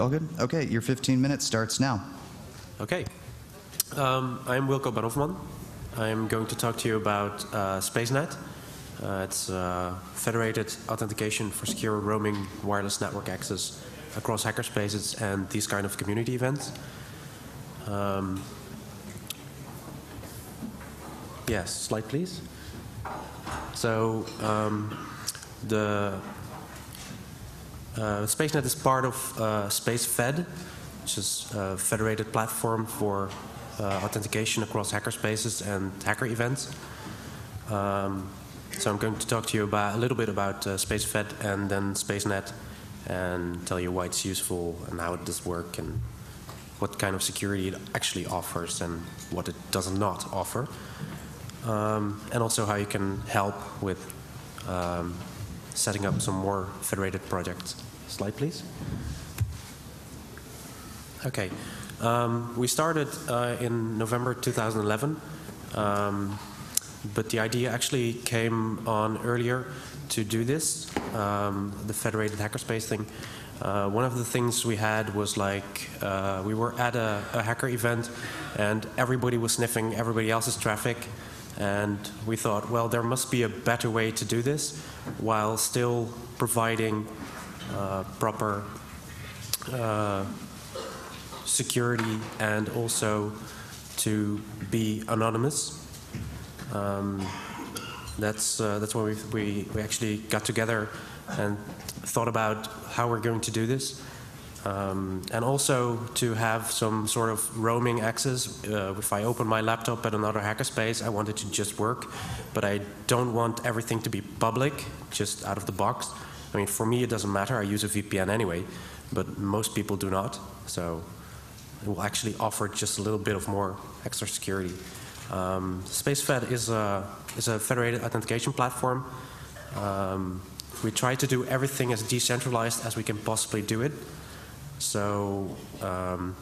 All good? Okay, your 15 minutes starts now. Okay. Um, I'm Wilco Baan Hofman. I'm going to talk to you about uh, SpaceNet. Uh, it's uh, federated authentication for secure roaming wireless network access across hackerspaces and these kind of community events. Um, yes, slide please. So um, the SpaceNet is part of uh, SpaceFed, which is a federated platform for uh, authentication across hackerspaces and hacker events. Um, so I'm going to talk to you about a little bit about uh, SpaceFed and then SpaceNet, and tell you why it's useful and how it does work and what kind of security it actually offers and what it does not offer, um, and also how you can help with um, setting up some more federated projects. Slide, please. Okay. Um, we started uh, in November 2011, um, but the idea actually came on earlier to do this, um, the federated hackerspace thing. Uh, one of the things we had was like uh, we were at a, a hacker event and everybody was sniffing everybody else's traffic and we thought, well, there must be a better way to do this while still providing uh, proper uh, security and also to be anonymous. Um, that's uh, that's when we, we we actually got together and thought about how we're going to do this. Um, and also to have some sort of roaming access. Uh, if I open my laptop at another hackerspace, I want it to just work, but I don't want everything to be public, just out of the box. I mean, for me, it doesn't matter. I use a VPN anyway, but most people do not. So it will actually offer just a little bit of more extra security. Um, SpaceFed is a, is a federated authentication platform. Um, we try to do everything as decentralized as we can possibly do it. So um,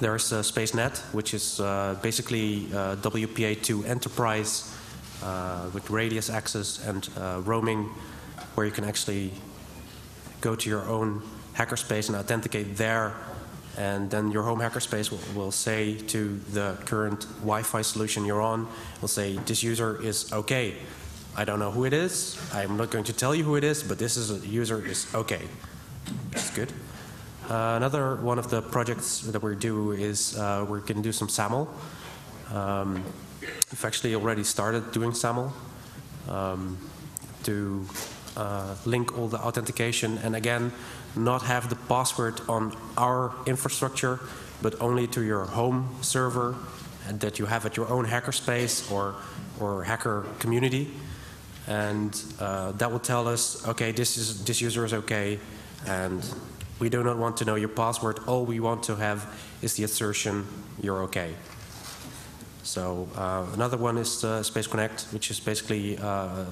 there's uh, SpaceNet, which is uh, basically uh, WPA2 enterprise uh, with radius access and uh, roaming, where you can actually go to your own hackerspace and authenticate there. And then your home hackerspace will, will say to the current Wi-Fi solution you're on, will say this user is okay. I don't know who it is. I'm not going to tell you who it is, but this is a user is okay. Is good. Uh, another one of the projects that we do is uh, we're going to do some SAML. Um, we've actually already started doing SAML um, to uh, link all the authentication and again not have the password on our infrastructure but only to your home server that you have at your own hackerspace or, or hacker community and uh, that will tell us okay this is this user is okay and we do not want to know your password. All we want to have is the assertion you're okay. So uh, another one is uh, Space Connect, which is basically uh,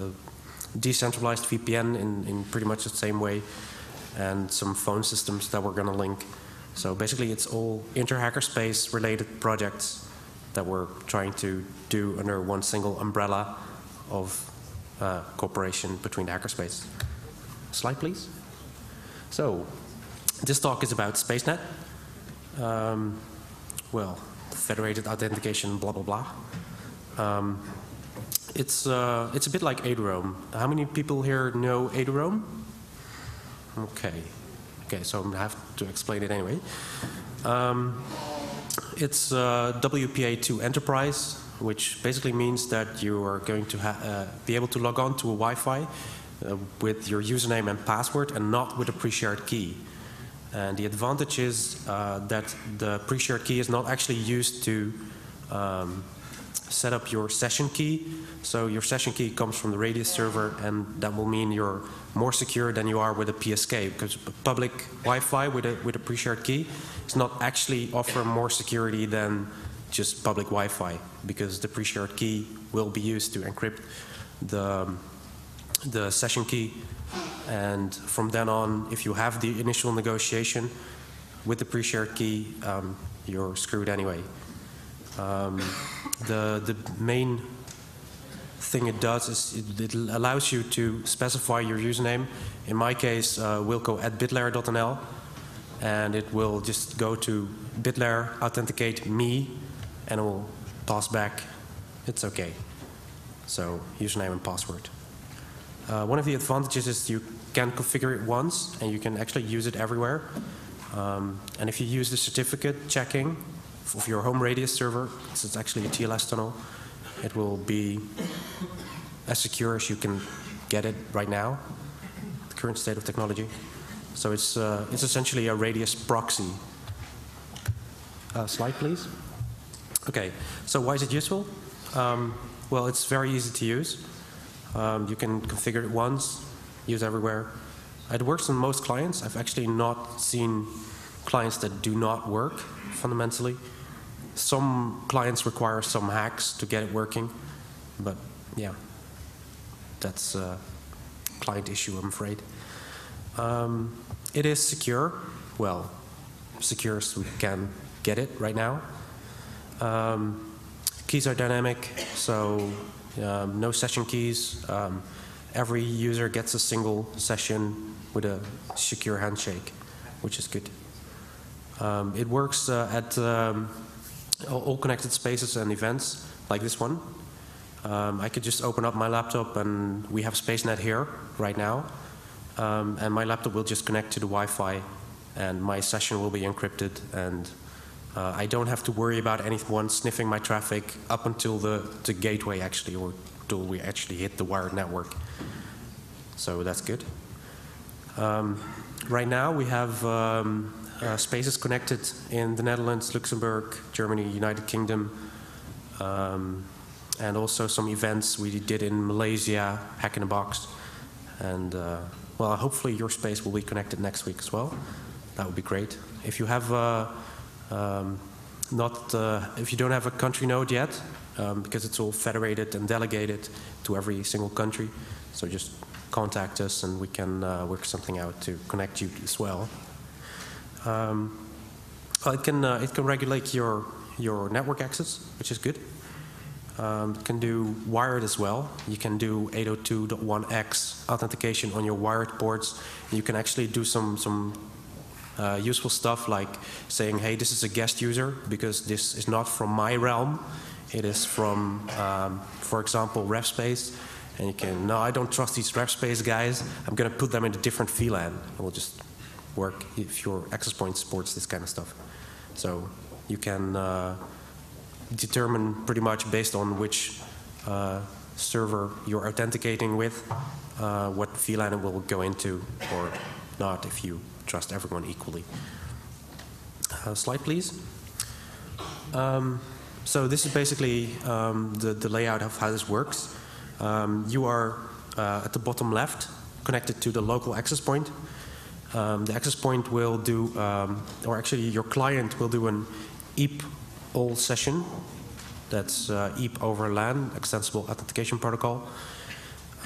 decentralized VPN in, in pretty much the same way, and some phone systems that we're going to link. So basically, it's all inter-hackerspace related projects that we're trying to do under one single umbrella of uh, cooperation between the hackerspace. Slide, please. So this talk is about SpaceNet. Um, well, federated authentication, blah, blah, blah. Um, it's, uh, it's a bit like eduroam. How many people here know eduroam? Okay. Okay, so I'm going to have to explain it anyway. Um, it's uh, WPA2 Enterprise, which basically means that you are going to uh, be able to log on to a Wi-Fi uh, with your username and password and not with a pre-shared key. And the advantage is uh, that the pre-shared key is not actually used to um, set up your session key. So your session key comes from the Radius server, and that will mean you're more secure than you are with a PSK because public Wi-Fi with a with a pre-shared key is not actually offer more security than just public Wi-Fi because the pre-shared key will be used to encrypt the the session key and from then on, if you have the initial negotiation with the pre-shared key, um, you're screwed anyway. Um, the, the main thing it does is it, it, allows you to specify your username. In my case, uh, wilco at bitlayer.nl. and it will just go to BitLayer, authenticate me, and it will pass back, it's okay. So username and password. Uh, one of the advantages is you can configure it once, and you can actually use it everywhere. Um, and if you use the certificate checking of your home radius server, so it's actually a TLS tunnel, it will be as secure as you can get it right now, the current state of technology. So it's, uh, it's essentially a radius proxy. Uh, slide, please. Okay, so why is it useful? Um, well, it's very easy to use. Um, you can configure it once, use everywhere. It works on most clients. I've actually not seen clients that do not work fundamentally. Some clients require some hacks to get it working, but yeah, that's a client issue, I'm afraid. Um, it is secure. Well, secure as we can get it right now. Um, keys are dynamic, so um, no session keys. Um, every user gets a single session with a secure handshake, which is good. Um, it works uh, at um, all connected spaces and events like this one. Um, I could just open up my laptop and we have SpaceNet here right now. Um, and my laptop will just connect to the Wi-Fi and my session will be encrypted and uh, I don't have to worry about anyone sniffing my traffic up until the, the gateway actually or until we actually hit the wired network. So that's good. Um, right now we have um, uh, spaces connected in the Netherlands, Luxembourg, Germany, United Kingdom, um, and also some events we did in Malaysia, Hack in a Box, and uh, well, hopefully your space will be connected next week as well. That would be great. If you have uh, um, not, uh, if you don't have a country node yet, um, because it's all federated and delegated to every single country, so just contact us and we can uh, work something out to connect you as well. Um, it can uh, it can regulate your your network access, which is good. Um, it can do wired as well. You can do 802.1x authentication on your wired ports. You can actually do some some uh, useful stuff like saying, "Hey, this is a guest user because this is not from my realm. It is from, um, for example, RevSpace." And you can, no, I don't trust these RevSpace guys. I'm going to put them in a different VLAN. It will just work if your access point supports this kind of stuff. So you can uh, determine pretty much based on which uh, server you're authenticating with uh, what VLAN it will go into or not if you trust everyone equally. Uh, slide, please. Um, so this is basically um, the, the layout of how this works. Um, you are uh, at the bottom left connected to the local access point. Um, the access point will do, um, or actually your client will do an EAP all session. That's uh, EAP over LAN, Extensible Authentication Protocol.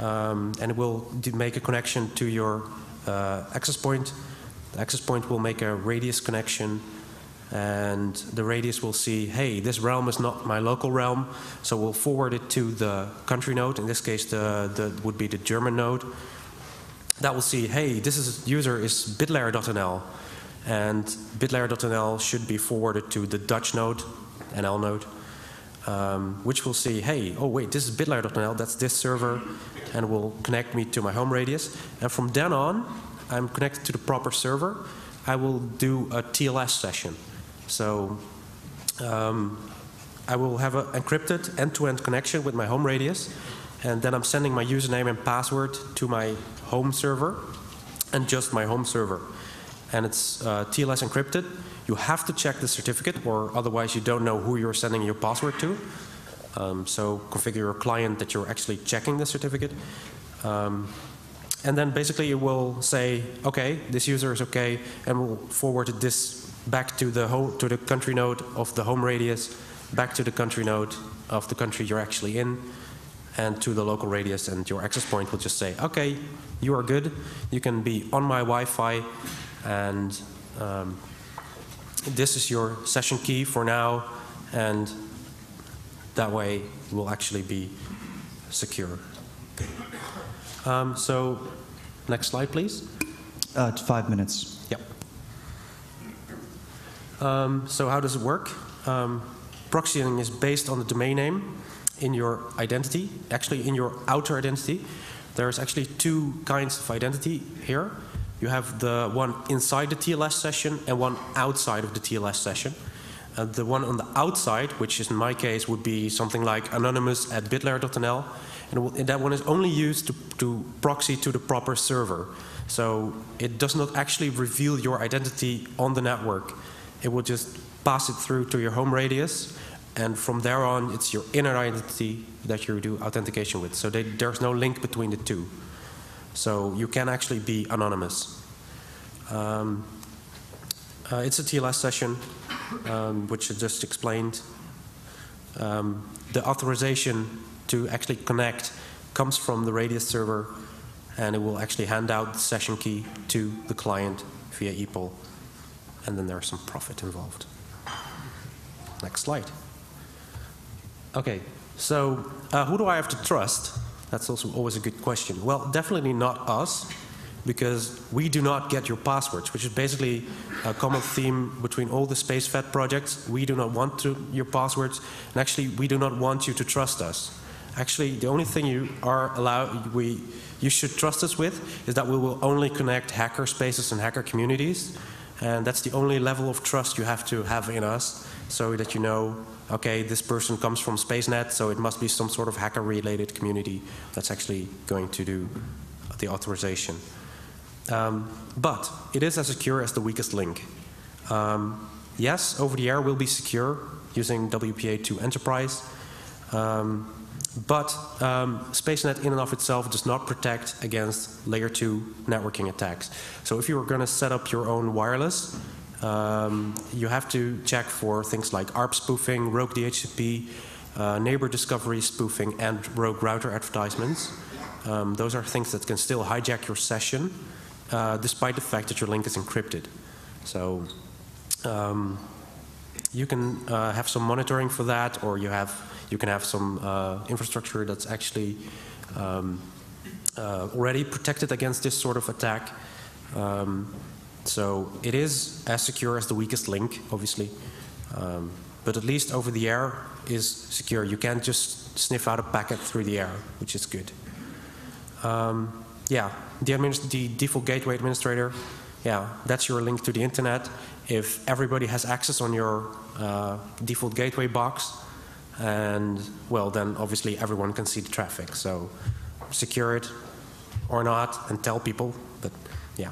Um, and it will make a connection to your uh, access point. The access point will make a radius connection and the radius will see, hey, this realm is not my local realm, so we'll forward it to the country node. In this case, the, the would be the German node. That will see, hey, this is user is bitlayer.nl, and bitlayer.nl should be forwarded to the Dutch node, NL node, um, which will see, hey, oh wait, this is bitlayer.nl, that's this server, and will connect me to my home radius. And from then on, I'm connected to the proper server. I will do a TLS session. So um, I will have an encrypted end-to-end connection with my home radius, and then I'm sending my username and password to my home server, and just my home server. And it's uh, TLS encrypted. You have to check the certificate, or otherwise you don't know who you're sending your password to. Um, so configure your client that you're actually checking the certificate. Um, and then basically it will say, okay, this user is okay, and we'll forward this back to the home, to the country node of the home radius, back to the country node of the country you're actually in, and to the local radius. And your access point will just say, okay, you are good. You can be on my Wi-Fi, and um, this is your session key for now, and that way will actually be secure. Um, so, next slide, please. Uh, five minutes. Um, so how does it work? Um, proxying is based on the domain name in your identity, actually in your outer identity. There's actually two kinds of identity here. You have the one inside the TLS session and one outside of the TLS session. Uh, the one on the outside, which is in my case would be something like anonymous at bitlayer.nl, and, and that one is only used to, to proxy to the proper server. So it does not actually reveal your identity on the network. It will just pass it through to your home radius, and from there on, it's your inner identity that you do authentication with. So they, there's no link between the two. So you can actually be anonymous. Um, uh, it's a TLS session, um, which I just explained. Um, the authorization to actually connect comes from the Radius server, and it will actually hand out the session key to the client via EAPOL, and then there's some profit involved. Next slide. Okay, so uh, who do I have to trust? That's also always a good question. Well, definitely not us, because we do not get your passwords, which is basically a common theme between all the SpaceFed projects. We do not want to, your passwords, and actually, we do not want you to trust us. Actually, the only thing you are allowed, we, you should trust us with, is that we will only connect hacker spaces and hacker communities, and that's the only level of trust you have to have in us, so that you know, okay, this person comes from SpaceNet, so it must be some sort of hacker-related community that's actually going to do the authorization. Um, but it is as secure as the weakest link. Um, yes, over the air will be secure using WPA2 Enterprise, um, but um, SpaceNet in and of itself does not protect against layer 2 networking attacks. So if you are going to set up your own wireless, um, you have to check for things like ARP spoofing, rogue DHCP, uh, neighbor discovery spoofing, and rogue router advertisements. Um, those are things that can still hijack your session, uh, despite the fact that your link is encrypted. So um, you can uh, have some monitoring for that, or you have you can have some uh, infrastructure that's actually um, uh, already protected against this sort of attack. Um, so it is as secure as the weakest link, obviously, um, but at least over the air is secure. You can't just sniff out a packet through the air, which is good. Um, yeah, the, the default gateway administrator, yeah, that's your link to the internet. If everybody has access on your uh, default gateway box, and well, then obviously everyone can see the traffic. So secure it or not and tell people, but yeah.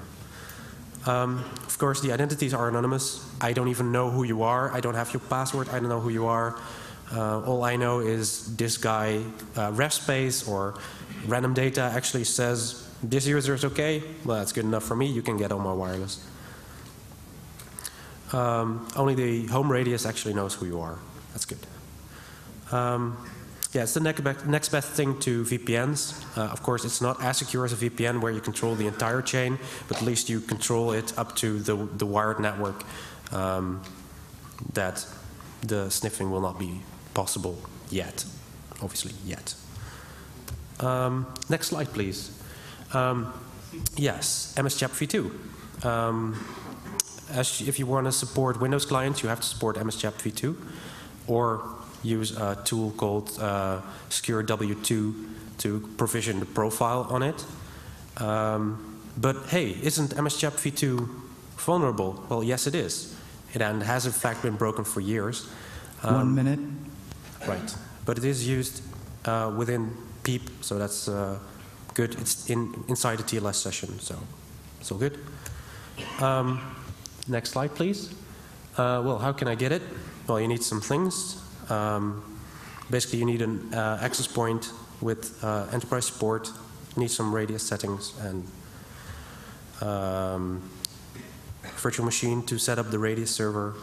Um, of course, the identities are anonymous. I don't even know who you are. I don't have your password. I don't know who you are. Uh, all I know is this guy, uh, RevSpace or random data actually says this user is okay. Well, that's good enough for me. You can get on my wireless. Um, only the home radius actually knows who you are. That's good. Um, yeah, it's the next best, thing to VPNs. Uh, of course, it's not as secure as a VPN where you control the entire chain, but at least you control it up to the, the wired network um, that the sniffing will not be possible yet, obviously yet. Um, next slide, please. Um, yes, MSCHAP v2. Um, as if you want to support Windows clients, you have to support MSCHAP v2, or use a tool called uh, SecureW2 to provision the profile on it. Um, but hey, isn't MSCHAP v2 vulnerable? Well, yes, it is. It and has in fact been broken for years. Um, One minute. Right, but it is used uh, within PEAP, so that's uh, good. It's in inside the TLS session, so so good. Um, next slide, please. Uh, well, how can I get it? Well, you need some things. Um, basically, you need an uh, access point with uh, enterprise support. Need some radius settings and um, virtual machine to set up the radius server,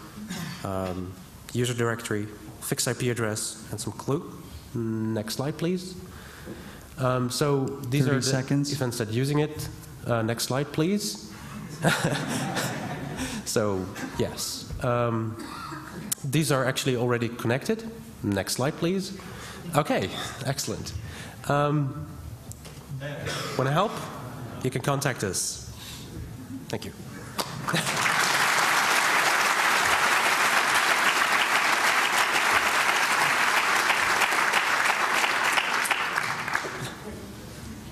um, user directory, fixed IP address, and some clue. Next slide, please. Um, so these 30 are the seconds. events that using it. Uh, next slide, please. so yes, um, these are actually already connected. Next slide, please. Okay, excellent. Um, Want to help? You can contact us. Thank you.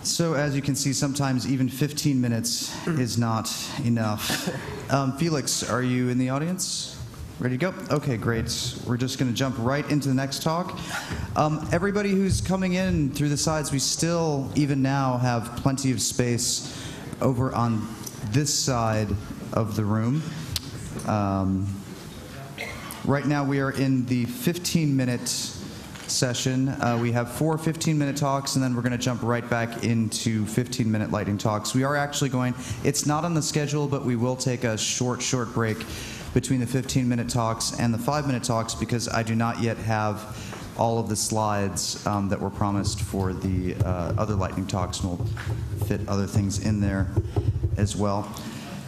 so, as you can see, sometimes even 15 minutes mm. is not enough. Um, Felix, are you in the audience? Ready to go? Okay, great. We're just going to jump right into the next talk. Um, everybody who's coming in through the sides, we still, even now, have plenty of space over on this side of the room. Um, right now, we are in the 15 minute session. Uh, we have four 15 minute talks, and then we're going to jump right back into 15 minute lightning talks. We are actually going, it's not on the schedule, but we will take a short, short break between the 15 minute talks and the five minute talks because I do not yet have all of the slides um, that were promised for the uh, other lightning talks, and we'll fit other things in there as well.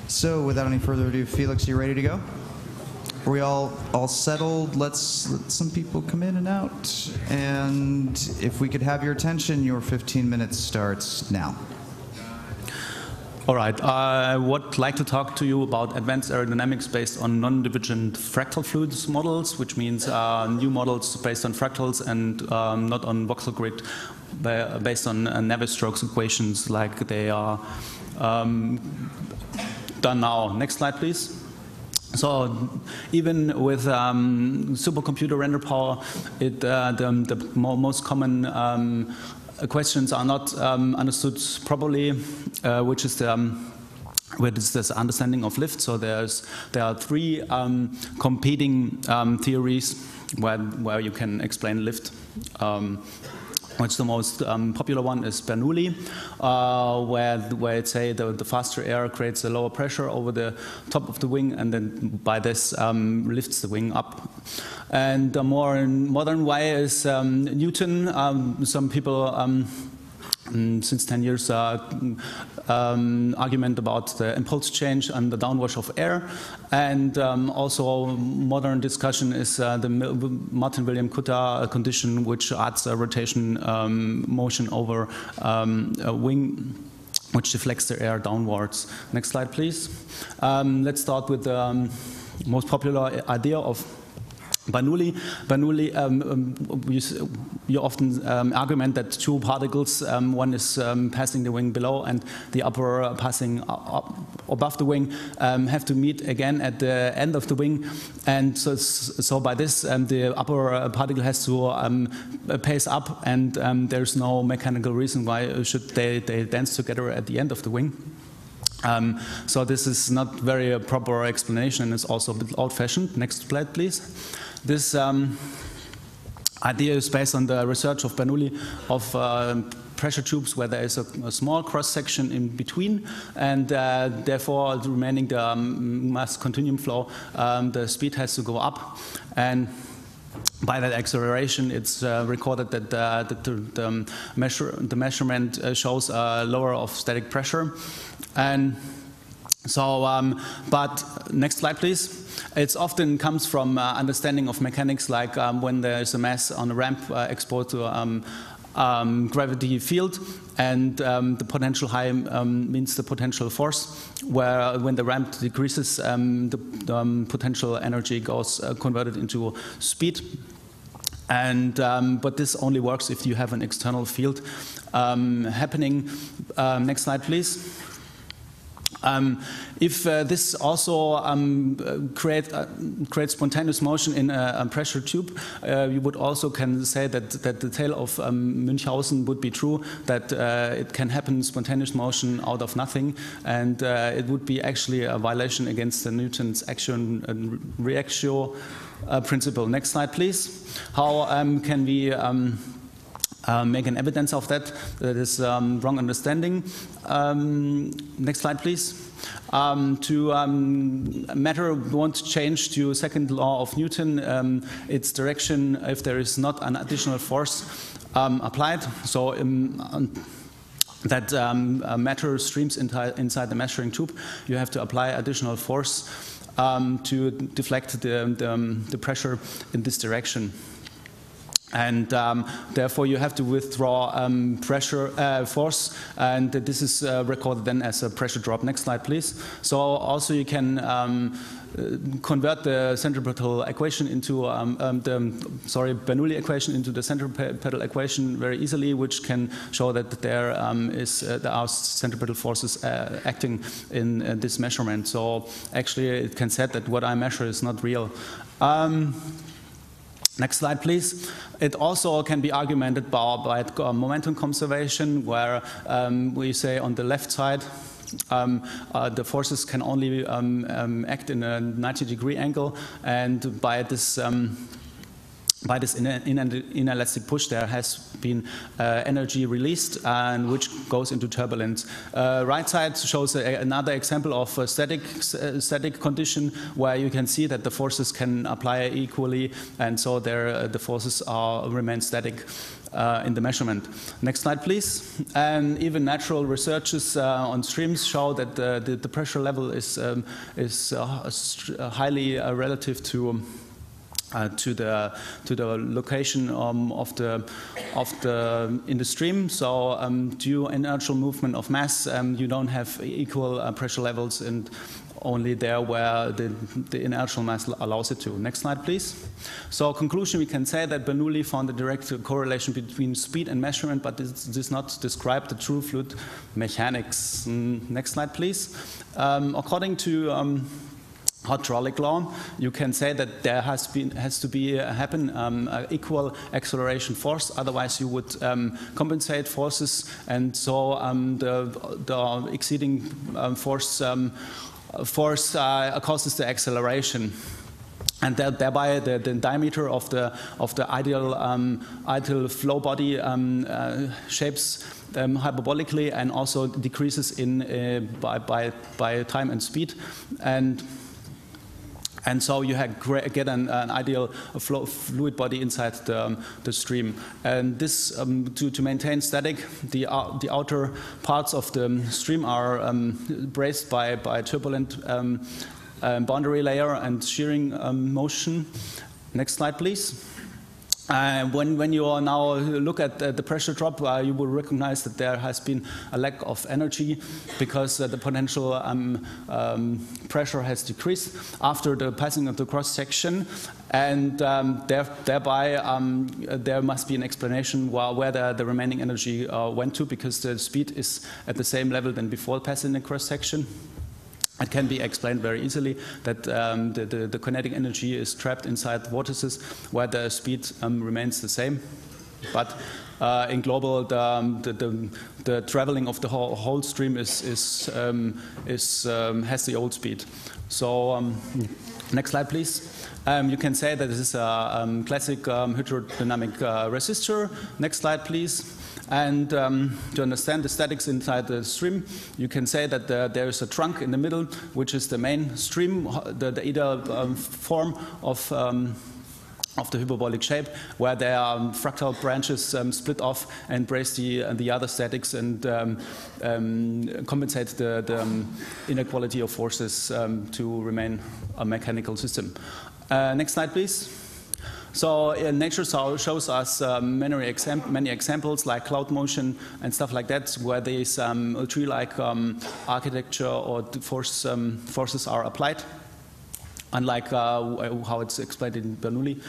So, without any further ado, Felix, you ready to go? Are we all all settled? Let's let some people come in and out. And if we could have your attention, your 15 minutes starts now. All right, I would like to talk to you about advanced aerodynamics based on non-divergent fractal fluids models, which means uh, new models based on fractals and um, not on voxel grid, based on uh, Navier-Stokes equations like they are um, done now. Next slide, please. So even with um, supercomputer render power, it, uh, the, the mo most common um, questions are not um, understood properly, uh, which is the um, this understanding of lift. So there's there are three um, competing um, theories where where you can explain lift. Um, which the most um, popular one is Bernoulli, uh, where, where it say the, the, faster air creates a lower pressure over the top of the wing, and then by this lifts the wing up. And a more modern way is um, Newton. Um, some people um, Mm, since 10 years, uh, um, argument about the impulse change and the downwash of air. And um, also, modern discussion is uh, the Martin Wilhelm Kutta condition, which adds a rotation um, motion over um, a wing which deflects the air downwards. Next slide, please. Um, let's start with the most popular idea of Bernoulli, Bernoulli um, um, you, you, often um, argument that two particles, um, one is um, passing the wing below and the upper passing up above the wing, um, have to meet again at the end of the wing. And so, so by this, the upper uh, particle has to pace up, and there's no mechanical reason why should they, they dance together at the end of the wing. Um, so this is not very uh, proper explanation and it's also a bit old-fashioned. Next slide, please. This um, idea is based on the research of Bernoulli of uh, pressure tubes where there is a, a small cross section in between, and uh, therefore the remaining the um, mass continuum flow, um, the speed has to go up, and by that acceleration, it's uh, recorded that, uh, that the, the, um, measure, the measurement uh, shows a lower of static pressure, and so, um, but next slide, please. It often comes from uh, understanding of mechanics, like um, when there's a mass on a ramp uh, exposed to um, um, gravity field, and um, the potential high um, means the potential force, where when the ramp decreases, the, the potential energy goes uh, converted into speed. And um, but this only works if you have an external field um, happening. Um, next slide, please. Um, if uh, this also um, create, uh, creates spontaneous motion in a, a pressure tube, uh, you would also can say that, that the tale of um, Münchhausen would be true, that uh, it can happen spontaneous motion out of nothing, and uh, it would be actually a violation against the Newton's action and reaction uh, principle. Next slide, please. How um, can we um, make an evidence of that. That is um, wrong understanding. Um, next slide, please. Um, to um, matter won't change to second law of Newton, um, its direction if there is not an additional force applied. So that matter streams inside the measuring tube, you have to apply additional force to deflect the, the, the pressure in this direction. And um, therefore you have to withdraw um, pressure uh, force. And this is uh, recorded then as a pressure drop. Next slide please. So also you can um, uh, convert the centripetal equation into um, um, the sorry Bernoulli equation into the centripetal equation very easily which can show that there um, is uh, there are centripetal forces uh, acting in uh, this measurement. So actually it can say that what I measure is not real Next slide, please. It also can be argumented by, by uh, momentum conservation, where um, we say on the left side, um, uh, the forces can only um, um act in a 90 degree angle, and by this um, by this inelastic push, there has been uh, energy released and which goes into turbulence. Uh, right side shows a, another example of a static, uh, static condition where you can see that the forces can apply equally and so there, uh, the forces are, remain static. Uh, in the measurement. Next slide, please. And even natural researches uh, on streams show that the, the, the pressure level is, um, is highly relative to um, uh, to the to the location um, of the of the in the stream. So um, due inertial movement of mass, um, you don't have equal uh, pressure levels and only there where the, the inertial mass allows it to. Next slide, please. So conclusion, we can say that Bernoulli found a direct correlation between speed and measurement, but this does not describe the true fluid mechanics. Mm, next slide, please. Um, according to um, hydraulic law, you can say that there has, been, has to be uh, happen um, equal acceleration force, otherwise you would um, compensate forces, and so um, the, the, exceeding um, force, um, force uh, causes the acceleration. And thereby, the, the, diameter of the of the ideal um, ideal flow body uh, shapes hyperbolically and also decreases in uh, by, by by time and speed. And and so you get an, an ideal flow, fluid body inside the, um, the stream. And this, um, to, to, maintain static, the, uh, the outer parts of the stream are um, braced by, by turbulent um, um, boundary layer and shearing um, motion. Next slide, please. Uh, when, when, you now look at uh, the pressure drop, uh, you will recognize that there has been a lack of energy because uh, the potential um, um, pressure has decreased after the passing of the cross section, and um, there, thereby um, there must be an explanation where, where the, the, remaining energy uh, went to because the speed is at the same level than before passing the cross section. It can be explained very easily that um, the, the, the, kinetic energy is trapped inside vortices where the speed um, remains the same. But uh, in global, the, um, the, the, traveling of the whole, whole stream is, is, um, is um, has the old speed. So, um, next slide, please. you can say that this is a classic hydrodynamic uh, resistor. Next slide, please. And um, to understand the statics inside the stream, you can say that the, there is a trunk in the middle, which is the main stream, the, the ideal um, form of um, of the hyperbolic shape, where there are um, fractal branches um, split off and brace the, uh, the other statics and um, um compensate the, the um, inequality of forces to remain a mechanical system. Uh, next slide, please. So uh, nature shows us um, many, exam many, examples like cloud motion and stuff like that, where these um, tree-like um, architecture or force, um, forces are applied, unlike uh, how it's explained in Bernoulli.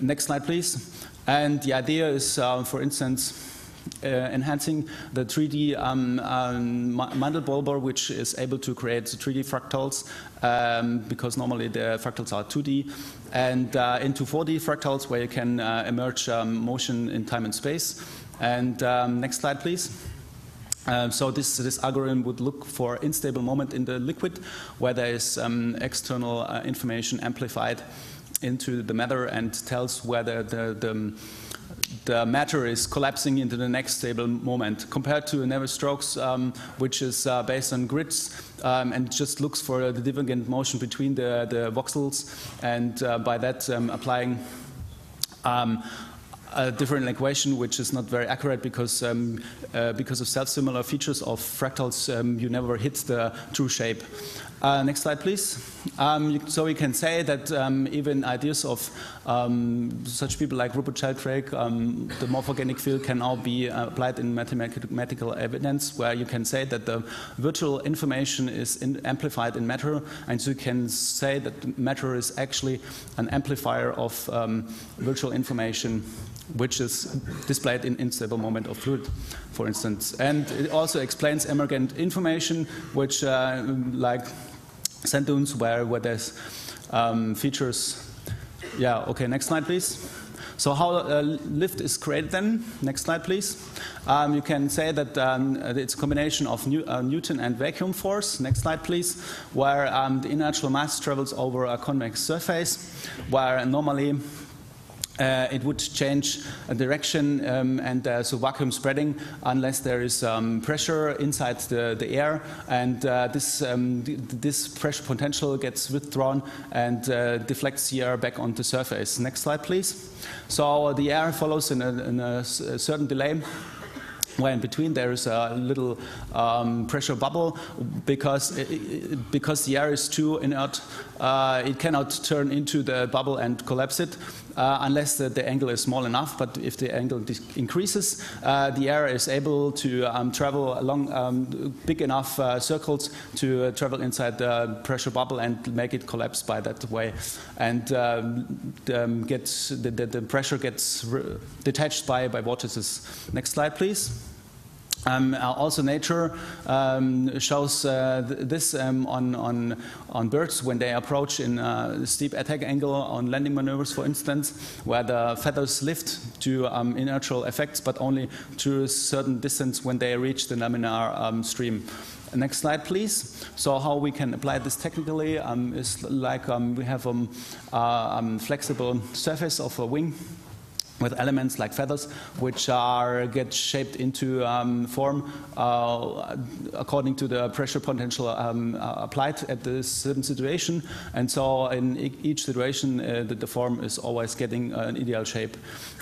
Next slide, please. And the idea is, uh, for instance, uh, enhancing the 3D um, um, Mandelbrot, which is able to create 3D fractals, um, because normally the fractals are 2D, and uh, into 4D fractals where you can uh, emerge um, motion in time and space. And um, next slide, please. Um, so this, this, algorithm would look for unstable moment in the liquid where there is um, external uh, information amplified into the matter and tells whether the, the, the matter is collapsing into the next stable moment compared to Navier-Stokes, um, which is uh, based on grids um, and just looks for the divergent motion between the, the voxels and uh, by that um, applying um, a different equation, which is not very accurate because um, uh, because of self-similar features of fractals, um, you never hit the true shape. Uh, next slide, please. Um, so we can say that um, even ideas of um, such people like Rupert Sheldrake, um, the morphogenic field can now be uh, applied in mathematical evidence, where you can say that the virtual information is in amplified in matter, and so you can say that matter is actually an amplifier of um, virtual information which is displayed in unstable moment of fluid, for instance. And it also explains emergent information, which, uh, like dunes, where, where there's um, features. Yeah, okay, next slide, please. So how uh, lift is created then? Next slide, please. Um, you can say that um, it's a combination of New uh, Newton and vacuum force. Next slide, please. Where um, the inertial mass travels over a convex surface, where normally uh, it would change direction um, and uh, so vacuum spreading unless there is um, pressure inside the, the air and uh, this, um, this pressure potential gets withdrawn and uh, deflects the air back onto the surface. Next slide please. So the air follows in a, in a certain delay where in between there is a little um, pressure bubble because, it, because the air is too inert, uh, it cannot turn into the bubble and collapse it uh, unless the, the, angle is small enough. But if the angle increases, uh, the air is able to um, travel along um, big enough uh, circles to uh, travel inside the pressure bubble and make it collapse by that way. And um, um gets, the, the, the, pressure gets detached by, by vortices. Next slide, please. Um, also, nature um, shows uh, th this um, on, on, on birds when they approach in a steep attack angle on landing maneuvers, for instance, where the feathers lift to um, inertial effects, but only to a certain distance when they reach the laminar um, stream. Next slide, please. So how we can apply this technically um, is like we have a uh, flexible surface of a wing with elements like feathers, which are get shaped into um, form uh, according to the pressure potential um, uh, applied at this certain situation. And so in each situation, uh, the, the, form is always getting an ideal shape.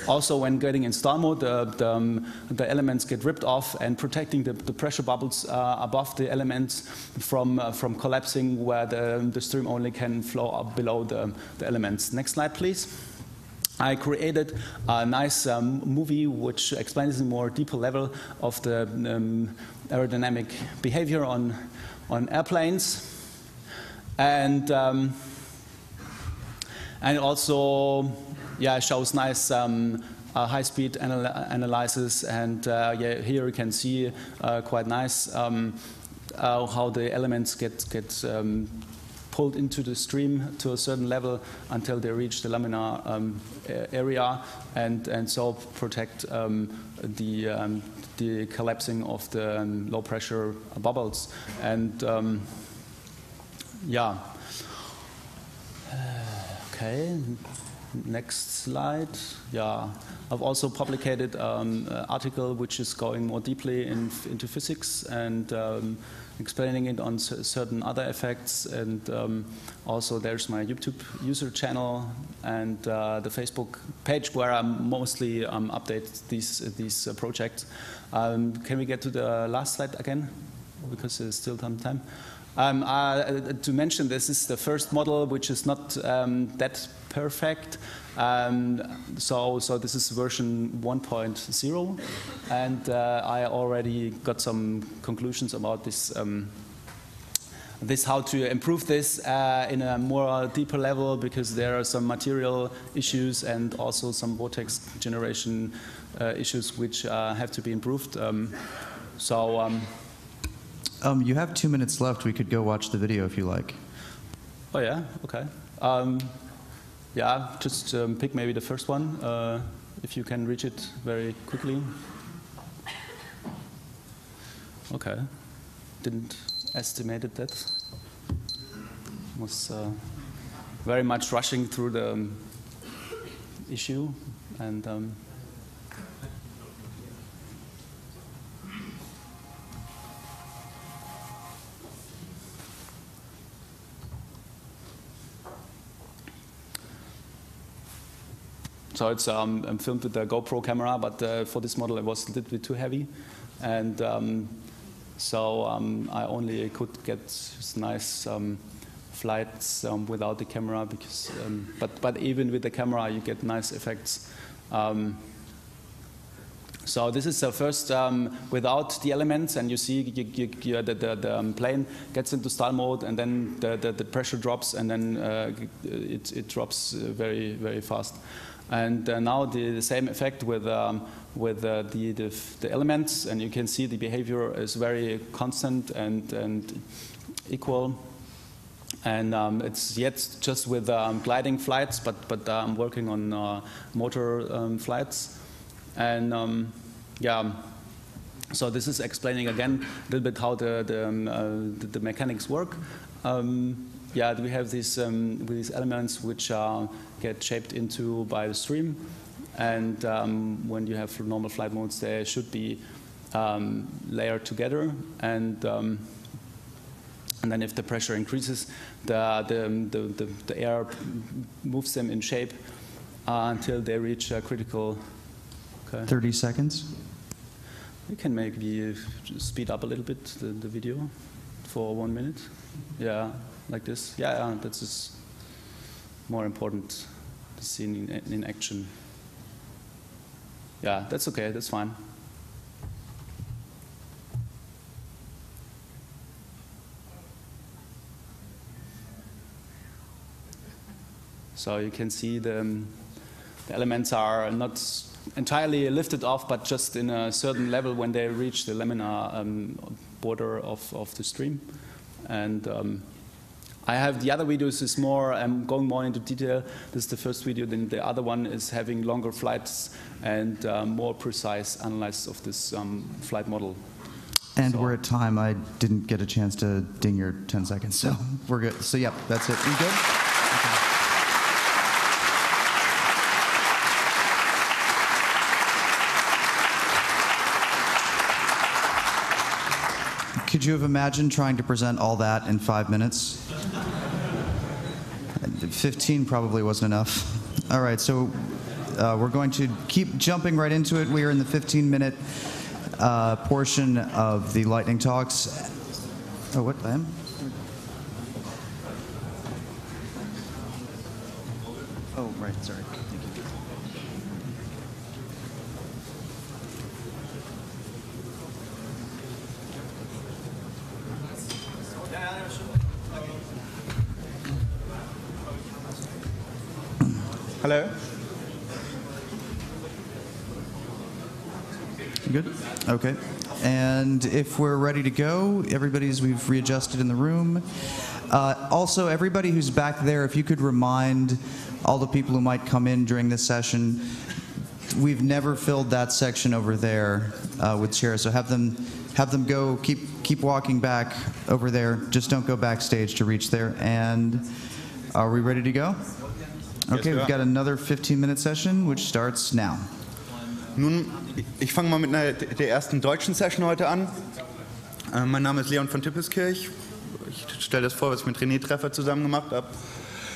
Also, when getting in stall mode, the, the, um, the elements get ripped off and protecting the, the pressure bubbles uh, above the elements from, uh, from collapsing where the, the stream only can flow up below the, the elements. Next slide, please. I created a nice um, movie which explains in more deeper level of the um, aerodynamic behavior on, on airplanes. And, um, and also yeah, it shows nice um, uh, high-speed anal analysis. And uh, yeah, here you can see uh, quite nice um, uh, how the elements get, get um, pulled into the stream to a certain level until they reach the laminar um, area and, and so protect um, the, um, the collapsing of the um, low pressure bubbles. And yeah. Okay, next slide. Yeah, I've also published um, an article which is going more deeply in, into physics and um, explaining it on certain other effects. And um, also there's my YouTube user channel and uh, the Facebook page where I mostly um, update these, these uh, projects. Um, can we get to the last slide again? Because there's still some time. Um, uh, to mention, this is the first model which is not um, that perfect. Um, so, so this is version 1.0, and uh, I already got some conclusions about this. Um, this how to improve this uh, in a more deeper level because there are some material issues and also some vortex generation uh, issues which uh, have to be improved. Um, so. Um, um, you have two minutes left. We could go watch the video if you like. Oh yeah, okay. Yeah, just um, pick maybe the first one, uh, if you can reach it very quickly. Okay, didn't estimate it that. Was uh, very much rushing through the um, issue and um, So it's um, um, filmed with the GoPro camera, but uh, for this model it was a little bit too heavy. And um, so um, I only could get nice um, flights um, without the camera, because, but, but even with the camera you get nice effects. So this is the first um, without the elements, and you see you, you, you, the, the, the um, plane gets into stall mode, and then the, the pressure drops, and then uh, it, it, drops uh, very, very fast. And uh, now the, the, same effect with, um, with uh, the, the, the, elements, and you can see the behavior is very constant and, and equal. And um, it's yet just with um, gliding flights, but, but I'm working on uh, motor um, flights. And um, yeah, so this is explaining again a little bit how the, the, um, uh, the, the mechanics work. Um, yeah, we have these, um, these elements which get shaped into by the stream. And um, when you have normal flight modes, they should be um, layered together. And, um, and then if the pressure increases, the, the, the, the, air moves them in shape uh, until they reach a critical Okay. 30 seconds. You can maybe speed up a little bit the, the video for one minute. Yeah, like this. Yeah, yeah that's just more important to see in, in action. Yeah, that's okay, that's fine. So you can see the, um, the elements are not entirely lifted off, but just in a certain level when they reach the laminar um, border of, of the stream. And um, I have the other videos is more um, going more into detail. This is the first video. Then the other one is having longer flights and uh, more precise analysis of this um, flight model. And so. we're at time. I didn't get a chance to ding your 10 seconds, so we're good. So yeah, that's it. You good? Okay. Could you have imagined trying to present all that in five minutes? 15 probably wasn't enough. All right, so uh, we're going to keep jumping right into it. We are in the 15 minute uh, portion of the lightning talks. Oh, what? I am? Oh, right, sorry. Hello. Good? Okay. And if we're ready to go, everybody's, we've readjusted in the room. Uh, also, everybody who's back there, if you could remind all the people who might come in during this session, we've never filled that section over there uh, with chairs, so have them have them go keep keep walking back over there just don't go backstage to reach there and are we ready to go Okay, we've got another 15-minute session, which starts now. Nun, ich fange mal mit einer, der ersten deutschen Session heute an. Äh, mein Name ist Leon von Tippeskirch. Ich stelle das vor, was ich mit René Treffer zusammen gemacht habe.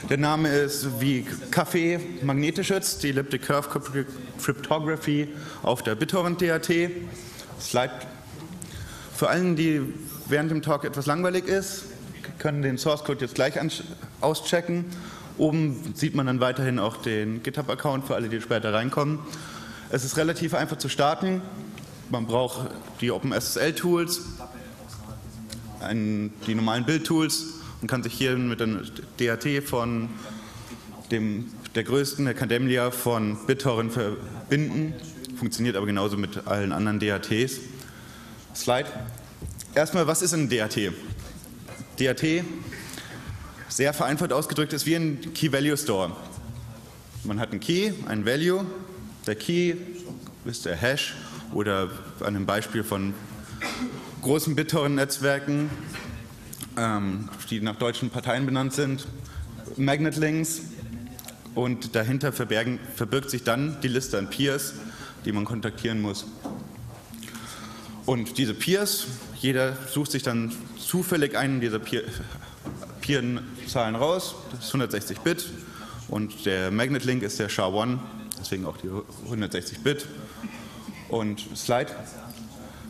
Der Name ist wie Kaffee Magnetgeschützt, die Elliptic Curve Cryptography auf der BitTorrent DAT. Slide. Für allen, die während dem Talk etwas langweilig ist, können den Source Code jetzt gleich auschecken Oben sieht man dann weiterhin auch den GitHub-Account für alle, die später reinkommen. Es ist relativ einfach zu starten. Man braucht die OpenSSL-Tools, die normalen Build-Tools und kann sich hier mit dem DAT von dem, der größten, der Cademlia von BitTorrent verbinden. Funktioniert aber genauso mit allen anderen DATs. Slide. Erstmal, was ist ein DAT? DAT sehr vereinfacht ausgedrückt ist wie ein Key-Value-Store. Man hat einen Key, einen Value. Der Key ist der Hash oder an einem Beispiel von großen BitTorrent-Netzwerken, ähm, die nach deutschen Parteien benannt sind, Magnet-Links. Und dahinter verbirgt sich dann die Liste an Peers, die man kontaktieren muss. Und diese Peers, jeder sucht sich dann zufällig einen dieser Peer, Zahlen raus, das ist 160 Bit und der Magnet Link ist der SHA-1, deswegen auch die 160-Bit und Slide.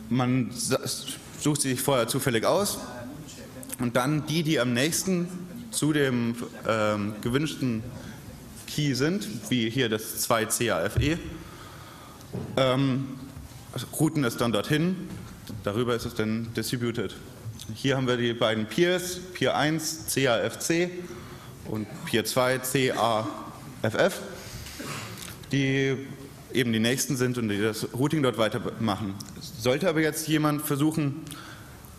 Man sucht sie sich vorher zufällig aus und dann die, die am nächsten zu dem ähm, gewünschten Key sind, wie hier das 2CAFE, ähm, routen es dann dorthin. Darüber ist es dann distributed. Hier haben wir die beiden Peers, Peer 1 CAFC und Peer 2 CAFF, die eben die nächsten sind und die das Routing dort weitermachen. Sollte aber jetzt jemand versuchen,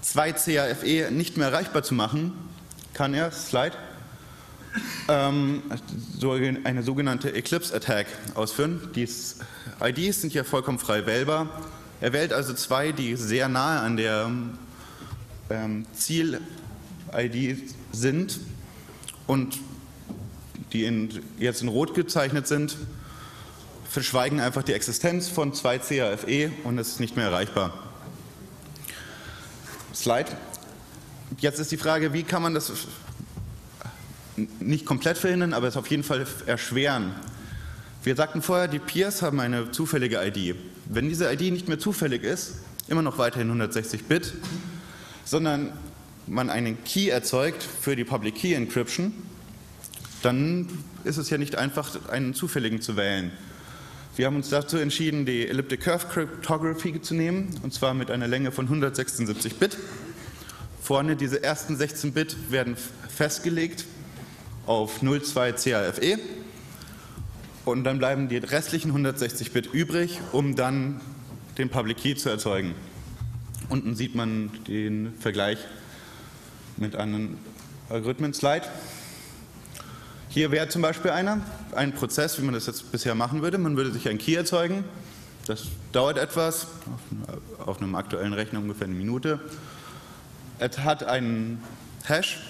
zwei CAFE nicht mehr erreichbar zu machen, kann er, Slide, ähm, eine sogenannte Eclipse Attack ausführen. Die IDs sind ja vollkommen frei wählbar. Er wählt also zwei, die sehr nahe an der Ziel-ID sind und die in, jetzt in Rot gezeichnet sind, verschweigen einfach die Existenz von zwei CAFE und es ist nicht mehr erreichbar. Slide. Jetzt ist die Frage, wie kann man das nicht komplett verhindern, aber es auf jeden Fall erschweren. Wir sagten vorher, die Peers haben eine zufällige ID. Wenn diese ID nicht mehr zufällig ist, immer noch weiterhin 160 Bit, sondern man einen Key erzeugt für die Public Key Encryption, dann ist es ja nicht einfach, einen zufälligen zu wählen. Wir haben uns dazu entschieden, die Elliptic Curve Cryptography zu nehmen, und zwar mit einer Länge von 176 Bit. Vorne diese ersten 16 Bit werden festgelegt auf 02 CAFE und dann bleiben die restlichen 160 Bit übrig, um dann den Public Key zu erzeugen. Unten sieht man den Vergleich mit einem Algorithmen-Slide. Hier wäre zum Beispiel einer, ein Prozess, wie man das jetzt bisher machen würde. Man würde sich einen Key erzeugen. Das dauert etwas, auf einem aktuellen Rechner ungefähr eine Minute. Es hat einen Hash,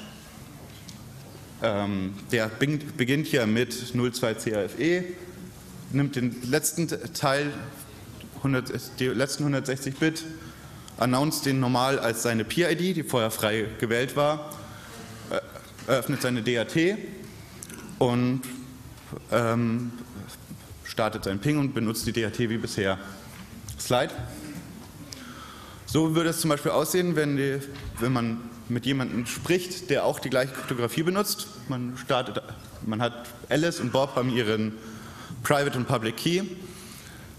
ähm, der beginnt hier mit 02CAFE, nimmt den letzten Teil, 100, die letzten 160 Bit, announced den normal als seine Peer-ID, die vorher frei gewählt war, eröffnet seine DAT und ähm, startet sein Ping und benutzt die DAT wie bisher. Slide. So würde es zum Beispiel aussehen, wenn, die, wenn man mit jemandem spricht, der auch die gleiche Kryptographie benutzt. Man, startet, man hat Alice und Bob haben ihren Private und Public Key.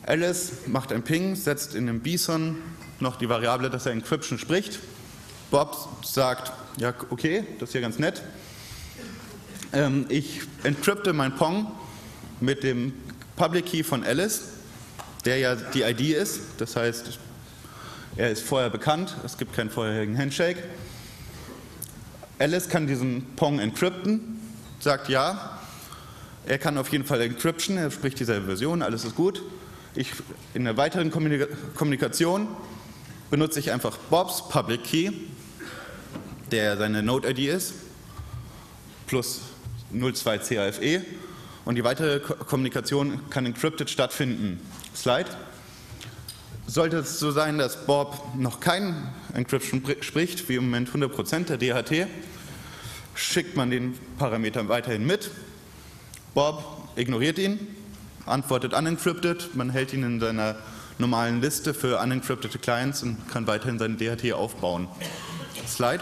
Alice macht ein Ping, setzt in dem BSON noch die Variable, dass er Encryption spricht. Bob sagt, ja okay, das ist ja ganz nett. Ähm, ich encrypte mein Pong mit dem Public Key von Alice, der ja die ID ist. Das heißt, er ist vorher bekannt, es gibt keinen vorherigen Handshake. Alice kann diesen Pong encrypten, sagt ja. Er kann auf jeden Fall Encryption, er spricht dieselbe Version, alles ist gut. Ich, in der weiteren Kommunikation benutze ich einfach Bobs Public Key, der seine Node-ID ist, plus 02 CAFE und die weitere Kommunikation kann encrypted stattfinden. Slide. Sollte es so sein, dass Bob noch kein Encryption spricht, wie im Moment 100% der DHT, schickt man den Parameter weiterhin mit. Bob ignoriert ihn, antwortet unencrypted, man hält ihn in seiner normalen Liste für unencrypted Clients und kann weiterhin seine DHT aufbauen. Slide.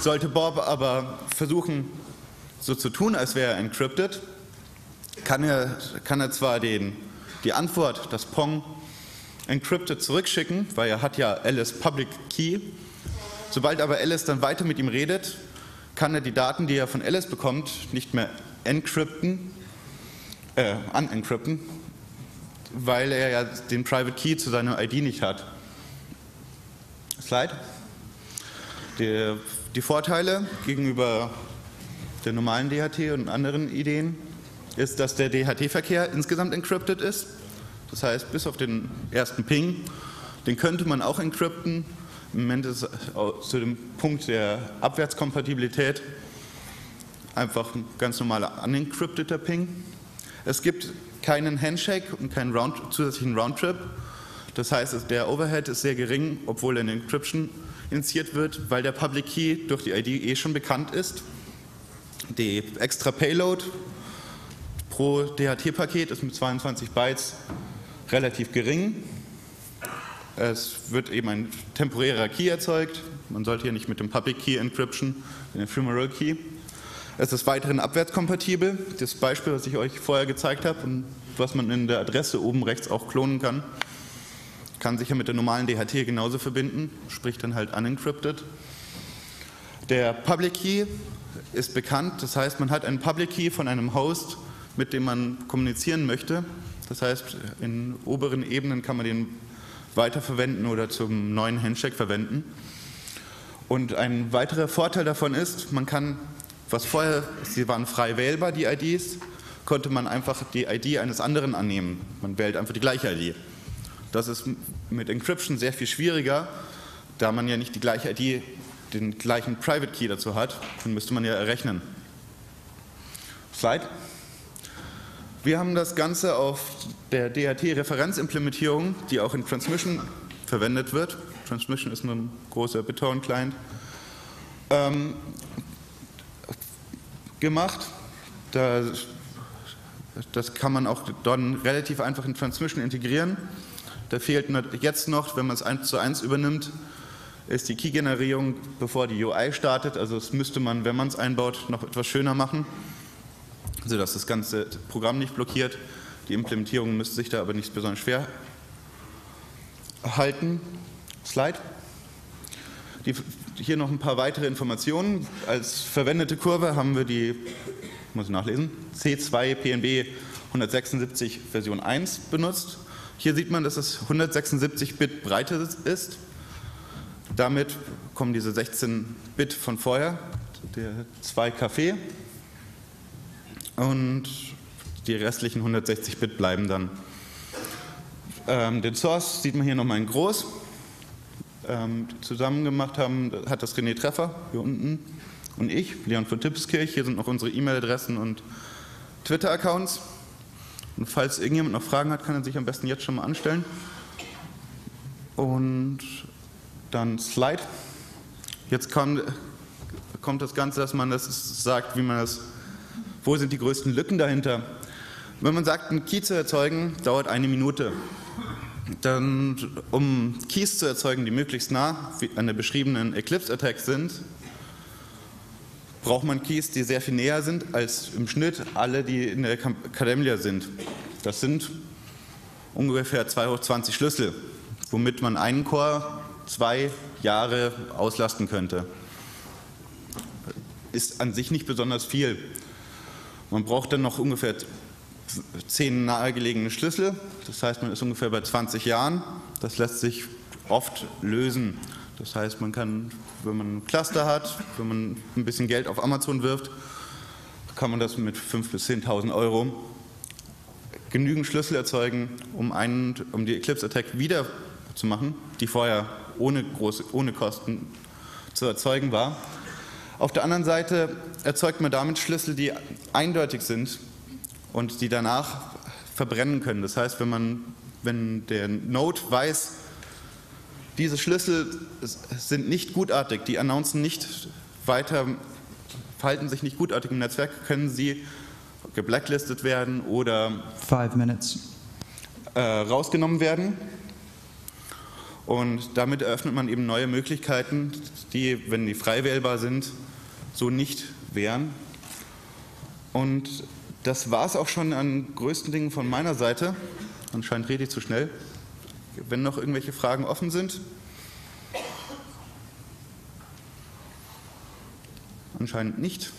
Sollte Bob aber versuchen, so zu tun, als wäre er encrypted, kann er, kann er zwar den, die Antwort, das Pong, encrypted zurückschicken, weil er hat ja Alice Public Key. Sobald aber Alice dann weiter mit ihm redet, kann er die Daten, die er von Alice bekommt, nicht mehr encrypten, äh, unencrypten, weil er ja den Private Key zu seiner ID nicht hat. Slide. Die, die Vorteile gegenüber der normalen DHT und anderen Ideen ist, dass der DHT-Verkehr insgesamt encrypted ist. Das heißt, bis auf den ersten Ping, den könnte man auch encrypten. Im Moment ist es zu dem Punkt der Abwärtskompatibilität einfach ein ganz normaler unencrypteter Ping. Es gibt keinen Handshake und keinen Round, zusätzlichen Roundtrip. Das heißt, der Overhead ist sehr gering, obwohl eine Encryption initiiert wird, weil der Public Key durch die ID eh schon bekannt ist. Die extra Payload pro DHT-Paket ist mit 22 Bytes relativ gering. Es wird eben ein temporärer Key erzeugt. Man sollte hier nicht mit dem Public Key Encryption, den Ephemeral Key. Es ist weiterhin abwärtskompatibel. Das Beispiel, was ich euch vorher gezeigt habe und was man in der Adresse oben rechts auch klonen kann, kann sich ja mit der normalen DHT genauso verbinden, sprich dann halt unencrypted. Der Public Key ist bekannt, das heißt, man hat einen Public Key von einem Host, mit dem man kommunizieren möchte. Das heißt, in oberen Ebenen kann man den weiterverwenden oder zum neuen Handshake verwenden. Und ein weiterer Vorteil davon ist, man kann, was vorher, sie waren frei wählbar, die IDs, konnte man einfach die ID eines anderen annehmen. Man wählt einfach die gleiche ID. Das ist mit Encryption sehr viel schwieriger, da man ja nicht die gleiche ID, den gleichen Private Key dazu hat. Dann müsste man ja errechnen. Slide. Wir haben das Ganze auf der DHT-Referenzimplementierung, die auch in Transmission verwendet wird. Transmission ist ein großer BitTorrent-Client. Ähm, gemacht. Da, das kann man auch dann relativ einfach in Transmission integrieren. Da fehlt jetzt noch, wenn man es eins zu eins übernimmt, ist die Key-Generierung, bevor die UI startet. Also das müsste man, wenn man es einbaut, noch etwas schöner machen, sodass das ganze Programm nicht blockiert. Die Implementierung müsste sich da aber nicht besonders schwer halten. Slide. Die, hier noch ein paar weitere Informationen. Als verwendete Kurve haben wir die, muss nachlesen, C2 PNB 176 Version 1 benutzt. Hier sieht man, dass es 176 Bit Breite ist. Damit kommen diese 16 Bit von vorher, der 2 Kaffee. Und die restlichen 160 Bit bleiben dann. Ähm, den Source sieht man hier nochmal in groß. Ähm, zusammen gemacht haben, hat das René Treffer hier unten und ich, Leon von Tippskirch. Hier sind noch unsere E-Mail-Adressen und Twitter-Accounts. Und falls irgendjemand noch Fragen hat, kann er sich am besten jetzt schon mal anstellen. Und dann Slide. Jetzt kommt, kommt das Ganze, dass man das sagt, wie man das, wo sind die größten Lücken dahinter. Wenn man sagt, einen Key zu erzeugen, dauert eine Minute. Dann, um Keys zu erzeugen, die möglichst nah an der beschriebenen Eclipse-Attack sind, braucht man Keys, die sehr viel näher sind als im Schnitt alle, die in der Cademlia sind. Das sind ungefähr 2 hoch 20 Schlüssel, womit man einen Core zwei Jahre auslasten könnte. Ist an sich nicht besonders viel. Man braucht dann noch ungefähr zehn nahegelegene Schlüssel. Das heißt, man ist ungefähr bei 20 Jahren. Das lässt sich oft lösen. Das heißt, man kann, wenn man ein Cluster hat, wenn man ein bisschen Geld auf Amazon wirft, kann man das mit 5.000 bis 10.000 Euro genügend Schlüssel erzeugen, um, einen, um die Eclipse Attack wieder zu machen, die vorher ohne, große, ohne Kosten zu erzeugen war. Auf der anderen Seite erzeugt man damit Schlüssel, die eindeutig sind und die danach verbrennen können. Das heißt, wenn, man, wenn der Node weiß, diese Schlüssel sind nicht gutartig, die announcen nicht weiter, verhalten sich nicht gutartig im Netzwerk, können sie geblacklistet werden oder Five minutes. äh, rausgenommen werden. Und damit eröffnet man eben neue Möglichkeiten, die, wenn die frei wählbar sind, so nicht wären. Und das war es auch schon an größten Dingen von meiner Seite. Anscheinend rede ich zu schnell. Wenn noch irgendwelche Fragen offen sind. Anscheinend nicht.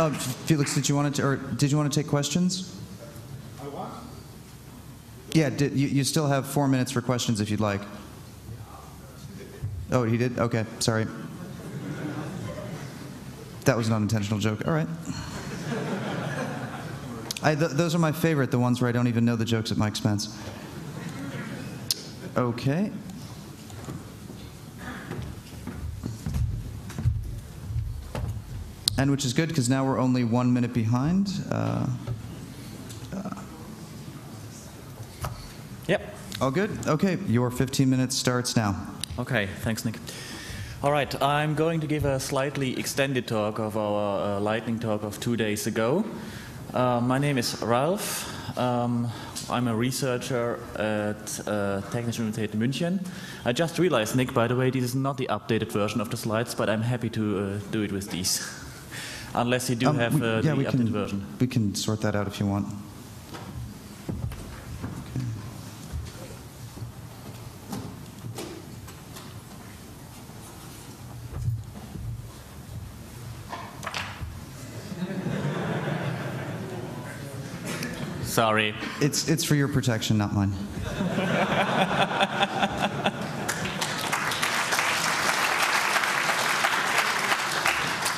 Uh, Felix, did you want to, or did you want to take questions? Yeah, did, you, you still have four minutes for questions if you'd like. Oh, he did? Okay, sorry. That was an unintentional joke. All right. I, th- those are my favorite, the ones where I don't even know the jokes at my expense. Okay. And which is good because now we're only one minute behind. Uh, Yep. All good? Okay, your 15 minutes starts now. Okay, thanks, Nick. All right, I'm going to give a slightly extended talk of our uh, lightning talk of two days ago. Uh, my name is Ralph. Um, I'm a researcher at uh, Technische Universität München. I just realized, Nick, by the way, this is not the updated version of the slides, but I'm happy to uh, do it with these. Unless you do Um, have we- uh, yeah, the we updated can, version. We can sort that out if you want. Sorry. It's, it's for your protection, not mine.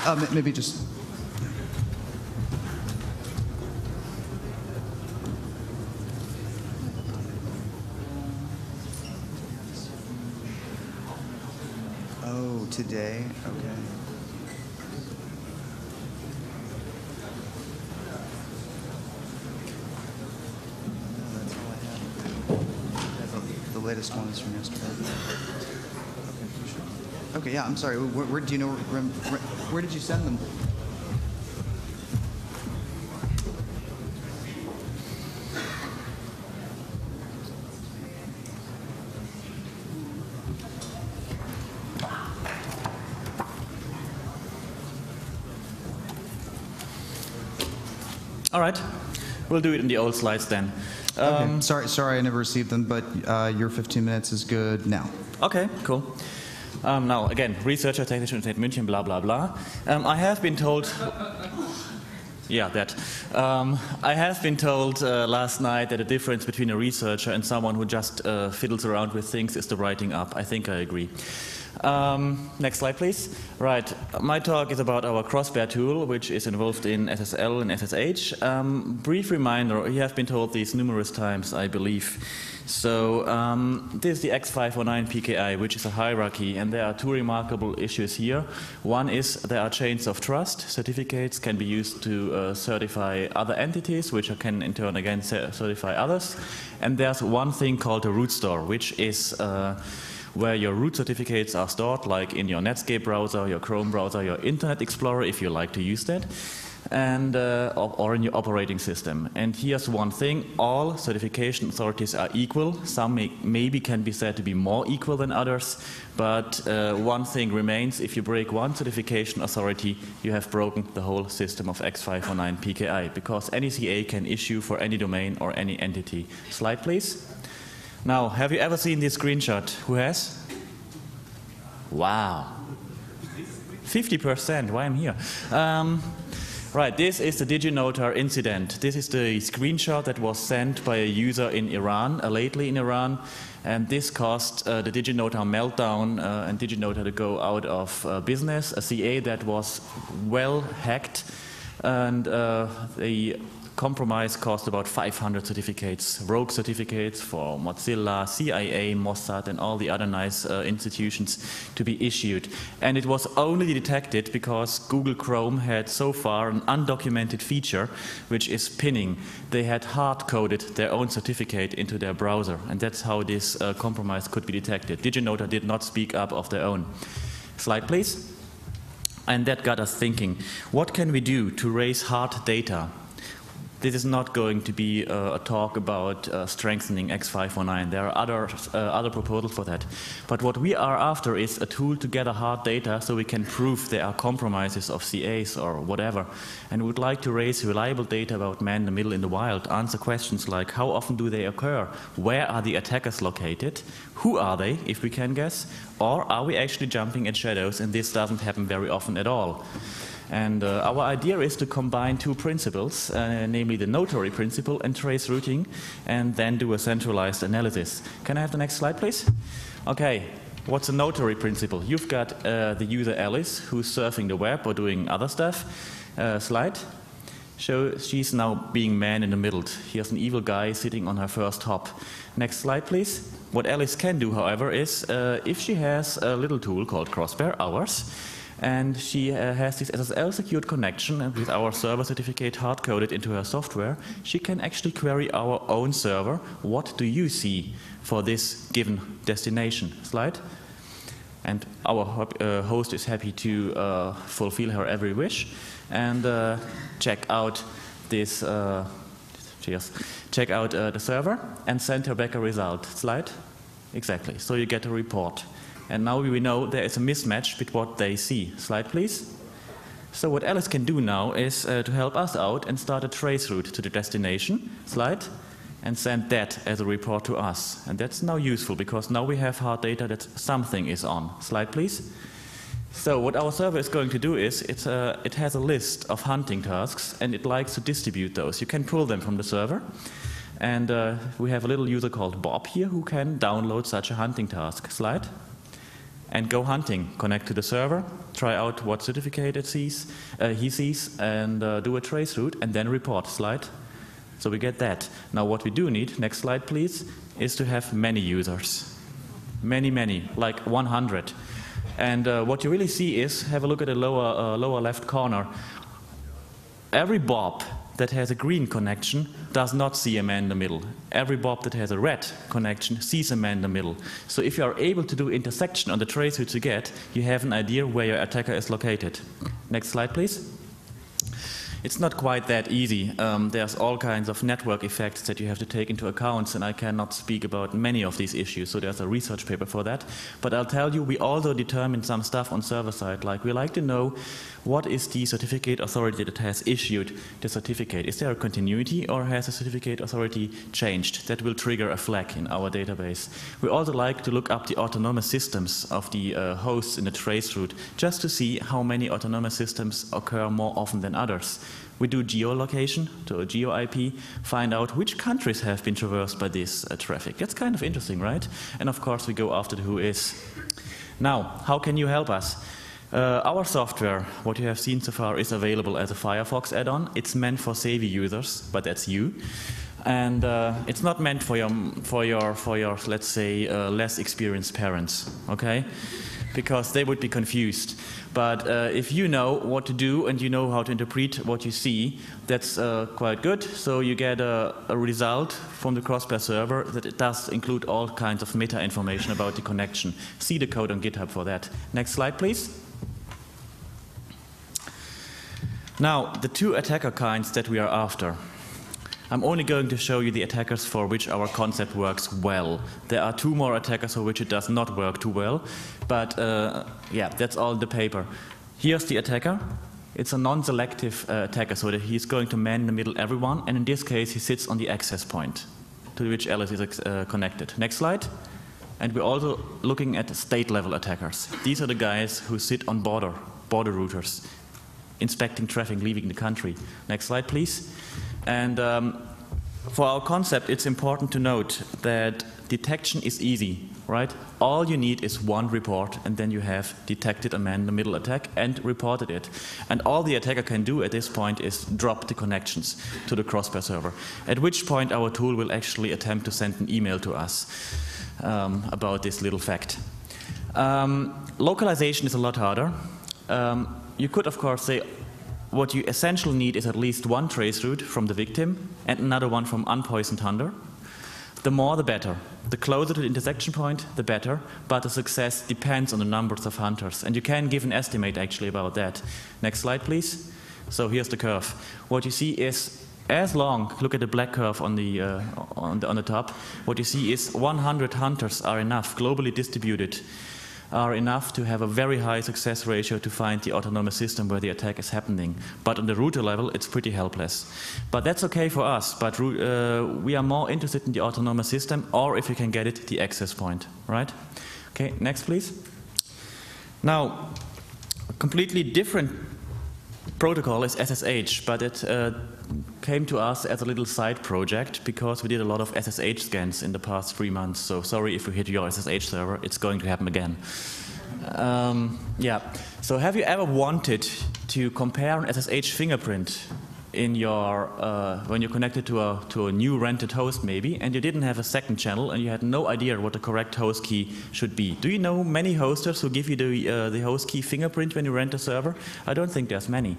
Uh, maybe just. Oh, today? Okay. No, that's all I have. Yeah, The, the latest one is from yesterday. Okay, yeah, I'm sorry. Where, where do you know? Where, where did you send them? All right, we'll do it in the old slides then. Okay. Sorry, sorry, I never received them, but uh, your 15 minutes is good now. Okay, cool. Um, now, again, researcher, Technische Universität München, blah, blah, blah. Um, I have been told. Yeah, that. Um, I have been told uh, last night that the difference between a researcher and someone who just uh, fiddles around with things is the writing up. I think I agree. Um, next slide, please. Right, my talk is about our Crossbear tool, which is involved in SSL and SSH. Um, brief reminder, you have been told these numerous times, I believe. So um, this is the X509 PKI, which is a hierarchy, and there are two remarkable issues here. One is there are chains of trust. Certificates can be used to uh, certify other entities, which can in turn again certify others. And there's one thing called a root store, which is uh, where your root certificates are stored, like in your Netscape browser, your Chrome browser, your Internet Explorer, if you like to use that, and uh, or in your operating system. And here's one thing: all certification authorities are equal. Some may, maybe can be said to be more equal than others, but uh, one thing remains: if you break one certification authority, you have broken the whole system of X509 PKI, because any CA can issue for any domain or any entity. Slide, please. Now, have you ever seen this screenshot? Who has? Wow. 50%, why I'm here. Um, right, this is the DigiNotar incident. This is the screenshot that was sent by a user in Iran, uh, lately in Iran, and this caused uh, the DigiNotar meltdown uh, and DigiNotar to go out of uh, business, a CA that was well hacked, and uh, the compromise cost about 500 certificates, rogue certificates for Mozilla, CIA, Mossad, and all the other nice uh, institutions to be issued. And it was only detected because Google Chrome had so far an undocumented feature, which is pinning. They had hard coded their own certificate into their browser, and that's how this uh, compromise could be detected. DigiNotar did not speak up of their own. Slide, please. And that got us thinking what can we do to raise hard data? This is not going to be uh, a talk about uh, strengthening X509. There are other, uh, other proposals for that. But what we are after is a tool to gather hard data so we can prove there are compromises of CAs or whatever. And we would like to raise reliable data about man in the middle in the wild, answer questions like how often do they occur? Where are the attackers located? Who are they, if we can guess? Or are we actually jumping at shadows and this doesn't happen very often at all? And uh, our idea is to combine two principles, uh, namely the notary principle and trace routing, and then do a centralized analysis. Can I have the next slide, please? Okay, what's a notary principle? You've got uh, the user Alice who's surfing the web or doing other stuff. Uh, slide. So she's now being man in the middle. Here's an evil guy sitting on her first hop. Next slide, please. What Alice can do, however, is uh, if she has a little tool called Crossbear Hours, and she uh, has this SSL secured connection, and with our server certificate hard coded into her software, she can actually query our own server. What do you see for this given destination? Slide. And our uh, host is happy to uh, fulfill her every wish and uh, check out this. Uh, cheers. Check out uh, the server and send her back a result. Slide. Exactly. So you get a report. And now we know there is a mismatch with what they see. Slide, please. So what Alice can do now is uh, to help us out and start a trace route to the destination. Slide. And send that as a report to us. And that's now useful because now we have hard data that something is on. Slide, please. So what our server is going to do is uh, it has a list of hunting tasks and it likes to distribute those. You can pull them from the server. And uh, we have a little user called Bob here who can download such a hunting task. Slide and go hunting. Connect to the server, try out what certificate it sees, uh, he sees, and uh, do a trace route, and then report. Slide. So we get that. Now what we do need, next slide please, is to have many users. Many, many, like 100. And uh, what you really see is, have a look at the lower, uh, lower left corner. Every Bob that has a green connection does not see a man in the middle. Every Bob that has a red connection sees a man in the middle. So if you are able to do intersection on the trace routes you get, you have an idea where your attacker is located. Next slide, please. It's not quite that easy. Um, there's all kinds of network effects that you have to take into account, and I cannot speak about many of these issues, so there's a research paper for that. But I'll tell you, we also determine some stuff on server side, like we like to know what is the certificate authority that has issued the certificate? Is there a continuity or has the certificate authority changed? That will trigger a flag in our database. We also like to look up the autonomous systems of the uh, hosts in the trace route just to see how many autonomous systems occur more often than others. We do geolocation to a geo IP, find out which countries have been traversed by this uh, traffic. That's kind of interesting, right? And of course, we go after who is. Now, how can you help us? Uh, our software, what you have seen so far, is available as a Firefox add-on. It's meant for savvy users, but that's you. And uh, it's not meant for your, for your, for your let's say, uh, less experienced parents, okay? Because they would be confused. But uh, if you know what to do and you know how to interpret what you see, that's uh, quite good. So you get a, a result from the Crossbear server that it does include all kinds of meta information about the connection. See the code on GitHub for that. Next slide, please. Now, the two attacker kinds that we are after. I'm only going to show you the attackers for which our concept works well. There are two more attackers for which it does not work too well, but uh, yeah, that's all the paper. Here's the attacker. It's a non-selective uh, attacker, so that he's going to man in the middle everyone, and in this case, he sits on the access point to which Alice is uh, connected. Next slide. And we're also looking at state-level attackers. These are the guys who sit on border, border routers inspecting traffic leaving the country. Next slide, please. And um, for our concept, it's important to note that detection is easy, right? All you need is one report, and then you have detected a man-in-the-middle attack and reported it. And all the attacker can do at this point is drop the connections to the Crossbear server, at which point our tool will actually attempt to send an email to us um, about this little fact. Um, localization is a lot harder. Um, you could, of course, say what you essentially need is at least one trace route from the victim and another one from unpoisoned hunter. The more, the better. The closer to the intersection point, the better, but the success depends on the numbers of hunters. And you can give an estimate actually about that. Next slide, please. So here's the curve. What you see is as long, look at the black curve on the, uh, on, the, on the top, what you see is 100 hunters are enough, globally distributed are enough to have a very high success ratio to find the autonomous system where the attack is happening. But on the router level, it's pretty helpless. But that's okay for us, but uh, we are more interested in the autonomous system, or if you can get it, the access point, right? Okay, next please. Now, a completely different protocol is SSH, but it uh, came to us as a little side project because we did a lot of SSH scans in the past three months. So sorry if we hit your SSH server, it's going to happen again. Um, yeah. So have you ever wanted to compare an SSH fingerprint in your uh, when you're connected to a to a new rented host maybe and you didn't have a second channel and you had no idea what the correct host key should be do you know many hosters who give you the uh, the host key fingerprint when you rent a server i don't think there's many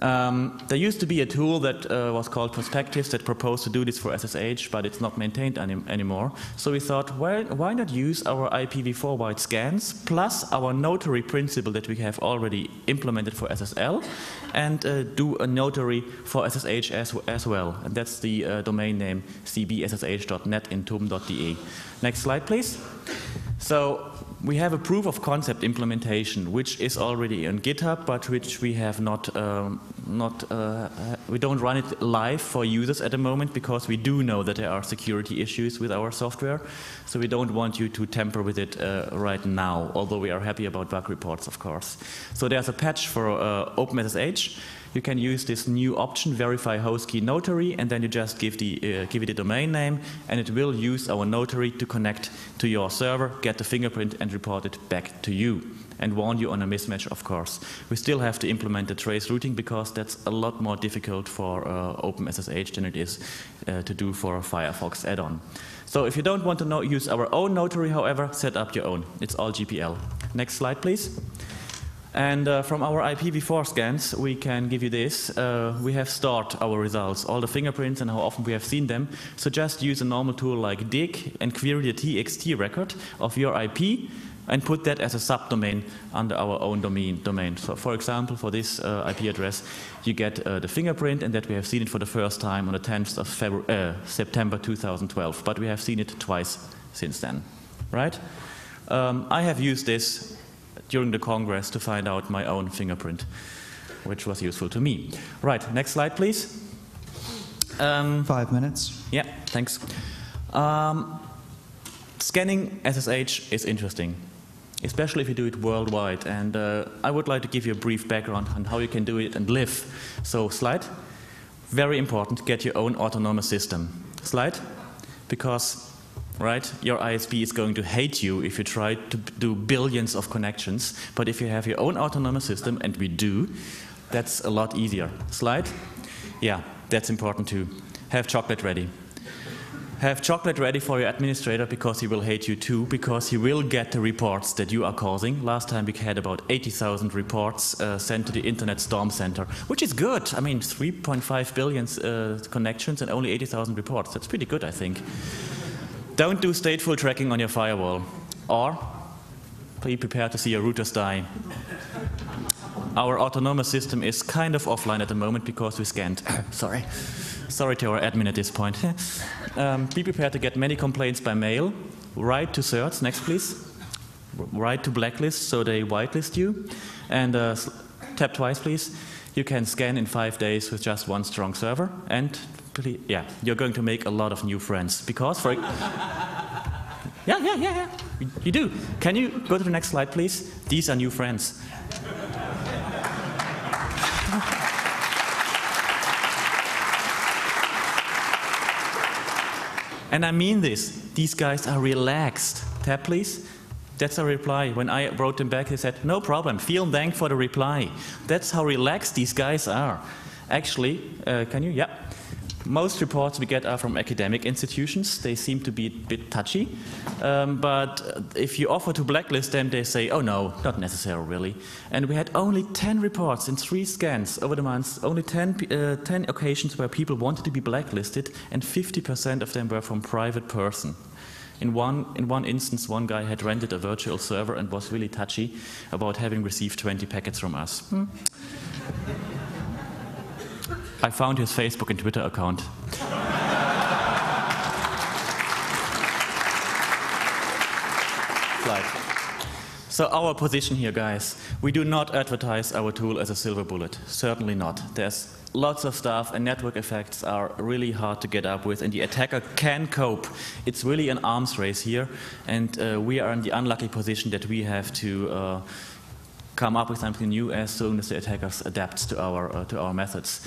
um, there used to be a tool that uh, was called Perspectives that proposed to do this for SSH, but it's not maintained any anymore. So we thought, why not use our IPv4 wide scans plus our notary principle that we have already implemented for SSL and uh, do a notary for SSH as, as well. And that's the uh, domain name cbssh.net in. Next slide, please. So we have a proof of concept implementation, which is already on GitHub, but which we have not, um, not uh, we don't run it live for users at the moment because we do know that there are security issues with our software. So we don't want you to tamper with it uh, right now, although we are happy about bug reports, of course. So there's a patch for uh, OpenSSH you can use this new option, verify host key notary, and then you just give, the, uh, give it a domain name, and it will use our notary to connect to your server, get the fingerprint, and report it back to you. And warn you on a mismatch, of course. We still have to implement the trace routing because that's a lot more difficult for uh, OpenSSH than it is uh, to do for a Firefox add-on. So if you don't want to use our own notary, however, set up your own. It's all GPL. Next slide, please. And uh, from our IPv4 scans, we can give you this. Uh, we have stored our results, all the fingerprints and how often we have seen them. So just use a normal tool like dig and query the TXT record of your IP and put that as a subdomain under our own domain. domain. So for example, for this uh, IP address, you get uh, the fingerprint and that we have seen it for the first time on the 10th of February, uh, September 2012. But we have seen it twice since then, right? Um, I have used this during the Congress to find out my own fingerprint, which was useful to me. Right, next slide, please. Um, Five minutes. Yeah, thanks. Um, scanning SSH is interesting, especially if you do it worldwide. And uh, I would like to give you a brief background on how you can do it and live. So, slide. Very important, get your own autonomous system. Slide. Because right? Your ISP is going to hate you if you try to do billions of connections. But if you have your own autonomous system, and we do, that's a lot easier. Slide? Yeah, that's important too. Have chocolate ready. Have chocolate ready for your administrator because he will hate you too, because he will get the reports that you are causing. Last time we had about 80,000 reports uh, sent to the Internet Storm Center, which is good. I mean, 3.5 billion uh, connections and only 80,000 reports. That's pretty good, I think. Don't do stateful tracking on your firewall. Or be prepared to see your routers die. Our autonomous system is kind of offline at the moment because we scanned. Sorry. Sorry to our admin at this point. um, be prepared to get many complaints by mail. Write to certs. Next, please. Write to blacklist so they whitelist you. And uh, tap twice, please. You can scan in five days with just one strong server. And yeah, you're going to make a lot of new friends because for. yeah, yeah, yeah, yeah. You do. Can you go to the next slide, please? These are new friends. and I mean this. These guys are relaxed. Tap, please. That's a reply. When I wrote them back, they said, no problem. Vielen Dank for the reply. That's how relaxed these guys are. Actually, uh, can you? Yeah. Most reports we get are from academic institutions. They seem to be a bit touchy. Um, but if you offer to blacklist them, they say, oh no, not necessary really. And we had only 10 reports in three scans over the months, only 10, uh, 10 occasions where people wanted to be blacklisted, and 50% of them were from private person. In one, in one instance, one guy had rented a virtual server and was really touchy about having received 20 packets from us. Hmm. I found his Facebook and Twitter account. So our position here, guys, we do not advertise our tool as a silver bullet. Certainly not. There's lots of stuff, and network effects are really hard to get up with, and the attacker can cope. It's really an arms race here, and uh, we are in the unlucky position that we have to uh, come up with something new as soon as the attackers adapt to our uh, to our methods.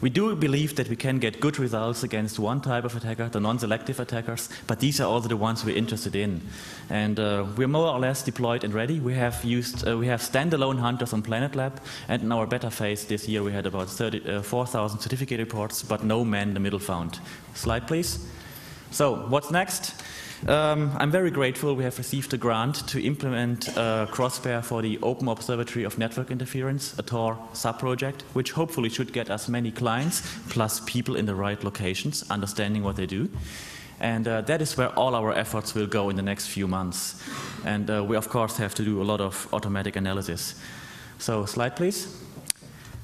We do believe that we can get good results against one type of attacker, the non-selective attackers, but these are also the ones we're interested in. And uh, we're more or less deployed and ready. We have used, uh, we have standalone hunters on Planet Lab, and in our beta phase this year we had about 30, uh, 4,000 certificate reports, but no man in the middle found. Slide, please. So, what's next? Um, I'm very grateful we have received a grant to implement uh, for the Open Observatory of Network Interference, a Tor sub-project, which hopefully should get us many clients, plus people in the right locations, understanding what they do. And uh, that is where all our efforts will go in the next few months. And uh, we, of course, have to do a lot of automatic analysis. So, slide, please.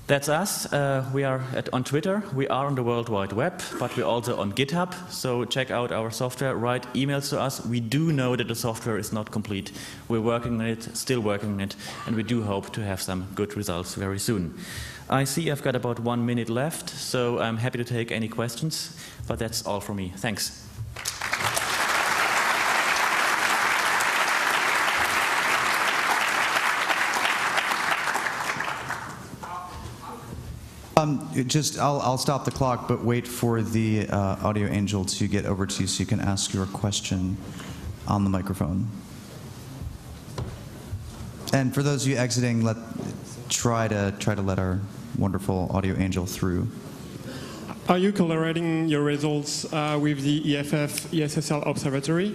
That's us. Uh, we are at, on Twitter. We are on the World Wide Web, but we're also on GitHub. So check out our software. Write emails to us. We do know that the software is not complete. We're working on it, still working on it, and we do hope to have some good results very soon. I see I've got about one minute left, so I'm happy to take any questions. But that's all from me. Thanks. Um, just, I'll, I'll stop the clock, but wait for the uh, audio angel to get over to you so you can ask your question on the microphone. And for those of you exiting, let try to try to let our wonderful audio angel through. Are you correlating your results uh, with the EFF ESSL observatory?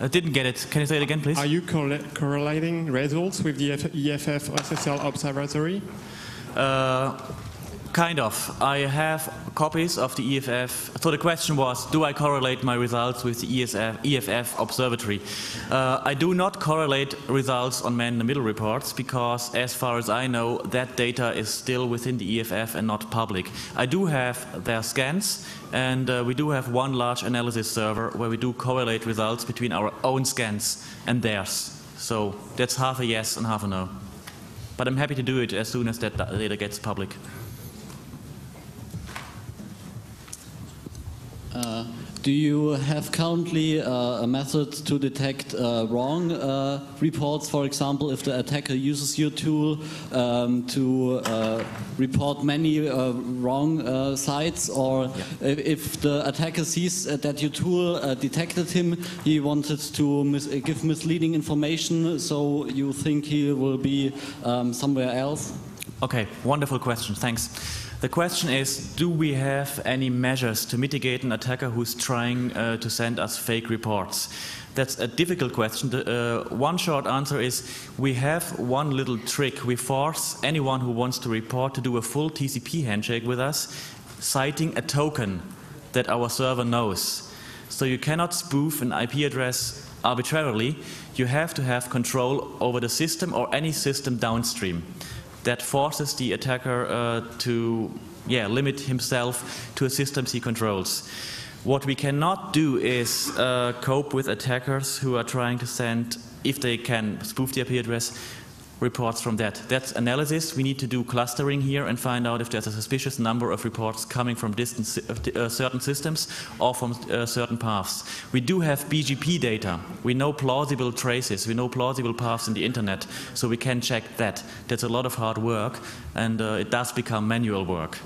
I didn't get it. Can you say it again, please? Are you correla- correlating results with the EFF SSL observatory? Uh, kind of. I have copies of the EFF. So the question was, do I correlate my results with the ESF, EFF observatory? Uh, I do not correlate results on man-in-the-middle reports because, as far as I know, that data is still within the EFF and not public. I do have their scans, and uh, we do have one large analysis server where we do correlate results between our own scans and theirs. So that's half a yes and half a no. But I'm happy to do it as soon as that data gets public. Do you have currently uh, a method to detect uh, wrong uh, reports? For example, if the attacker uses your tool um, to uh, report many uh, wrong uh, sites, or if, if the attacker sees that your tool detected him, he wanted to mis give misleading information, so you think he will be um, somewhere else? Okay, wonderful question. Thanks. The question is Do we have any measures to mitigate an attacker who's trying uh, to send us fake reports? That's a difficult question. The, uh, one short answer is we have one little trick. We force anyone who wants to report to do a full TCP handshake with us, citing a token that our server knows. So you cannot spoof an IP address arbitrarily. You have to have control over the system or any system downstream that forces the attacker uh, to yeah, limit himself to a systems he controls. What we cannot do is uh, cope with attackers who are trying to send, if they can spoof the IP address, reports from that. That's analysis. We need to do clustering here and find out if there's a suspicious number of reports coming from distant, uh, certain systems or from uh, certain paths. We do have BGP data. We know plausible traces. We know plausible paths in the internet, so we can check that. That's a lot of hard work, and uh, it does become manual work.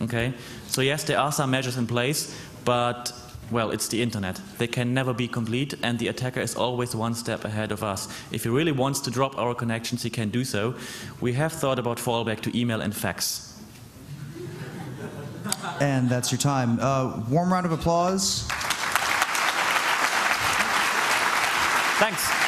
Okay? So yes, there are some measures in place, but well, it's the internet. They can never be complete, and the attacker is always one step ahead of us. If he really wants to drop our connections, he can do so. We have thought about fallback to email and fax. And that's your time. Uh, warm round of applause. Thanks.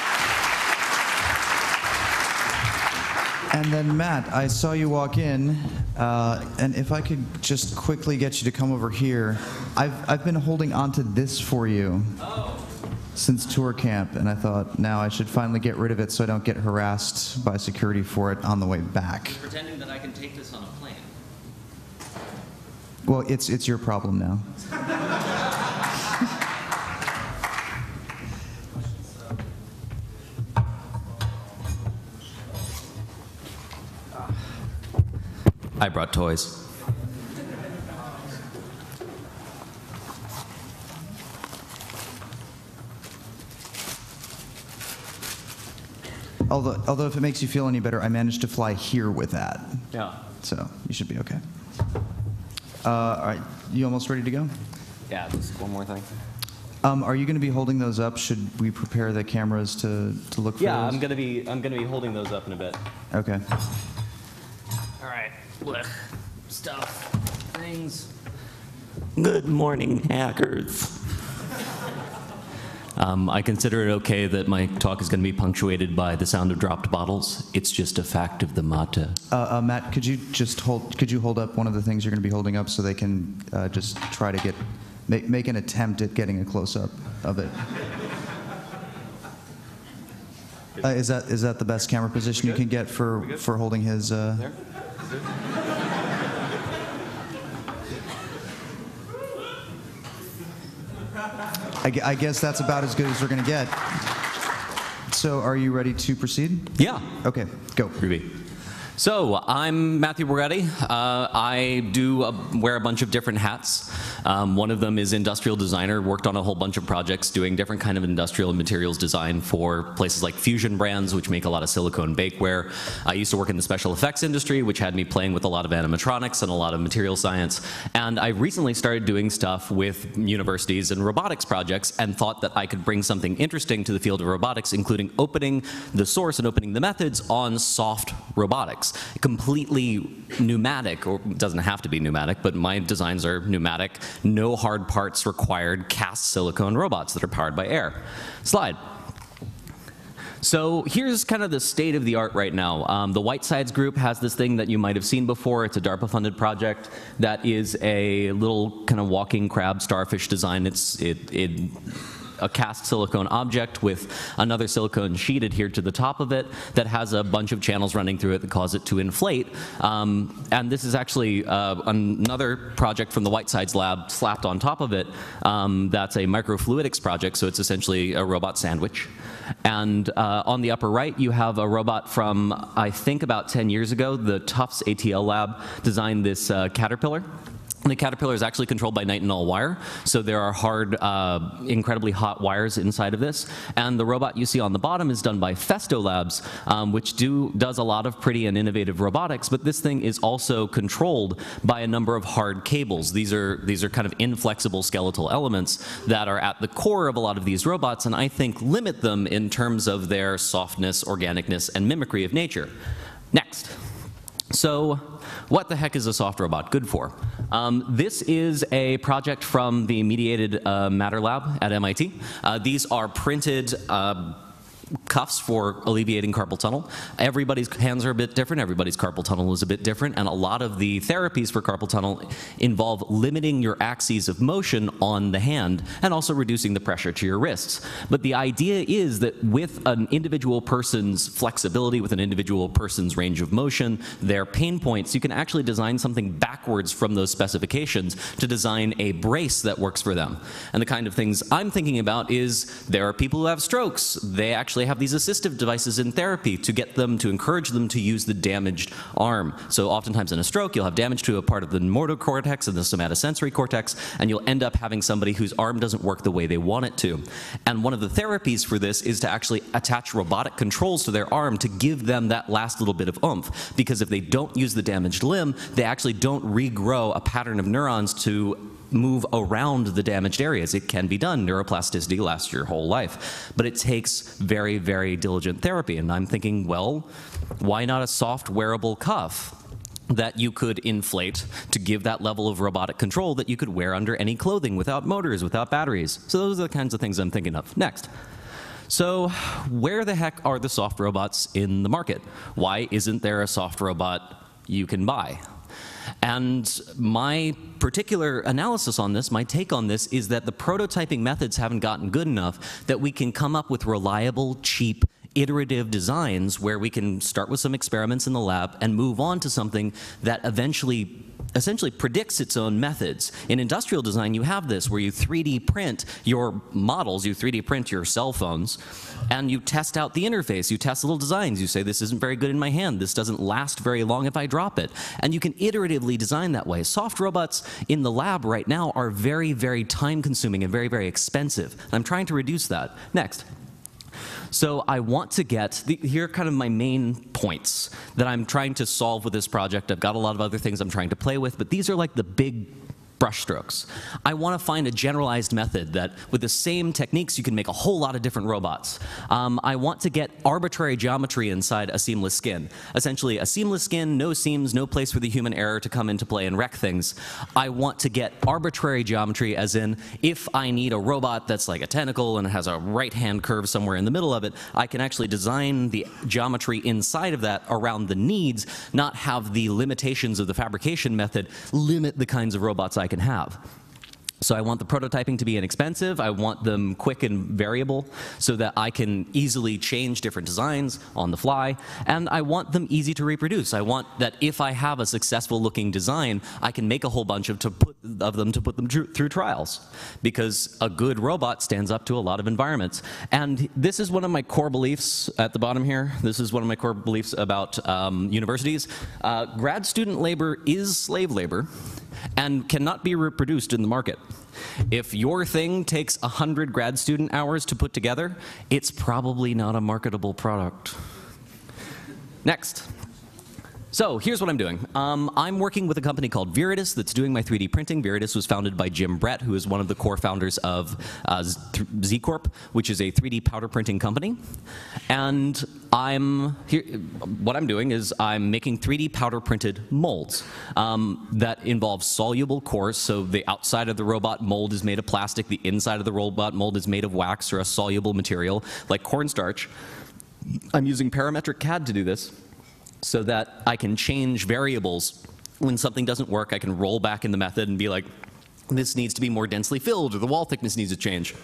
And then Matt, I saw you walk in, uh, and if I could just quickly get you to come over here, I've I've been holding onto this for you since tour camp, and I thought now I should finally get rid of it so I don't get harassed by security for it on the way back. Pretending that I can take this on a plane. Well, it's it's your problem now. I brought toys. Although, although if it makes you feel any better, I managed to fly here with that, Yeah. so you should be okay. Uh, all right, you almost ready to go? Yeah, just one more thing. Um, are you going to be holding those up? Should we prepare the cameras to, to look for Yeah, those? I'm gonna be I'm gonna be holding those up in a bit. Okay. All right, look, stuff, things. Good morning, hackers. Um, I consider it okay that my talk is going to be punctuated by the sound of dropped bottles. It's just a fact of the matter. Uh, uh, Matt, could you just hold? Could you hold up one of the things you're going to be holding up so they can uh, just try to get make, make an attempt at getting a close up of it? Uh, is that is that the best camera position you can get for for holding his? Uh, I, I guess that's about as good as we're going to get. So, are you ready to proceed? Yeah. Okay, go. Ruby. So, I'm Matthew Borgatti. Uh, I do uh, wear a bunch of different hats. Um, one of them is industrial designer, worked on a whole bunch of projects doing different kind of industrial materials design for places like Fusion Brands, which make a lot of silicone bakeware. I used to work in the special effects industry, which had me playing with a lot of animatronics and a lot of material science. And I recently started doing stuff with universities and robotics projects and thought that I could bring something interesting to the field of robotics, including opening the source and opening the methods on soft robotics. Completely pneumatic, or doesn't have to be pneumatic, but my designs are pneumatic, no hard parts required, cast silicone robots that are powered by air. Slide. So here's kind of the state of the art right now. Um, the Whitesides group has this thing that you might have seen before. It's a DARPA-funded project that is a little kind of walking crab starfish design. It's it, it a cast silicone object with another silicone sheet adhered to the top of it that has a bunch of channels running through it that cause it to inflate. Um, and this is actually uh, another project from the Whitesides lab slapped on top of it. Um, that's a microfluidics project, so it's essentially a robot sandwich. And uh, on the upper right, you have a robot from, I think, about 10 years ago. The Tufts ATL lab designed this uh, caterpillar. The caterpillar is actually controlled by nitinol wire, so there are hard, uh, incredibly hot wires inside of this. And the robot you see on the bottom is done by Festo Labs, um, which do does a lot of pretty and innovative robotics. But this thing is also controlled by a number of hard cables. These are these are kind of inflexible skeletal elements that are at the core of a lot of these robots, and I think limit them in terms of their softness, organicness, and mimicry of nature. Next. So, what the heck is a soft robot good for? Um, this is a project from the Mediated uh, Matter Lab at MIT. Uh, these are printed uh, cuffs for alleviating carpal tunnel. Everybody's hands are a bit different, everybody's carpal tunnel is a bit different, and a lot of the therapies for carpal tunnel involve limiting your axes of motion on the hand and also reducing the pressure to your wrists. But the idea is that with an individual person's flexibility, with an individual person's range of motion, their pain points, you can actually design something backwards from those specifications to design a brace that works for them. And the kind of things I'm thinking about is there are people who have strokes. They actually have these assistive devices in therapy to get them, to encourage them to use the damaged arm. So oftentimes in a stroke, you'll have damage to a part of the motor cortex and the somatosensory cortex, and you'll end up having somebody whose arm doesn't work the way they want it to. And one of the therapies for this is to actually attach robotic controls to their arm to give them that last little bit of oomph. Because if they don't use the damaged limb, they actually don't regrow a pattern of neurons to move around the damaged areas. It can be done. Neuroplasticity lasts your whole life. But it takes very, very diligent therapy. And I'm thinking, well, why not a soft wearable cuff? that you could inflate to give that level of robotic control that you could wear under any clothing without motors, without batteries. So those are the kinds of things I'm thinking of. Next. So, where the heck are the soft robots in the market? Why isn't there a soft robot you can buy? And my particular analysis on this, my take on this, is that the prototyping methods haven't gotten good enough that we can come up with reliable, cheap, iterative designs where we can start with some experiments in the lab and move on to something that eventually essentially predicts its own methods. In industrial design, you have this where you 3D print your models, you 3D print your cell phones, and you test out the interface. You test little designs. You say, this isn't very good in my hand. This doesn't last very long if I drop it. And you can iteratively design that way. Soft robots in the lab right now are very, very time consuming and very, very expensive. I'm trying to reduce that. Next. So I want to get, the, here are kind of my main points that I'm trying to solve with this project. I've got a lot of other things I'm trying to play with, but these are like the big brushstrokes. I want to find a generalized method that with the same techniques you can make a whole lot of different robots. Um, I want to get arbitrary geometry inside a seamless skin. Essentially a seamless skin, no seams, no place for the human error to come into play and wreck things. I want to get arbitrary geometry as in if I need a robot that's like a tentacle and has a right hand curve somewhere in the middle of it, I can actually design the geometry inside of that around the needs, not have the limitations of the fabrication method limit the kinds of robots I can have. So I want the prototyping to be inexpensive. I want them quick and variable so that I can easily change different designs on the fly. And I want them easy to reproduce. I want that if I have a successful looking design, I can make a whole bunch of, put, of them to put them through trials. Because a good robot stands up to a lot of environments. And this is one of my core beliefs at the bottom here. This is one of my core beliefs about um, universities. Uh, grad student labor is slave labor and cannot be reproduced in the market. If your thing takes 100 grad student hours to put together, it's probably not a marketable product. Next. So here's what I'm doing. Um, I'm working with a company called Viridis that's doing my 3D printing. Viridis was founded by Jim Bredt, who is one of the core founders of uh, Z Corp, which is a 3D powder printing company. And I'm here, what I'm doing is I'm making 3D powder printed molds um, that involve soluble cores. So the outside of the robot mold is made of plastic, the inside of the robot mold is made of wax or a soluble material like cornstarch. I'm using parametric CAD to do this so that I can change variables. When something doesn't work, I can roll back in the method and be like, this needs to be more densely filled, or the wall thickness needs to change.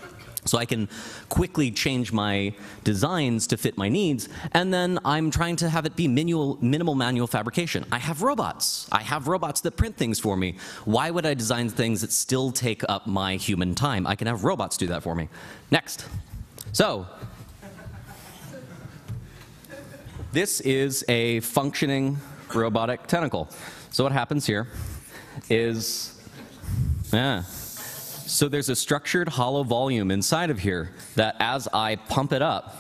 So I can quickly change my designs to fit my needs, and then I'm trying to have it be minimal, minimal manual fabrication. I have robots. I have robots that print things for me. Why would I design things that still take up my human time? I can have robots do that for me. Next. So, this is a functioning robotic tentacle. So what happens here is, yeah. So there's a structured hollow volume inside of here that as I pump it up,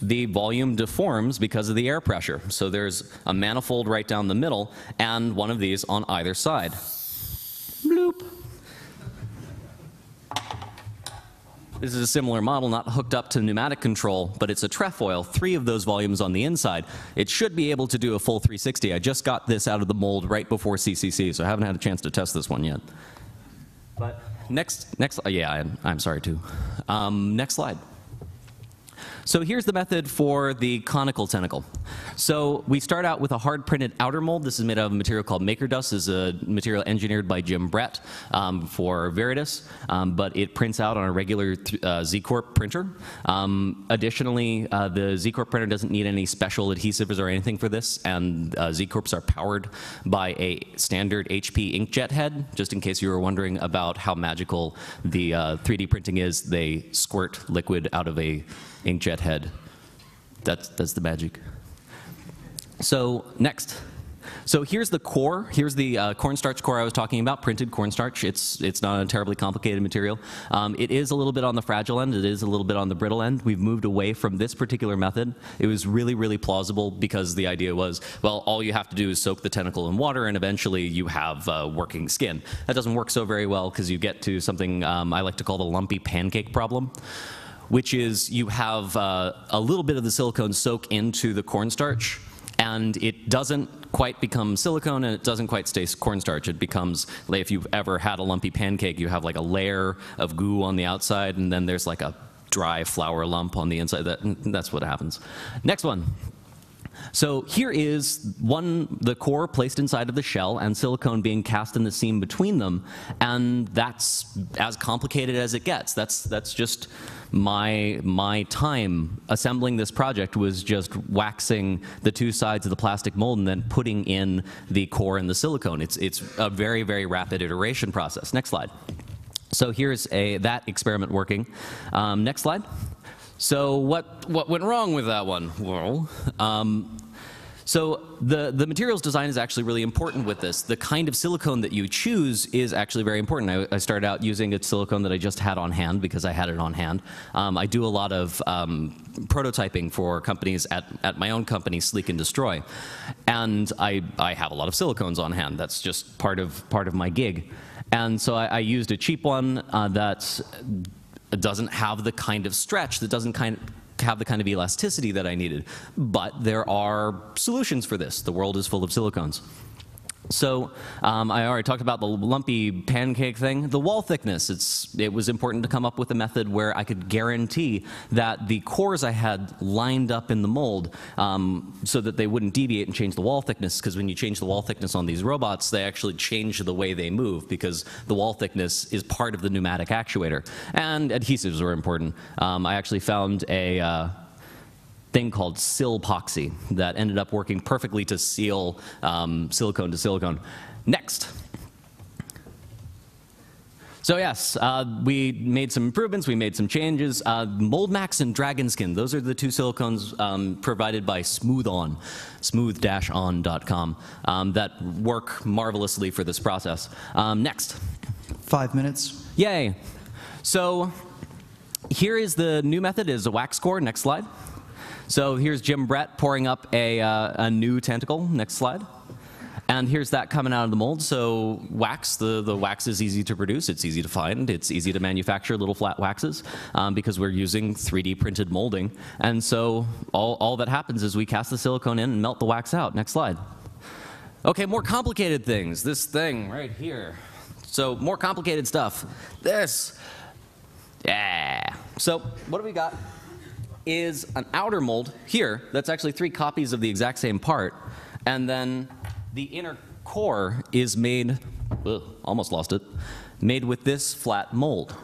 the volume deforms because of the air pressure. So there's a manifold right down the middle and one of these on either side. This is a similar model, not hooked up to pneumatic control, but it's a trefoil, three of those volumes on the inside. It should be able to do a full 360. I just got this out of the mold right before CCC, so I haven't had a chance to test this one yet. But next, next, yeah, I'm, I'm sorry too. Um, next slide. So here's the method for the conical tentacle. So we start out with a hard printed outer mold. This is made out of a material called Maker Dust. This is a material engineered by Jim Bredt um, for Viridis, um, but it prints out on a regular uh, Z-Corp printer. Um, additionally, uh, the Z-Corp printer doesn't need any special adhesives or anything for this, and uh, Z-Corps are powered by a standard HP inkjet head. Just in case you were wondering about how magical the 3D uh, printing is, they squirt liquid out of a inkjet head. That's, that's the magic. So next. So here's the core. Here's the uh, cornstarch core I was talking about, printed cornstarch. It's, it's not a terribly complicated material. Um, it is a little bit on the fragile end. It is a little bit on the brittle end. We've moved away from this particular method. It was really, really plausible because the idea was, well, all you have to do is soak the tentacle in water and eventually you have uh, working skin. That doesn't work so very well because you get to something um, I like to call the lumpy pancake problem which is you have uh, a little bit of the silicone soak into the cornstarch, and it doesn't quite become silicone and it doesn't quite stay cornstarch. It becomes, like if you've ever had a lumpy pancake, you have like a layer of goo on the outside, and then there's like a dry flour lump on the inside. That, that's what happens. Next one. So here is one, the core placed inside of the shell and silicone being cast in the seam between them, and that's as complicated as it gets. That's, that's just my, my time assembling this project was just waxing the two sides of the plastic mold and then putting in the core and the silicone. It's, it's a very, very rapid iteration process. Next slide. So here's a, that experiment working. Um, next slide. So what, what went wrong with that one? Well, um, So the, the materials design is actually really important with this. The kind of silicone that you choose is actually very important. I, I started out using a silicone that I just had on hand because I had it on hand. Um, I do a lot of um, prototyping for companies at, at my own company, Sleek and Destroy. And I, I have a lot of silicones on hand. That's just part of, part of my gig. And so I, I used a cheap one uh, that doesn't have the kind of stretch, that doesn't kind have the kind of elasticity that I needed. But there are solutions for this. The world is full of silicones. So um, I already talked about the lumpy pancake thing. The wall thickness, it's, it was important to come up with a method where I could guarantee that the cores I had lined up in the mold um, so that they wouldn't deviate and change the wall thickness, because when you change the wall thickness on these robots, they actually change the way they move, because the wall thickness is part of the pneumatic actuator. And adhesives were important. Um, I actually found a, uh, thing called Silpoxy that ended up working perfectly to seal um, silicone to silicone. Next. So yes, uh, we made some improvements, we made some changes. Uh, MoldMax and DragonSkin, those are the two silicones um, provided by Smooth-On, smooth-on.com, um, that work marvelously for this process. Um, next. Five minutes. Yay. So here is the new method is a wax core. Next slide. So here's Jim Bredt pouring up a, uh, a new tentacle. Next slide. And here's that coming out of the mold. So wax, the, the wax is easy to produce. It's easy to find. It's easy to manufacture little flat waxes um, because we're using 3D printed molding. And so all, all that happens is we cast the silicone in and melt the wax out. Next slide. Okay, more complicated things. This thing right here. So more complicated stuff. This. Yeah. So what do we got? Is an outer mold here that's actually three copies of the exact same part. And then the inner core is made, ugh, almost lost it, made with this flat mold.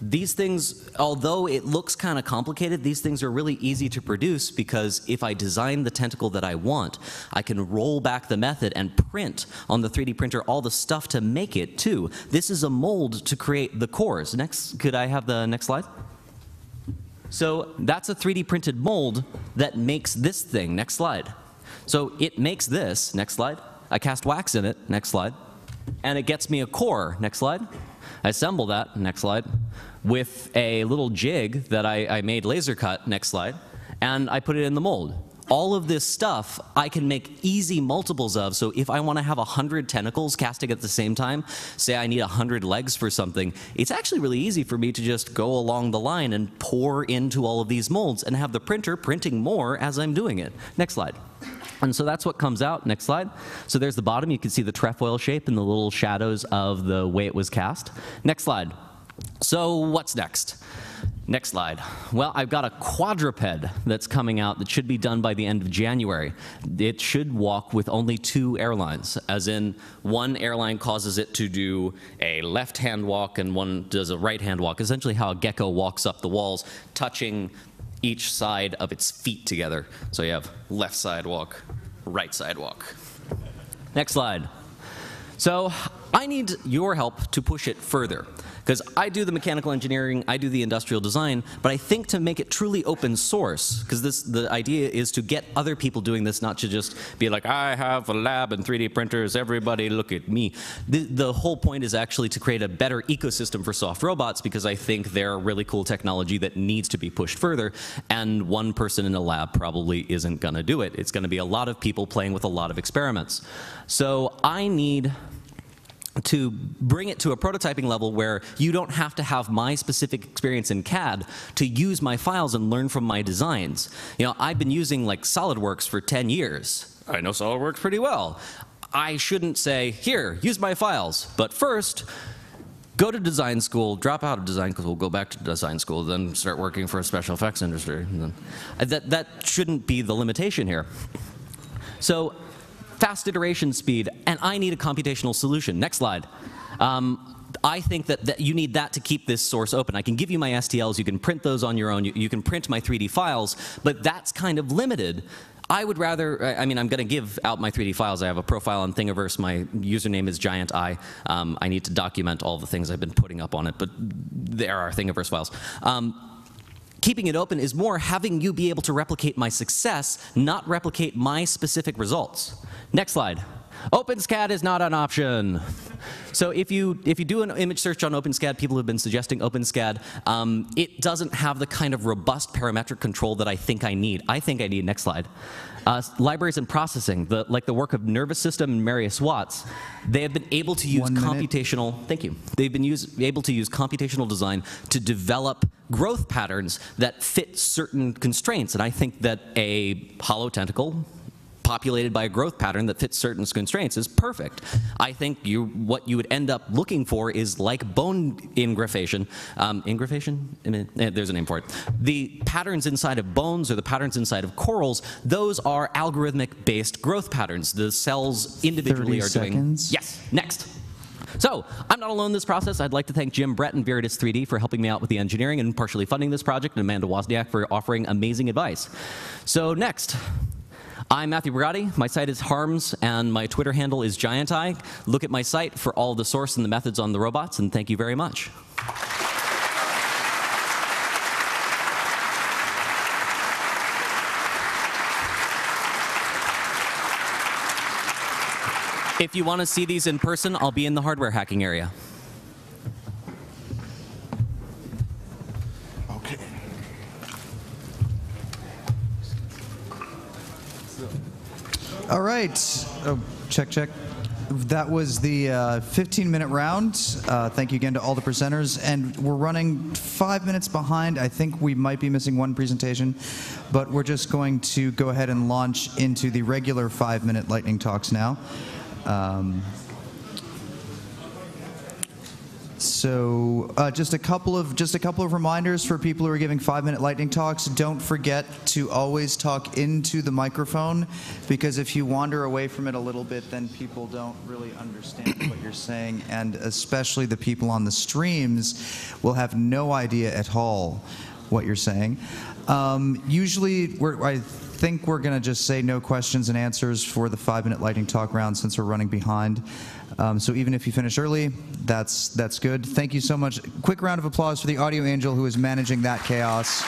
These things, although it looks kind of complicated, these things are really easy to produce because if I design the tentacle that I want, I can roll back the method and print on the 3D printer all the stuff to make it too. This is a mold to create the cores. Next, could I have the next slide? So that's a 3D printed mold that makes this thing. Next slide. So it makes this. Next slide. I cast wax in it. Next slide. And it gets me a core. Next slide. I assemble that. Next slide. With a little jig that I, I made laser cut. Next slide. And I put it in the mold all of this stuff I can make easy multiples of. So if I want to have 100 tentacles casting at the same time, say I need 100 legs for something, it's actually really easy for me to just go along the line and pour into all of these molds and have the printer printing more as I'm doing it. Next slide. And so that's what comes out. Next slide. So there's the bottom. You can see the trefoil shape and the little shadows of the way it was cast. Next slide. So what's next? Next slide. Well, I've got a quadruped that's coming out that should be done by the end of January. It should walk with only two airlines, as in one airline causes it to do a left-hand walk and one does a right-hand walk, essentially how a gecko walks up the walls, touching each side of its feet together. So you have left side walk, right side walk. Next slide. So I need your help to push it further. Because I do the mechanical engineering, I do the industrial design, but I think to make it truly open source, because this the idea is to get other people doing this, not to just be like, I have a lab and 3D printers, everybody look at me. The, the whole point is actually to create a better ecosystem for soft robots, because I think they're really cool technology that needs to be pushed further, and one person in a lab probably isn't gonna do it. It's gonna be a lot of people playing with a lot of experiments. So I need to bring it to a prototyping level where you don't have to have my specific experience in CAD to use my files and learn from my designs. You know, I've been using like SolidWorks for 10 years. I know SolidWorks pretty well. I shouldn't say, here, use my files. But first, go to design school, drop out of design school, go back to design school, then start working for a special effects industry. That, that shouldn't be the limitation here. So fast iteration speed, and I need a computational solution. Next slide. Um, I think that, that, you need that to keep this source open. I can give you my STLs, you can print those on your own, you, you can print my 3D files, but that's kind of limited. I would rather, I mean, I'm going to give out my 3D files. I have a profile on Thingiverse. My username is Giant Eye. Um, I need to document all the things I've been putting up on it, but there are Thingiverse files. Um, keeping it open is more having you be able to replicate my success, not replicate my specific results. Next slide. OpenSCAD is not an option. So if you if you do an image search on OpenSCAD, people have been suggesting OpenSCAD. Um, it doesn't have the kind of robust parametric control that I think I need. I think I need. Next slide. Uh, libraries and processing, the, like the work of Nervous System and Marius Watz, they have been able to use One minute. computational. Thank you. They've been use, able to use computational design to develop growth patterns that fit certain constraints. And I think that a hollow tentacle populated by a growth pattern that fits certain constraints is perfect. I think you what you would end up looking for is like bone ingrafation. Um? I mean, eh, there's a name for it. The patterns inside of bones or the patterns inside of corals, those are algorithmic-based growth patterns. The cells individually 30 are doing. seconds. Yes. Next. So, I'm not alone in this process. I'd like to thank Jim Bredt and Viridis 3D for helping me out with the engineering and partially funding this project, and Amanda Wozniak for offering amazing advice. So, next. I'm Matthew Borgatti. My site is Harms, and my Twitter handle is GiantEye. Look at my site for all the source and the methods on the robots, and thank you very much. If you want to see these in person, I'll be in the hardware hacking area. All right. Oh, check, check. That was the 15-minute round. Uh, thank you again to all the presenters. And we're running five minutes behind. I think we might be missing one presentation, but we're just going to go ahead and launch into the regular five-minute lightning talks now. Um, so uh, just a couple of just a couple of reminders for people who are giving five minute lightning talks. Don't forget to always talk into the microphone because if you wander away from it a little bit, then people don't really understand what you're saying, and especially the people on the streams will have no idea at all what you're saying. Um, usually, I think we're going to just say no questions and answers for the five minute lightning talk round since we're running behind. Um, so even if you finish early, that's that's good. Thank you so much. Quick round of applause for the audio angel who is managing that chaos.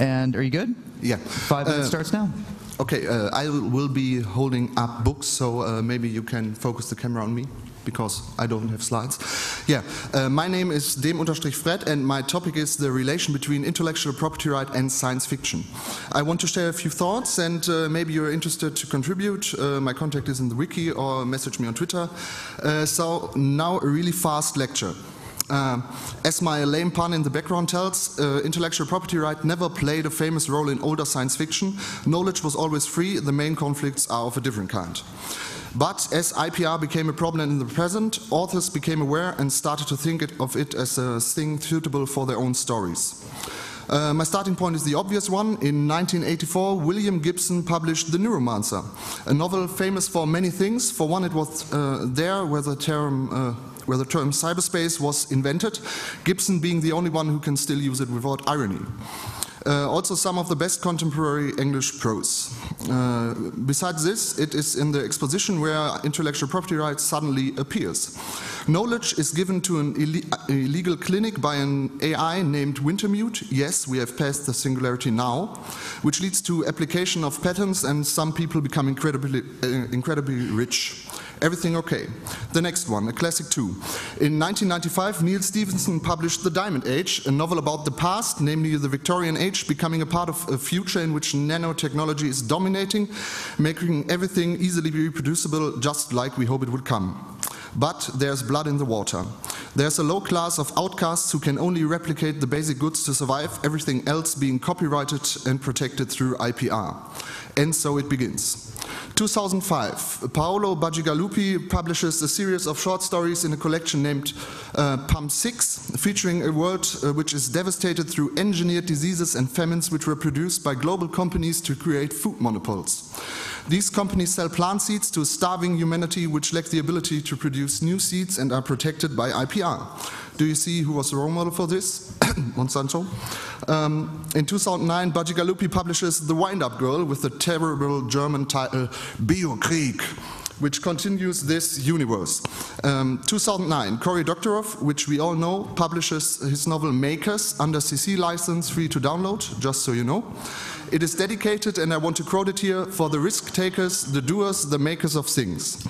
And are you good? Yeah. Five minutes Uh, starts now. Okay, uh, I will be holding up books, so uh, maybe you can focus the camera on me because I don't have slides. Yeah, uh, my name is dem-fred and my topic is the relation between intellectual property right and science fiction. I want to share a few thoughts and uh, maybe you're interested to contribute. Uh, my contact is in the wiki or message me on Twitter. Uh, so now a really fast lecture. Uh, as my lame pun in the background tells, uh, intellectual property right never played a famous role in older science fiction. Knowledge was always free, the main conflicts are of a different kind. But as IPR became a problem in the present, authors became aware and started to think of it as a thing suitable for their own stories. Uh, my starting point is the obvious one. In 1984, William Gibson published The Neuromancer, a novel famous for many things. For one, it was uh, there where the term uh, where the term cyberspace was invented, Gibson being the only one who can still use it without irony. Uh, also some of the best contemporary English prose. Uh, besides this, it is in the exposition where intellectual property rights suddenly appears. Knowledge is given to an ille illegal clinic by an AI named Wintermute. Yes, we have passed the singularity now, which leads to application of patents and some people become incredibly, uh, incredibly rich. Everything okay. The next one, a classic too. In 1995, Neal Stephenson published The Diamond Age, a novel about the past, namely the Victorian Age, becoming a part of a future in which nanotechnology is dominating, making everything easily reproducible, just like we hope it would come. But there's blood in the water. There's a low class of outcasts who can only replicate the basic goods to survive, everything else being copyrighted and protected through IPR. And so it begins. 2005, Paolo Bacigalupi publishes a series of short stories in a collection named uh, Pump 6, featuring a world uh, which is devastated through engineered diseases and famines which were produced by global companies to create food monopoles. These companies sell plant seeds to a starving humanity which lack the ability to produce new seeds and are protected by IPR. Do you see who was the role model for this? Monsanto. Um, in 2009, Bacigalupi publishes The Wind-Up Girl with the terrible German title Biokrieg. which continues this universe. Um, 2009, Cory Doctorow, which we all know, publishes his novel Makers under CC license, free to download, just so you know. It is dedicated, and I want to quote it here, for the risk takers, the doers, the makers of things.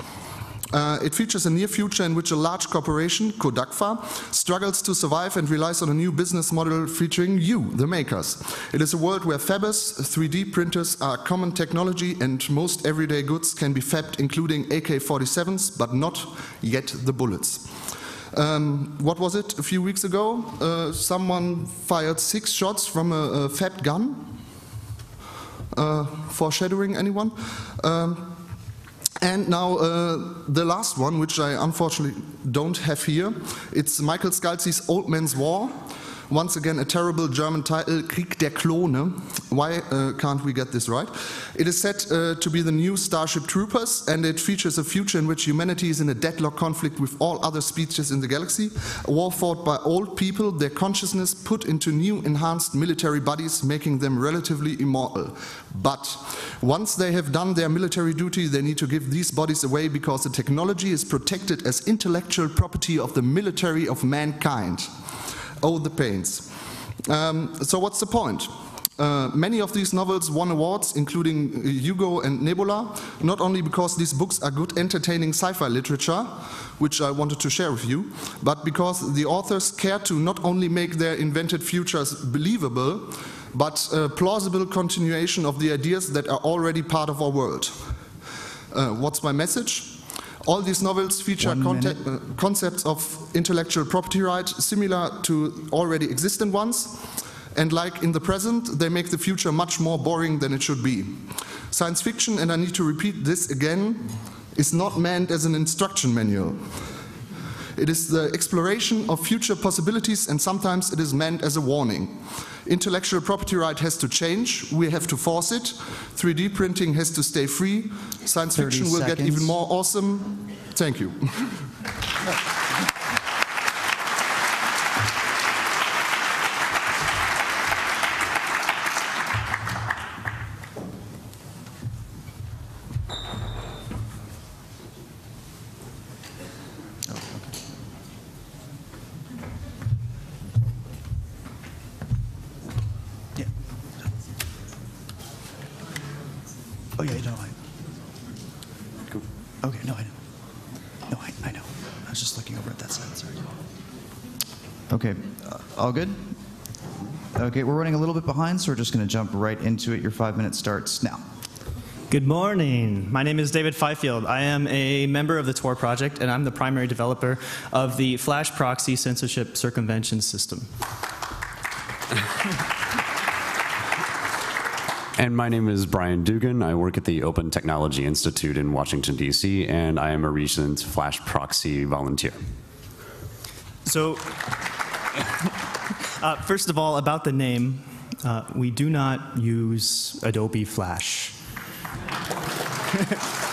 Uh, it features a near future in which a large corporation, Kodakfa, struggles to survive and relies on a new business model featuring you, the makers. It is a world where fabbers, 3D printers are common technology and most everyday goods can be fabbed, including AK-47s, but not yet the bullets. Um, what was it? A few weeks ago, uh, someone fired six shots from a, a fabbed gun. Uh, foreshadowing anyone? Um, and now uh, the last one, which I unfortunately don't have here, it's Michael Scalzi's Old Man's War. Once again, a terrible German title, Krieg der Klone. Why uh, can't we get this right? It is set uh, to be the new Starship Troopers, and it features a future in which humanity is in a deadlock conflict with all other species in the galaxy. A war fought by old people, their consciousness put into new enhanced military bodies, making them relatively immortal. But once they have done their military duty, they need to give these bodies away because the technology is protected as intellectual property of the military of mankind. Oh, the pains. Um, so what's the point? Uh, many of these novels won awards, including Hugo and Nebula, not only because these books are good, entertaining sci-fi literature, which I wanted to share with you, but because the authors care to not only make their invented futures believable, but a plausible continuation of the ideas that are already part of our world. Uh, what's my message? All these novels feature uh, concepts of intellectual property right similar to already existent ones. And like in the present, they make the future much more boring than it should be. Science fiction, and I need to repeat this again, is not meant as an instruction manual. It is the exploration of future possibilities and sometimes it is meant as a warning. Intellectual property right has to change, we have to force it. 3D printing has to stay free. Science fiction will seconds. get even more awesome. Thank you. Yeah. Oh yeah, no, I. Okay, no, I know. No, I, I know. I was just looking over at that side. Sorry. Okay, uh, all good. Okay, we're running a little bit behind, so we're just going to jump right into it. Your five minute starts now. Good morning. My name is David Fifield. I am a member of the Tor project, and I'm the primary developer of the Flash Proxy Censorship Circumvention System. And my name is Brian Dugan. I work at the Open Technology Institute in Washington, D.C., and I am a recent Flash proxy volunteer. So, uh, first of all, about the name, uh, we do not use Adobe Flash.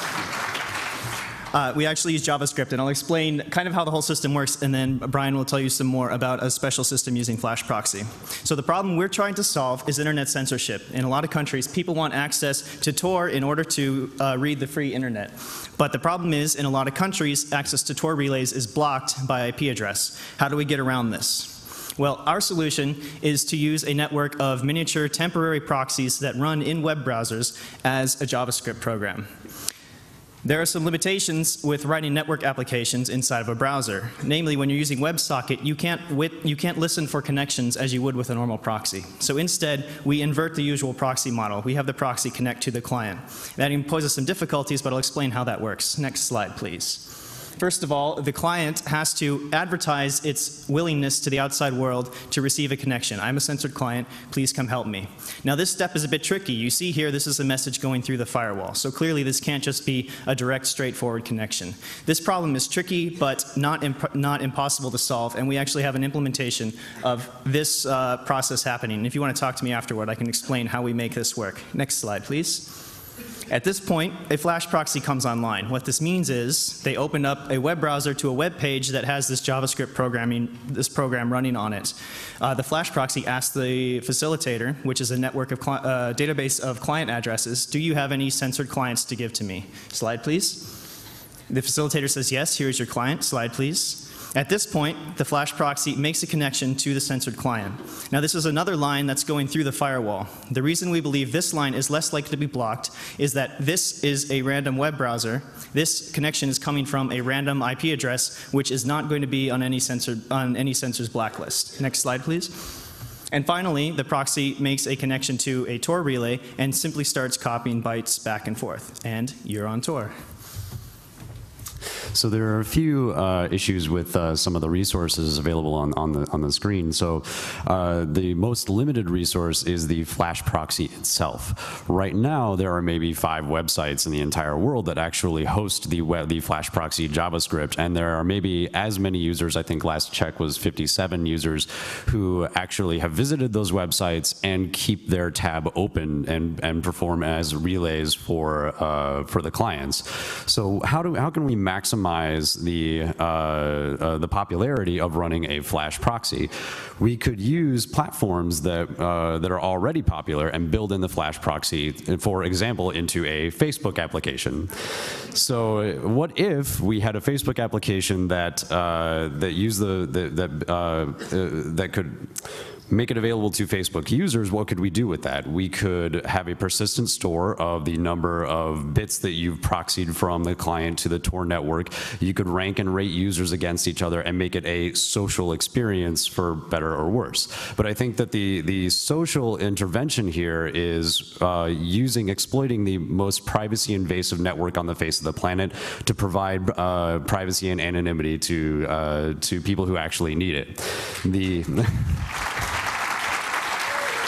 Uh, we actually use JavaScript, and I'll explain kind of how the whole system works, and then Brian will tell you some more about a special system using Flash Proxy. So the problem we're trying to solve is internet censorship. In a lot of countries, people want access to Tor in order to uh, read the free internet. But the problem is, in a lot of countries, access to Tor relays is blocked by IP address. How do we get around this? Well, our solution is to use a network of miniature temporary proxies that run in web browsers as a JavaScript program. There are some limitations with writing network applications inside of a browser. Namely, when you're using WebSocket, you can't, you can't listen for connections as you would with a normal proxy. So instead, we invert the usual proxy model. We have the proxy connect to the client. That imposes some difficulties, but I'll explain how that works. Next slide, please. First of all, the client has to advertise its willingness to the outside world to receive a connection. I'm a censored client, please come help me. Now this step is a bit tricky. You see here this is a message going through the firewall. So clearly this can't just be a direct, straightforward connection. This problem is tricky, but not, imp not impossible to solve, and we actually have an implementation of this uh, process happening. If you want to talk to me afterward, I can explain how we make this work. Next slide, please. At this point, a Flash proxy comes online. What this means is they open up a web browser to a web page that has this JavaScript programming, this program running on it. Uh, the Flash proxy asks the facilitator, which is a network of uh, database of client addresses, do you have any censored clients to give to me? Slide, please. The facilitator says yes, here's your client, slide please. At this point, the flash proxy makes a connection to the censored client. Now, this is another line that's going through the firewall. The reason we believe this line is less likely to be blocked is that this is a random web browser. This connection is coming from a random IP address, which is not going to be on any, censored, on any censor's blacklist. Next slide, please. And finally, the proxy makes a connection to a Tor relay and simply starts copying bytes back and forth. And you're on Tor. So there are a few uh, issues with uh, some of the resources available on, on, the, on the screen. So uh, the most limited resource is the Flash proxy itself. Right now, there are maybe five websites in the entire world that actually host the, web, the Flash proxy JavaScript, and there are maybe as many users, I think last check was 57 users, who actually have visited those websites and keep their tab open and, and perform as relays for, uh, for the clients. So how, do, how can we maximize the, uh, uh, the popularity of running a Flash proxy. We could use platforms that, uh, that are already popular and build in the Flash proxy, for example, into a Facebook application. So what if we had a Facebook application that, uh, that used the, the that, uh, that could make it available to Facebook users, what could we do with that? We could have a persistent store of the number of bits that you've proxied from the client to the Tor network. You could rank and rate users against each other and make it a social experience for better or worse. But I think that the, the social intervention here is uh, using, exploiting the most privacy invasive network on the face of the planet to provide uh, privacy and anonymity to, uh, to people who actually need it. The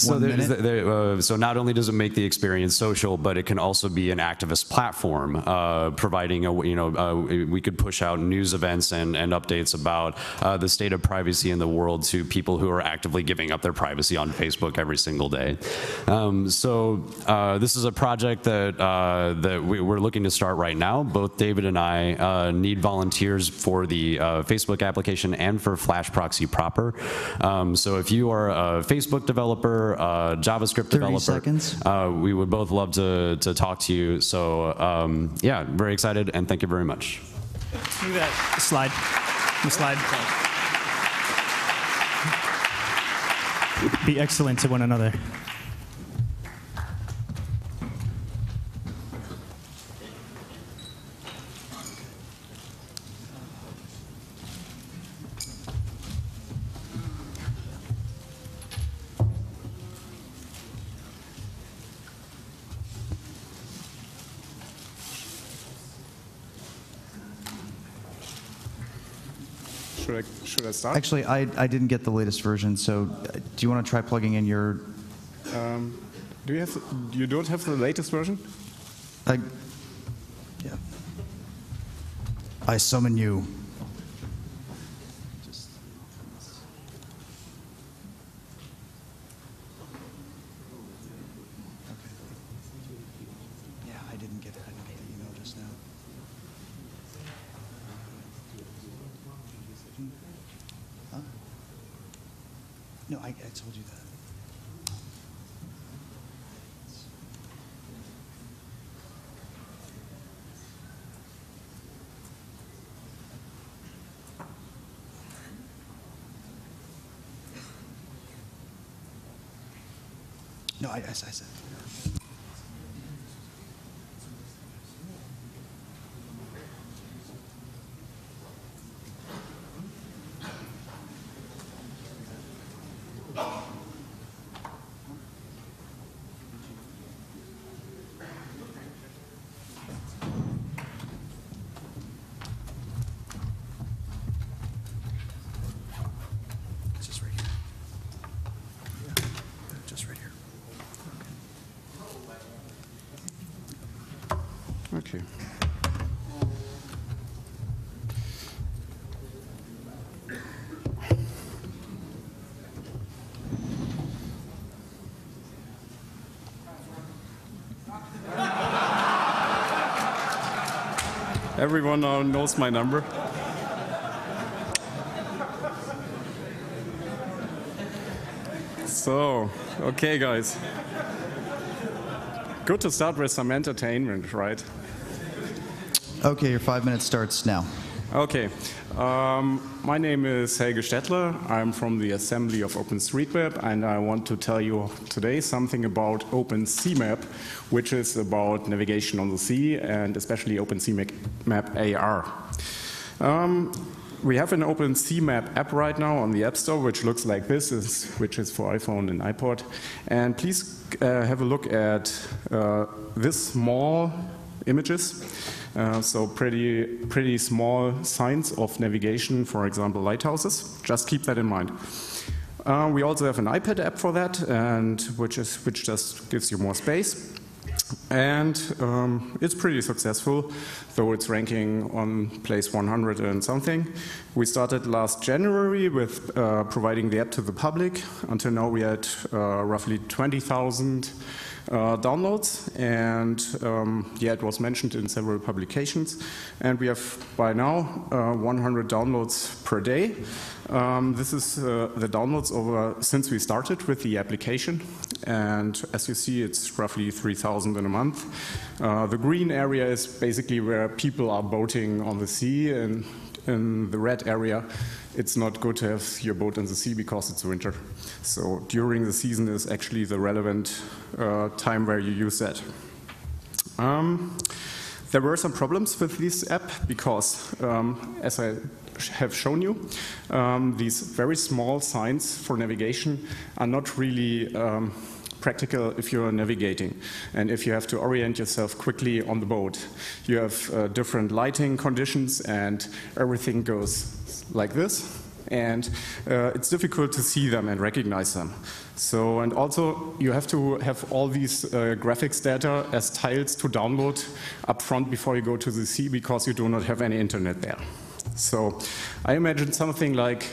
So, there, uh, so not only does it make the experience social, but it can also be an activist platform, uh, providing a you know uh, we could push out news events and, and updates about uh, the state of privacy in the world to people who are actively giving up their privacy on Facebook every single day. Um, so uh, this is a project that uh, that we, are looking to start right now. Both David and I need volunteers for the Facebook application and for Flash Proxy proper. Um, so if you are a Facebook developer uh, JavaScript 30 developer. seconds. Uh, we would both love to, to talk to you. So um, yeah, very excited and thank you very much. You bet. Slide. The slide. Be excellent to one another. Should I start? Actually, I, I didn't get the latest version, so uh, do you want to try plugging in your... Um, do you have, you don't have the latest version? I, yeah. I summon you. Yeah, I didn't get, I didn't get the email just now. Huh? No, I, I told you that. No, I, I, I said. It's just right here. Yeah, just right here. Okay. Everyone now knows my number. So, okay, guys. good to start with some entertainment, right? Okay, your five minutes starts now. Okay. Um, my name is Helge Stettler. I'm from the Assembly of OpenStreetMap, and I want to tell you today something about OpenSeaMap, which is about navigation on the sea, and especially OpenSeaMap AR. Um, we have an open OpenSeaMap app right now on the App Store, which looks like this, which is for iPhone and iPod. And please uh, have a look at uh, this small images. Uh, so pretty, pretty small signs of navigation, for example, lighthouses. Just keep that in mind. Uh, we also have an iPad app for that, and which, is, which just gives you more space. And um, it's pretty successful, though it's ranking on place 100 and something. We started last January with uh, providing the app to the public. Until now, we had uh, roughly 20,000 uh, downloads, and um, yeah, it was mentioned in several publications. And we have by now uh, 100 downloads per day. Um, this is uh, the downloads over since we started with the application, and as you see, it's roughly 3,000 in a month. Uh, the green area is basically where people are boating on the sea, and in the red area, it's not good to have your boat in the sea because it's winter. So during the season is actually the relevant uh, time where you use that. Um, there were some problems with this app because, um, as I have shown you, um, these very small signs for navigation are not really um, practical if you're navigating and if you have to orient yourself quickly on the boat. You have uh, different lighting conditions and everything goes like this and uh, it's difficult to see them and recognize them. So, and also you have to have all these uh, graphics data as tiles to download up front before you go to the sea because you do not have any internet there. So I imagine something like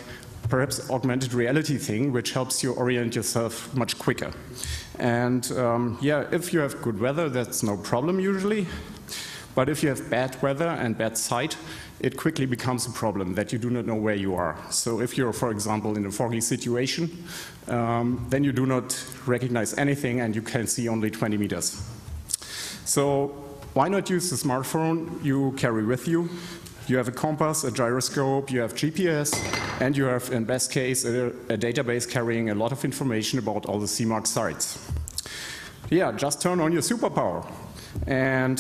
perhaps augmented reality thing, which helps you orient yourself much quicker. And um, yeah, if you have good weather, that's no problem usually. But if you have bad weather and bad sight, it quickly becomes a problem that you do not know where you are. So if you're, for example, in a foggy situation, um, then you do not recognize anything and you can see only 20 meters. So why not use the smartphone you carry with you? You have a compass, a gyroscope, you have GPS, and you have, in best case, a, a database carrying a lot of information about all the seamark sites. Yeah, just turn on your superpower. And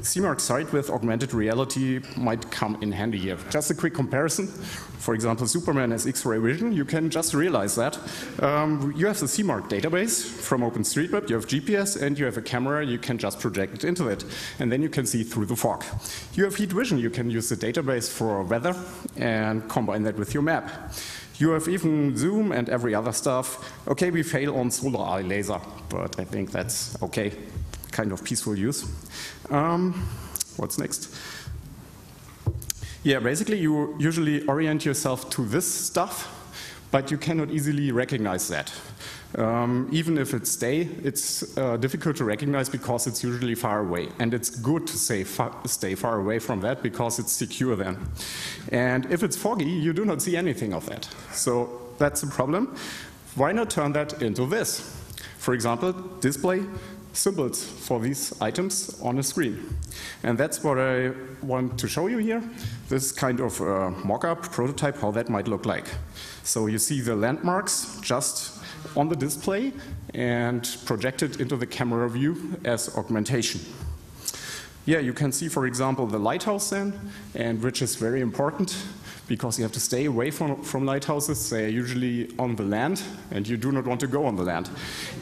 seamark site with augmented reality might come in handy here. Just a quick comparison. For example, Superman has X-ray vision. You can just realize that. Um, you have the seamark database from OpenStreetMap, you have GPS, and you have a camera. You can just project it into it. And then you can see through the fog. You have heat vision. You can use the database for weather and combine that with your map. You have even Zoom and every other stuff. Okay, we fail on solar eye laser, but I think that's okay kind of peaceful use. Um, what's next? Yeah, basically you usually orient yourself to this stuff, but you cannot easily recognize that. Um, even if it's day, it's uh, difficult to recognize because it's usually far away. And it's good to stay far, stay far away from that because it's secure then. And if it's foggy, you do not see anything of that. So that's a problem. Why not turn that into this? For example, display symbols for these items on a screen. And that's what I want to show you here. This kind of uh, mock-up prototype, how that might look like. So you see the landmarks just on the display and projected into the camera view as augmentation. Yeah, you can see, for example, the lighthouse then, and which is very important because you have to stay away from, from lighthouses. They are usually on the land, and you do not want to go on the land.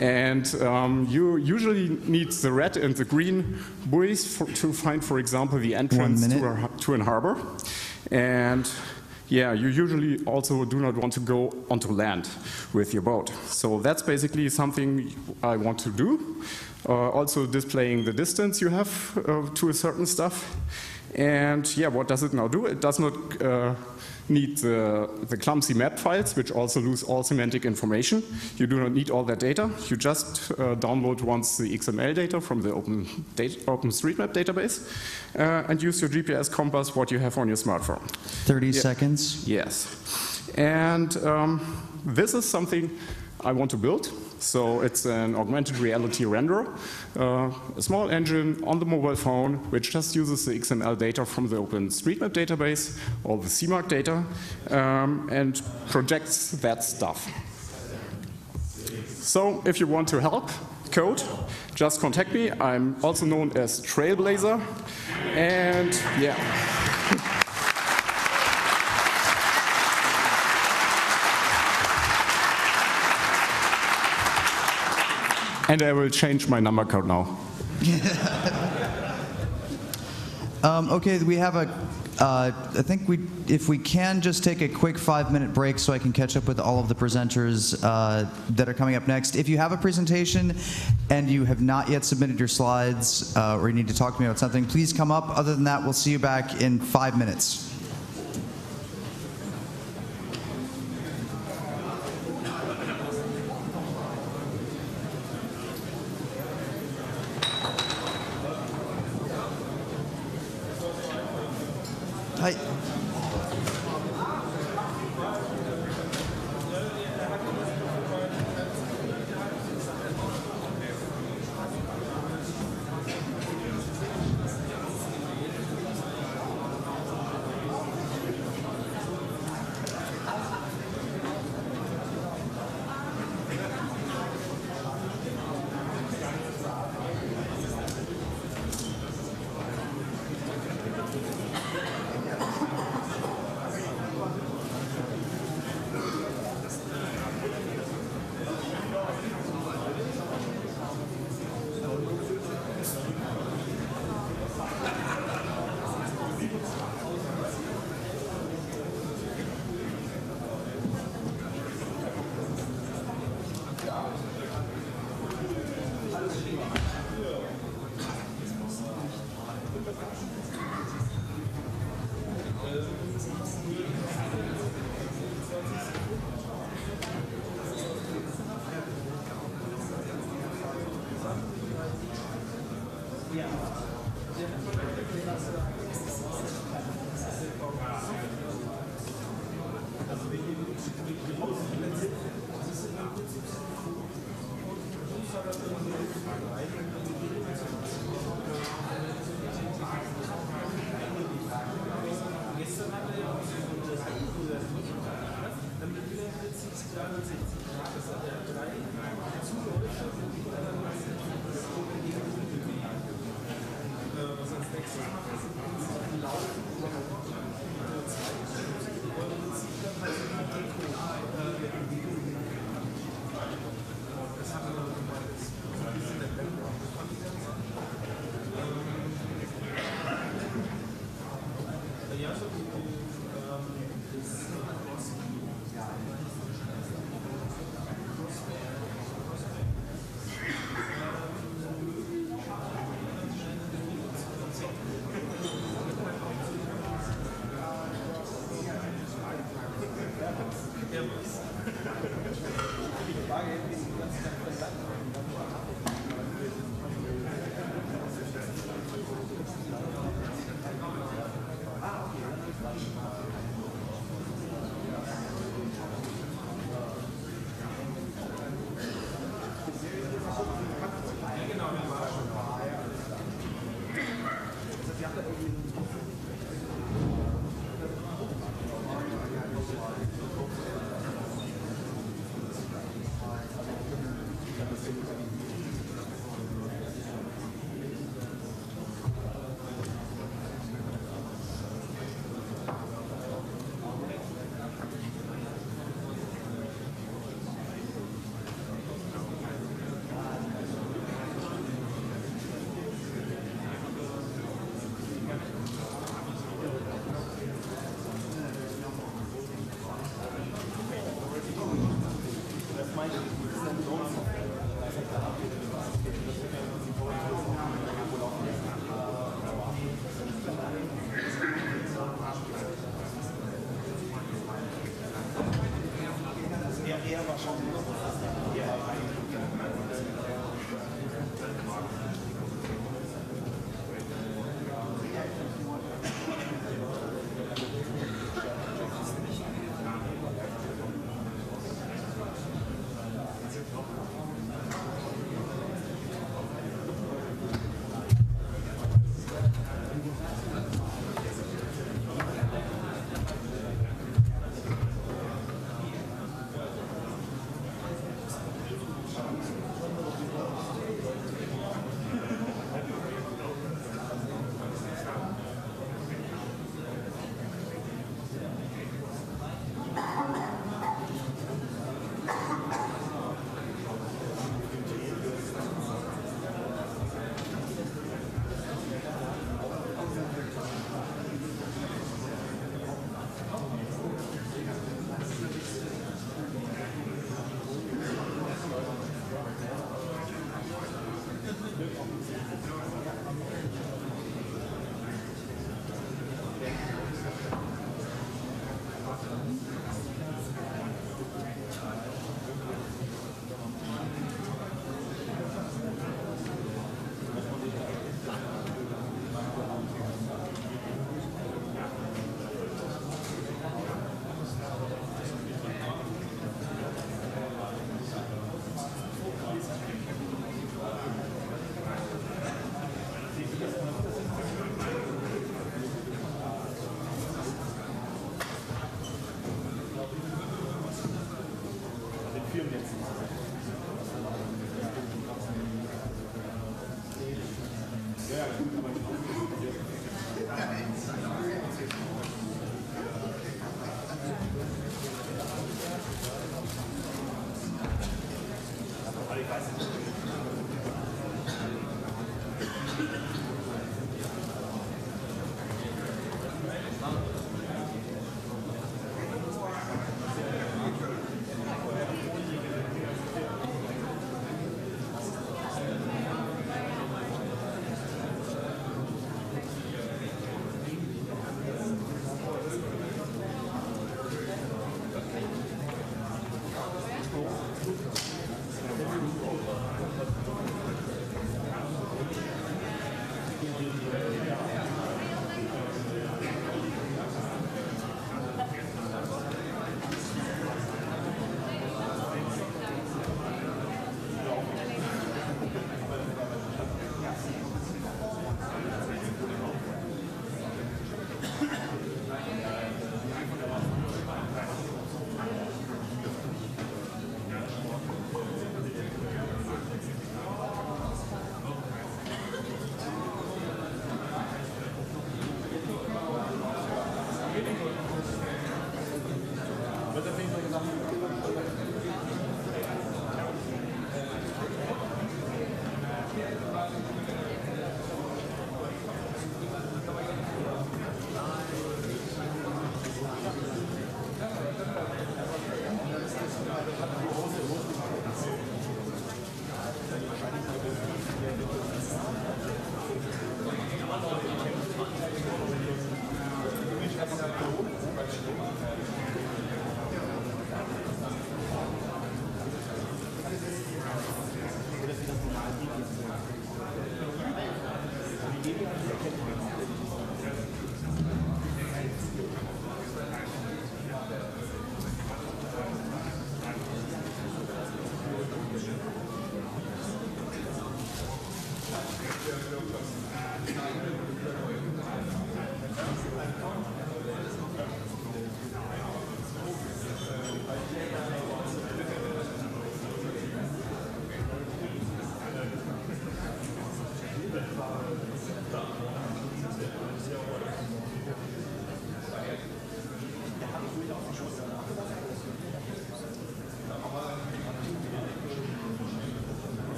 And um, you usually need the red and the green buoys for, to find, for example, the entrance to, a, to an harbor. And yeah, you usually also do not want to go onto land with your boat. So that's basically something I want to do. Uh, also displaying the distance you have uh, to a certain stuff. And yeah, what does it now do? It does not uh, need the, the, clumsy map files, which also lose all semantic information. You do not need all that data. You just uh, download once the XML data from the Open data, OpenStreetMap database uh, and use your GPS compass, what you have on your smartphone. 30 yeah. seconds. Yes. And um, this is something I want to build. So it's an augmented reality renderer, uh, a small engine on the mobile phone which just uses the XML data from the OpenStreetMap database or the seamark data um, and projects that stuff. So if you want to help code, just contact me. I'm also known as Trailblazer. And yeah. and I will change my number code now. Um, okay, we have a. Uh, I think we, if we can, just take a quick five-minute break so I can catch up with all of the presenters uh, that are coming up next. If you have a presentation and you have not yet submitted your slides uh, or you need to talk to me about something, please come up. Other than that, we'll see you back in five minutes.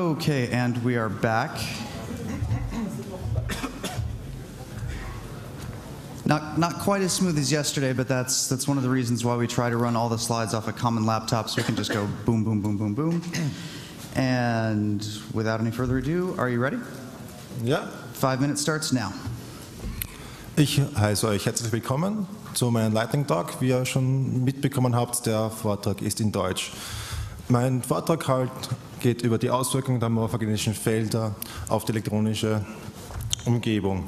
Okay, and we are back. Not, not quite as smooth as yesterday, but that's, that's one of the reasons why we try to run all the slides off a common laptop so we can just go boom, boom, boom, boom, boom. And without any further ado, are you ready? Ja. Five minutes starts now. Ich heiße euch herzlich willkommen zu meinem Lightning Talk. Wie ihr schon mitbekommen habt, der Vortrag ist in Deutsch. Mein Vortrag halt geht über die Auswirkungen der morphogenetischen Felder auf die elektronische Umgebung.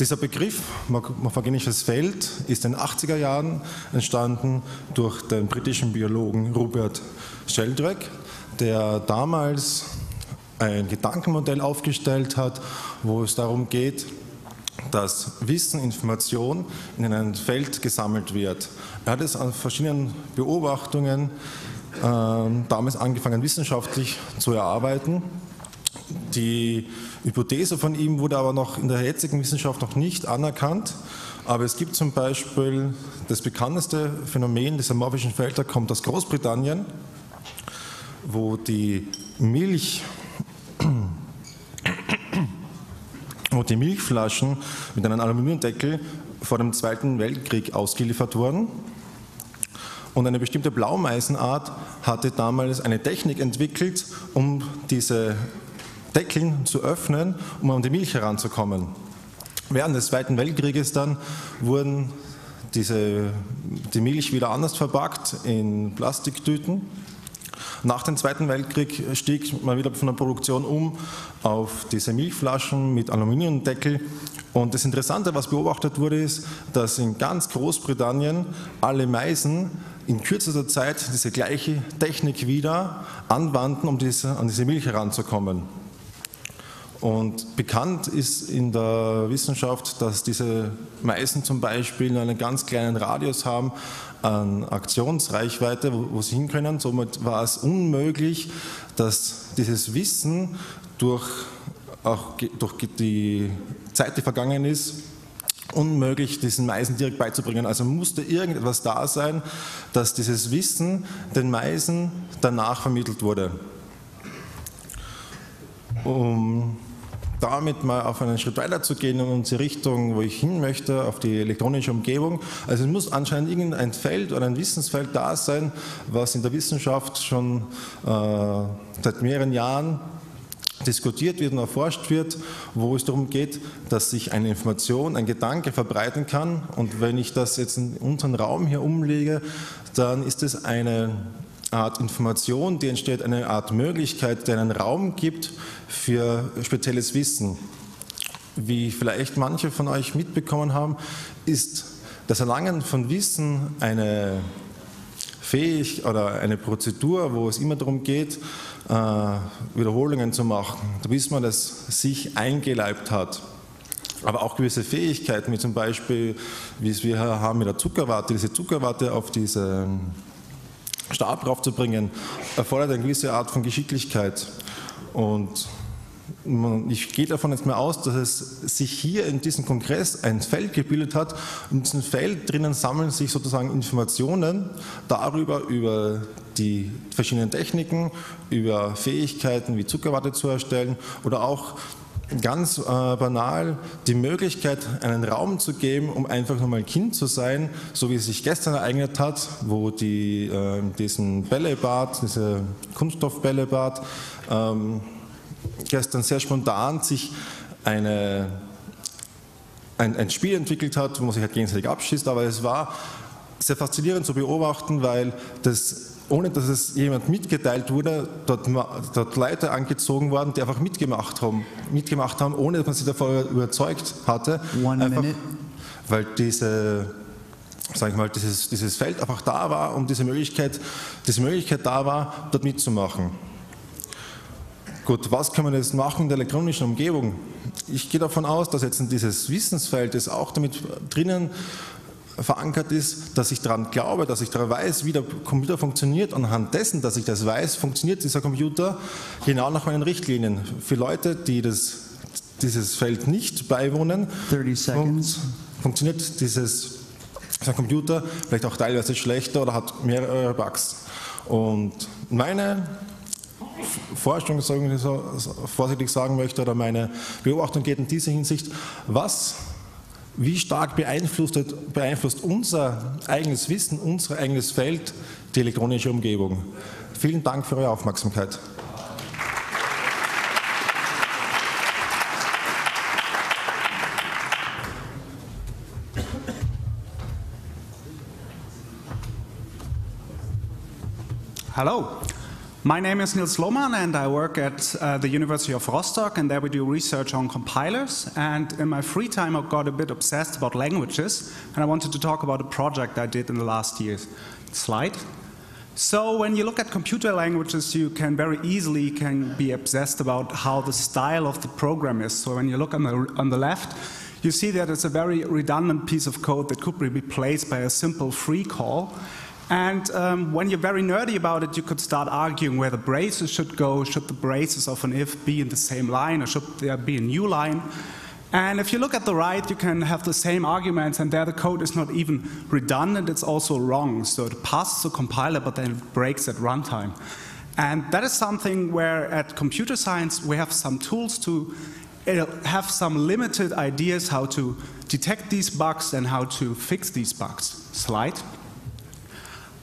Dieser Begriff morphogenisches Feld ist in den 80er Jahren entstanden durch den britischen Biologen Rupert Sheldrake, der damals ein Gedankenmodell aufgestellt hat, wo es darum geht, dass Wissen, Information in einem Feld gesammelt wird. Er hat es an verschiedenen Beobachtungen damals angefangen, wissenschaftlich zu erarbeiten. Die Hypothese von ihm wurde aber noch in der jetzigen Wissenschaft noch nicht anerkannt. Aber es gibt zum Beispiel das bekannteste Phänomen dieser morphischen Felder kommt aus Großbritannien, wo die Milch, wo die Milchflaschen mit einem Aluminiumdeckel vor dem Zweiten Weltkrieg ausgeliefert wurden. Und eine bestimmte Blaumeisenart hatte damals eine Technik entwickelt, um diese Deckeln zu öffnen, um an die Milch heranzukommen. Während des Zweiten Weltkrieges dann wurden diese, die Milch wieder anders verpackt in Plastiktüten. Nach dem Zweiten Weltkrieg stieg man wieder von der Produktion um auf diese Milchflaschen mit Aluminiumdeckel. Und das Interessante, was beobachtet wurde, ist, dass in ganz Großbritannien alle Meisen in kürzester Zeit diese gleiche Technik wieder anwandten, um diese, an diese Milch heranzukommen. Und bekannt ist in der Wissenschaft, dass diese Meisen zum Beispiel einen ganz kleinen Radius haben an Aktionsreichweite, wo, wo sie hin können. Somit war es unmöglich, dass dieses Wissen durch, auch durch die Zeit, die vergangen ist, unmöglich, diesen Meisen direkt beizubringen. Also musste irgendetwas da sein, dass dieses Wissen den Meisen danach vermittelt wurde. Um damit mal auf einen Schritt weiter zu gehen in unsere Richtung, wo ich hin möchte, auf die elektronische Umgebung. Also es muss anscheinend irgendein Feld oder ein Wissensfeld da sein, was in der Wissenschaft schon äh, seit mehreren Jahren diskutiert wird und erforscht wird, wo es darum geht, dass sich eine Information, ein Gedanke verbreiten kann. Und wenn ich das jetzt in unseren Raum hier umlege, dann ist es eine Art Information, die entsteht, eine Art Möglichkeit, die einen Raum gibt für spezielles Wissen. Wie vielleicht manche von euch mitbekommen haben, ist das Erlangen von Wissen eine Fähig oder eine Prozedur, wo es immer darum geht, Wiederholungen zu machen, bis man das sich eingeleibt hat. Aber auch gewisse Fähigkeiten, wie zum Beispiel, wie es wir haben mit der Zuckerwatte, diese Zuckerwatte auf diese Stab draufzubringen, erfordert eine gewisse Art von Geschicklichkeit. Und ich gehe davon jetzt mal aus, dass es sich hier in diesem Kongress ein Feld gebildet hat. In diesem Feld drinnen sammeln sich sozusagen Informationen darüber, über die verschiedenen Techniken, über Fähigkeiten wie Zuckerwatte zu erstellen oder auch ganz äh, banal die Möglichkeit, einen Raum zu geben, um einfach nochmal Kind zu sein, so wie es sich gestern ereignet hat, wo die äh, diesen Bällebad, diese Kunststoffbällebad, ähm, gestern sehr spontan sich eine, ein, ein Spiel entwickelt hat, wo man sich halt gegenseitig abschießt, aber es war sehr faszinierend zu beobachten, weil das ohne dass es jemand mitgeteilt wurde, dort, dort Leute angezogen worden, die einfach mitgemacht haben, mitgemacht haben, ohne dass man sie davor überzeugt hatte. One einfach, minute. Weil diese, sag ich mal, dieses, dieses Feld einfach da war und diese Möglichkeit, diese Möglichkeit da war, dort mitzumachen. Gut, was kann man jetzt machen in der elektronischen Umgebung? Ich gehe davon aus, dass jetzt in dieses Wissensfeld, das auch damit drinnen verankert ist, dass ich daran glaube, dass ich daran weiß, wie der Computer funktioniert. Anhand dessen, dass ich das weiß, funktioniert dieser Computer genau nach meinen Richtlinien. Für Leute, die das, dieses Feld nicht beiwohnen, funktioniert dieses, dieser Computer vielleicht auch teilweise schlechter oder hat mehrere Bugs. Und meine Forschung, sagen ich so vorsichtig sagen möchte, oder meine Beobachtung geht in diese Hinsicht, was wie stark beeinflusst, beeinflusst unser eigenes Wissen, unser eigenes Feld die elektronische Umgebung. Vielen Dank für eure Aufmerksamkeit. Hello. My name is Niels Lohmann, and I work at uh, the University of Rostock, and there we do research on compilers. And in my free time, I got a bit obsessed about languages, and I wanted to talk about a project I did in the last years. Slide. So when you look at computer languages, you can very easily can be obsessed about how the style of the program is. So when you look on the, on the left, you see that it's a very redundant piece of code that could be replaced by a simple free call. And um, when you're very nerdy about it, you could start arguing where the braces should go. Should the braces of an if be in the same line, or should there be a new line? And if you look at the right, you can have the same arguments, and there the code is not even redundant, it's also wrong. So it passes the compiler, but then it breaks at runtime. And that is something where at computer science we have some tools to have some limited ideas how to detect these bugs and how to fix these bugs. Slide.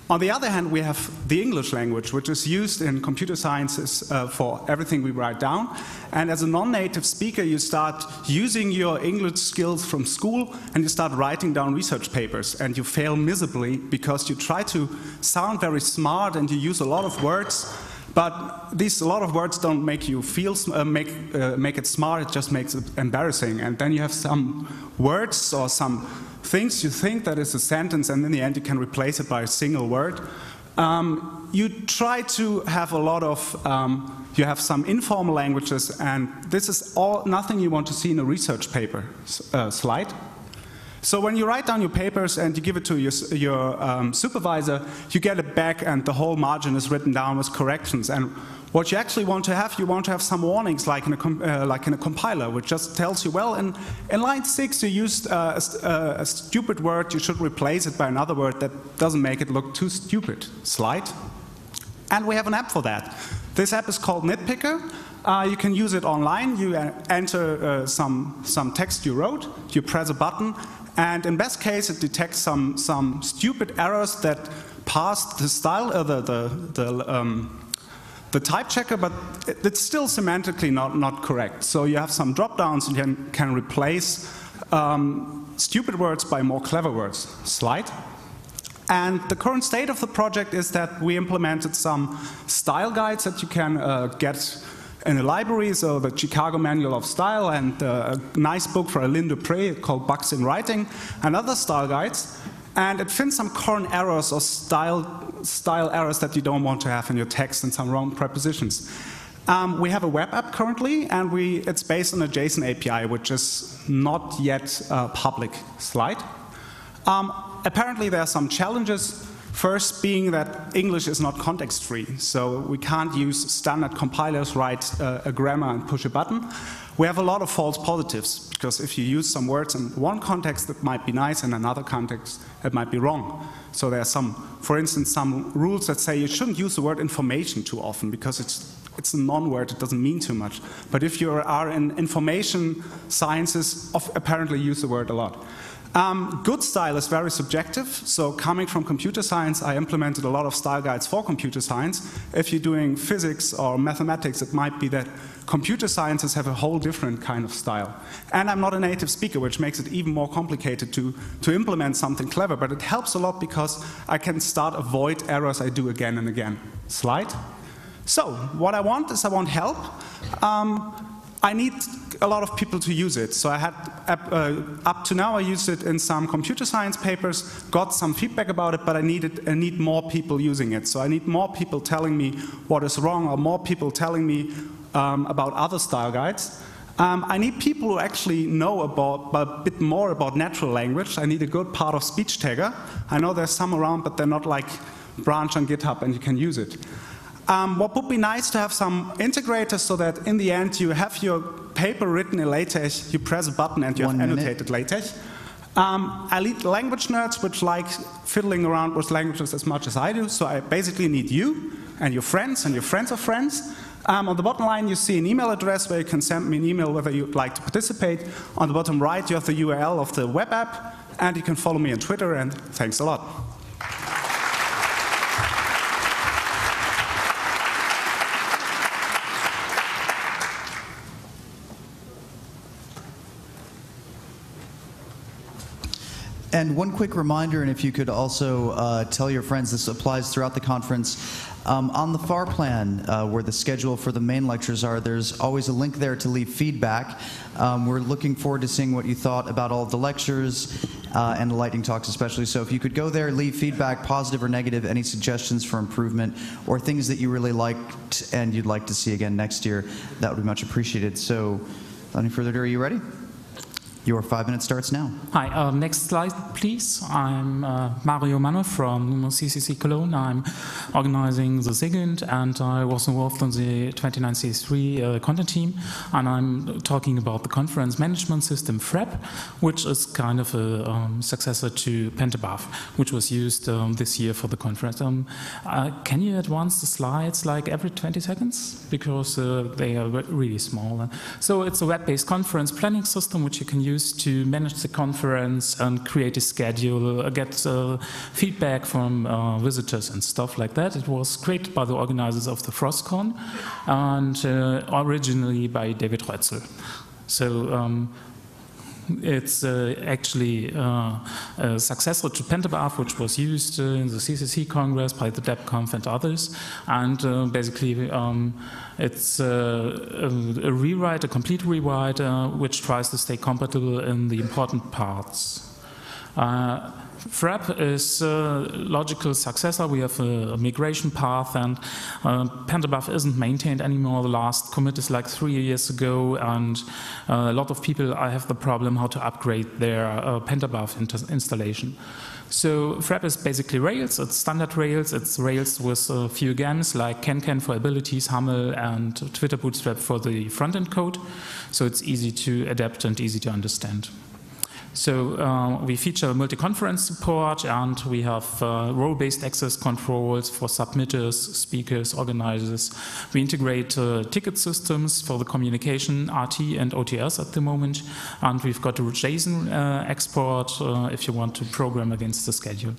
On the other hand, we have the English language, which is used in computer sciences uh, for everything we write down. And as a non native speaker, you start using your English skills from school and you start writing down research papers. And you fail miserably because you try to sound very smart and you use a lot of words. But these a lot of words don't make you feel uh, make uh, make it smart. It just makes it embarrassing. And then you have some words or some things you think that is a sentence, and in the end you can replace it by a single word. Um, you try to have a lot of, um, you have some informal languages, and this is all nothing you want to see in a research paper uh, slide. So when you write down your papers and you give it to your, your um, supervisor, you get it back, and the whole margin is written down with corrections. And what you actually want to have, you want to have some warnings like in a, uh, like in a compiler, which just tells you, well, in, in line six you used uh, a, a stupid word, you should replace it by another word that doesn't make it look too stupid. Slide. And we have an app for that. This app is called Nitpicker. Uh, you can use it online. You uh, enter uh, some, some text you wrote, you press a button, and in best case, it detects some, some stupid errors that pass the style, uh, the, the, the um, the type checker, but it's still semantically not, not correct. So you have some drop downs and you can, can replace um, stupid words by more clever words. Slide. And the current state of the project is that we implemented some style guides that you can uh, get in the library, so the Chicago Manual of Style and uh, a nice book for Lyn Dupré called Bugs in Writing and other style guides. And it finds some current errors or style style errors that you don't want to have in your text and some wrong prepositions. Um, we have a web app currently, and we, it's based on a JSON API, which is not yet a public slide. Um, apparently, there are some challenges. First, being that English is not context free, so we can't use standard compilers, write uh, a grammar, and push a button. We have a lot of false positives because if you use some words in one context, it might be nice, and in another context, it might be wrong. So there are some, for instance, some rules that say you shouldn't use the word information too often because it's it's a non-word, it doesn't mean too much. But if you are in information sciences, apparently use the word a lot. Um, good style is very subjective. So coming from computer science, I implemented a lot of style guides for computer science. If you're doing physics or mathematics, it might be that computer sciences have a whole different kind of style. And I'm not a native speaker, which makes it even more complicated to, to implement something clever. But it helps a lot because I can start avoid errors I do again and again. Slide. So what I want is I want help. Um, I need a lot of people to use it. So I had, uh, up to now, I used it in some computer science papers, got some feedback about it, but I needed, I need more people using it. So I need more people telling me what is wrong, or more people telling me um, about other style guides. Um, I need people who actually know about, a bit more about natural language. I need a good part of speech tagger. I know there's some around, but they're not like branch on GitHub and you can use it. Um, what would be nice to have some integrators so that in the end you have your paper written in LaTeX, you press a button and you One have annotated minute. LaTeX. Um, I lead language nerds which like fiddling around with languages as much as I do, so I basically need you and your friends and your friends of friends. Um, on the bottom line, you see an email address where you can send me an email whether you'd like to participate. On the bottom right, you have the URL of the web app, and you can follow me on Twitter, and thanks a lot. And one quick reminder, and if you could also uh, tell your friends, this applies throughout the conference. Um, on the Fahrplan, uh, where the schedule for the main lectures are, there's always a link there to leave feedback. Um, we're looking forward to seeing what you thought about all of the lectures uh, and the lightning talks especially. So if you could go there, leave feedback, positive or negative, any suggestions for improvement, or things that you really liked and you'd like to see again next year, that would be much appreciated. So without any further ado, are you ready? Your five minutes starts now. Hi, uh, next slide, please. I'm uh, Mario Manne from CCC Cologne. I'm organizing the second, and I was involved on the 29C3 uh, content team. And I'm talking about the conference management system frab, which is kind of a um, successor to Pentabarf, which was used um, this year for the conference. Um, uh, can you advance the slides like every 20 seconds? Because uh, they are really small. So it's a web-based conference planning system which you can use to manage the conference and create a schedule, uh, get uh, feedback from uh, visitors and stuff like that. It was created by the organizers of the FrOSCon and uh, originally by David Rötzel. So um, it's uh, actually uh, a successor to Pentabarf, which was used uh, in the CCC Congress by the DebConf and others. And uh, basically, um, it's uh, a, a, rewrite, a complete rewrite, uh, which tries to stay compatible in the important parts. FREP is a logical successor. We have a, migration path, and uh, Pentabarf isn't maintained anymore. The last commit is like three years ago, and uh, a lot of people have the problem how to upgrade their uh, Pentabarf installation. So frab is basically Rails. It's standard Rails. It's Rails with a few gems like CanCan for abilities, Haml, and Twitter Bootstrap for the front-end code. So it's easy to adapt and easy to understand. So uh, we feature multi-conference support and we have uh, role-based access controls for submitters, speakers, organizers. We integrate uh, ticket systems for the communication, RT and OTS at the moment. And we've got a JSON uh, export uh, if you want to program against the schedule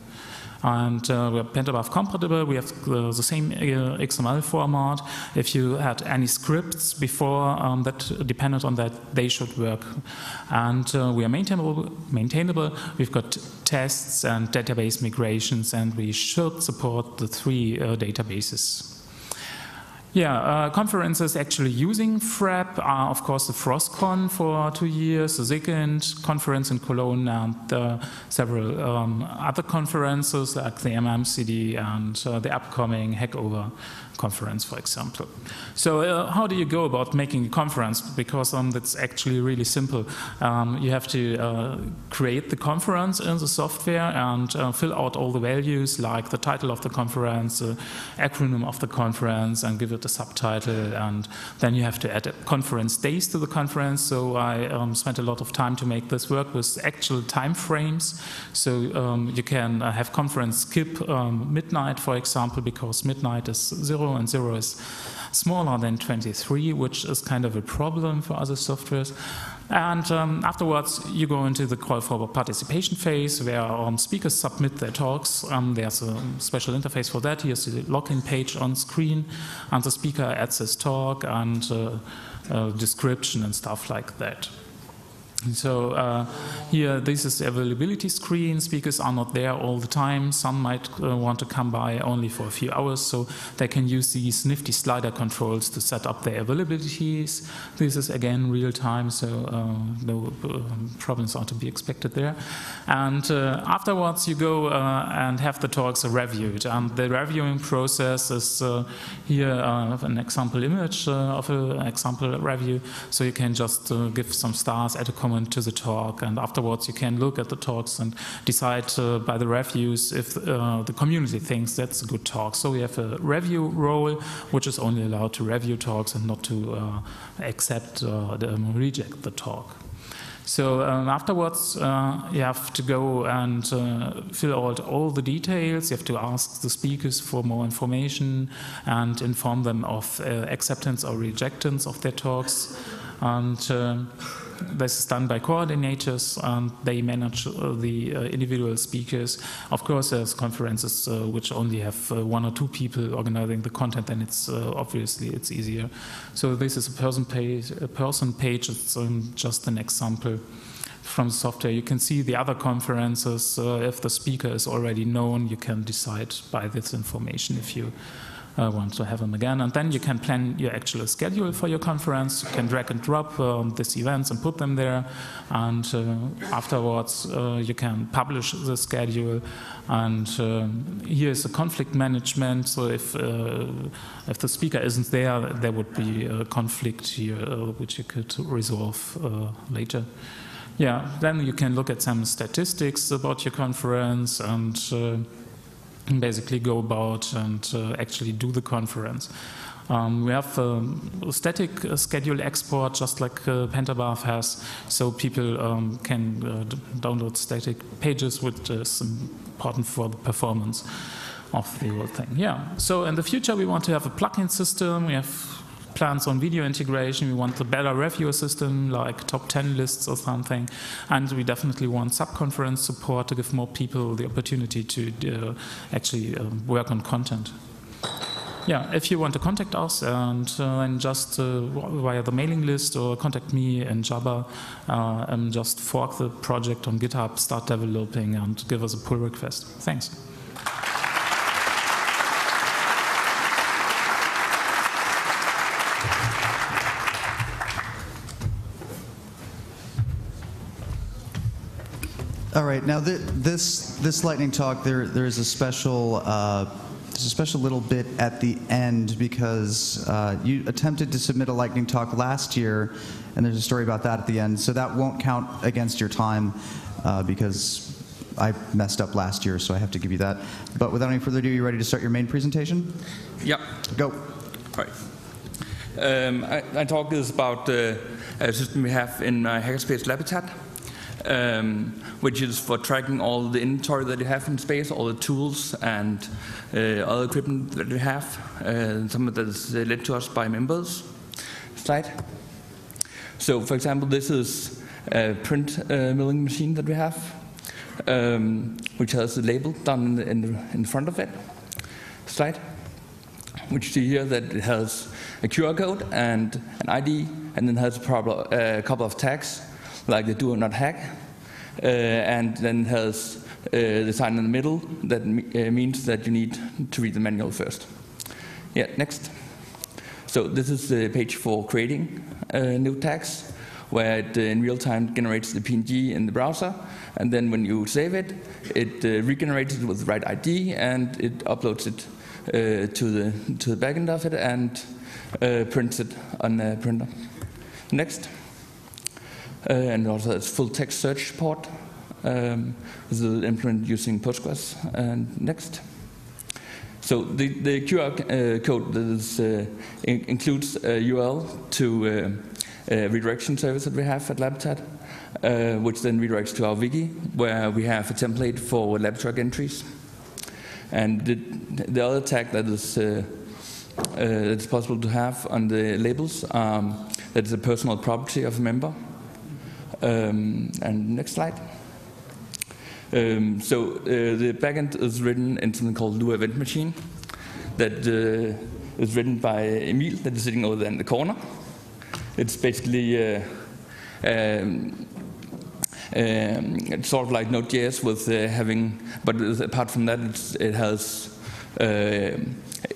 and uh, we're Pentabarf compatible. We have uh, the same uh, XML format. If you had any scripts before um, that depended on that, they should work. And uh, we are maintainable, maintainable. We've got tests and database migrations, and we should support the three uh, databases. Yeah, uh, conferences actually using frab are, of course, the FrOSCon for two years, the SIGINT conference in Cologne, and uh, several um, other conferences like the MMCD and uh, the upcoming Hackover conference, for example. So uh, how do you go about making a conference? Because um, that's actually really simple. Um, you have to uh, create the conference in the software and uh, fill out all the values like the title of the conference, the acronym of the conference, and give it a subtitle. And then you have to add conference days to the conference. So I um, spent a lot of time to make this work with actual time frames. So um, you can uh, have conference skip um, midnight, for example, because midnight is zero 0 and 0 is smaller than 23, which is kind of a problem for other softwares. And um, afterwards, you go into the call for participation phase where um, speakers submit their talks. Um, there's a special interface for that. Here's the login page on screen, and the speaker adds his talk and uh, description and stuff like that. So uh, here, this is availability screen. Speakers are not there all the time. Some might uh, want to come by only for a few hours, so they can use these nifty slider controls to set up their availabilities. This is again real time, so uh, no uh, problems are to be expected there. And uh, afterwards, you go uh, and have the talks reviewed. And the reviewing process is here an example image of an example review, so you can just give some stars at a comment to the talk, and afterwards you can look at the talks and decide uh, by the reviews if uh, the community thinks that's a good talk. So we have a review role, which is only allowed to review talks and not to uh, accept or um, reject the talk. So um, afterwards, uh, you have to go and uh, fill out all the details. You have to ask the speakers for more information and inform them of uh, acceptance or rejectance of their talks. And um, this is done by coordinators and they manage uh, the uh, individual speakers. Of course, there's conferences uh, which only have one or two people organizing the content, and it's obviously it's easier. So this is a person page. A person page. It's um, just an example from software. You can see the other conferences. Uh, if the speaker is already known, you can decide by this information if you uh, want to have them again. And then you can plan your actual schedule for your conference. You can drag and drop um, these events and put them there. And uh, afterwards, uh, you can publish the schedule. And um, here is the conflict management. So if uh, if the speaker isn't there, there would be a conflict here, which you could resolve later. yeah, then you can look at some statistics about your conference and uh, basically go about and uh, actually do the conference. Um, we have um, a static uh, schedule export, just like uh, Pentabarf has, so people um, can uh, download static pages, which is important for the performance of the whole thing. Yeah. So in the future, we want to have a plugin system. We have plans on video integration. We want a better review system, like top 10 lists or something. And we definitely want subconference support to give more people the opportunity to uh, actually uh, work on content. Yeah, if you want to contact us and uh, then just uh, via the mailing list or contact me in Jabber uh, and just fork the project on GitHub, start developing and give us a pull request. Thanks. All right, now th this this lightning talk, there there is a special uh, there's a special little bit at the end because uh, you attempted to submit a lightning talk last year, and there's a story about that at the end. So that won't count against your time uh, because I messed up last year, so I have to give you that. But without any further ado, you ready to start your main presentation? Yeah. Go. All right. Um, I, I talk is about uh, a system we have in uh, Hackerspace Labitat um, which is for tracking all the inventory that you have in space, all the tools and uh, other equipment that you have. Uh, some of that is uh, led to us by members. Slide. So, for example, this is a print uh, milling machine that we have, um, which has a label done in the, in front of it. Slide. Which you see here that it has a QR code and an ID, and then has a, problem, uh, a couple of tags like the do not hack, uh, and then has uh, the sign in the middle that uh, means that you need to read the manual first. Yeah, next. So this is the page for creating new tags, where it in real time generates the PNG in the browser, and then when you save it, it regenerates it with the right ID, and it uploads it uh, to the to the backend of it and uh, prints it on the printer. Next. Uh, and also has full text search support. Um, this is implemented using Postgres. And next. So the, the QR uh, code is, uh, in includes a URL to uh, a redirection service that we have at Labitat, uh, which then redirects to our wiki, where we have a template for LabTrack entries. And the, the other tag that is uh, that's possible to have on the labels um, that is a personal property of a member. Um, and next slide. Um, so uh, the backend is written in something called Lua Event Machine that uh, is written by Emil that is sitting over there in the corner. It's basically uh, um, um, it's sort of like Node.js with uh, having, but apart from that, it has uh,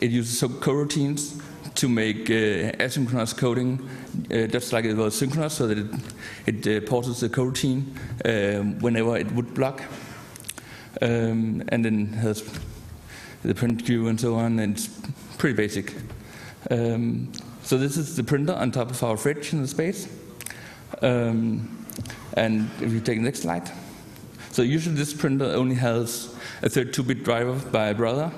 it uses so coroutines to make uh, asynchronous coding uh, just like it was synchronous, so that it, it uh, pauses the coroutine um, whenever it would block, um, and then has the print queue and so on. And it's pretty basic. Um, so this is the printer on top of our fridge in the space. Um, and if you take the next slide. So usually this printer only has a 32-bit driver by a brother,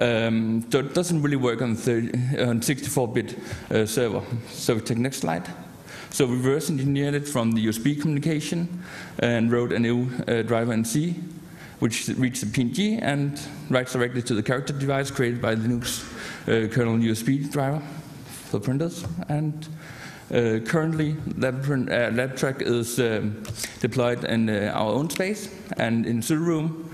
um, so it doesn't really work on 64-bit uh, server. So we take next slide. So we reverse engineered it from the USB communication and wrote a new uh, driver in C, which reads the PNG and writes directly to the character device created by Linux uh, kernel USB driver for printers. And uh, currently, LabTrack uh, Lab is um, deployed in uh, our own space and in the Room.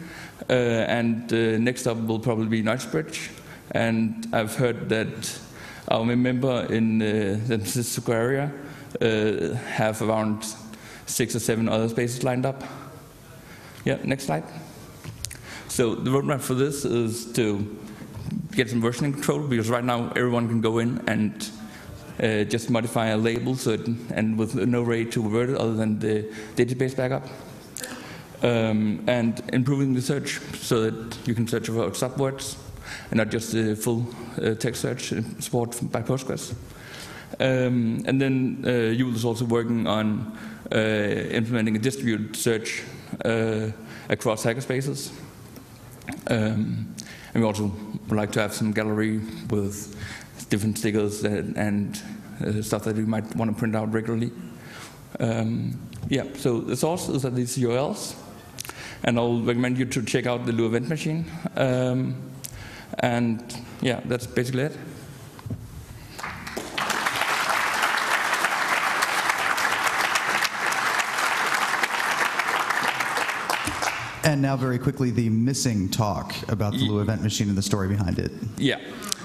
Uh, and uh, next up will probably be Knightsbridge. And I've heard that our member in uh, the Francisco area have around six or seven other spaces lined up. Yeah, next slide. So the roadmap for this is to get some versioning control because right now everyone can go in and uh, just modify a label so it, and with no way to revert it other than the database backup um, and improving the search so that you can search for subwords and not just the full uh, text search support by Postgres. Um, and then uh, Yule is also working on uh, implementing a distributed search uh, across hackerspaces. Um, and we also would like to have some gallery with different stickers and, uh, stuff that you might want to print out regularly. Um, yeah, so the sources are these URLs. And I'll recommend you to check out the Lua event machine. Um, and yeah, that's basically it. And now, very quickly, the missing talk about the Lua event machine and the story behind it. Yeah.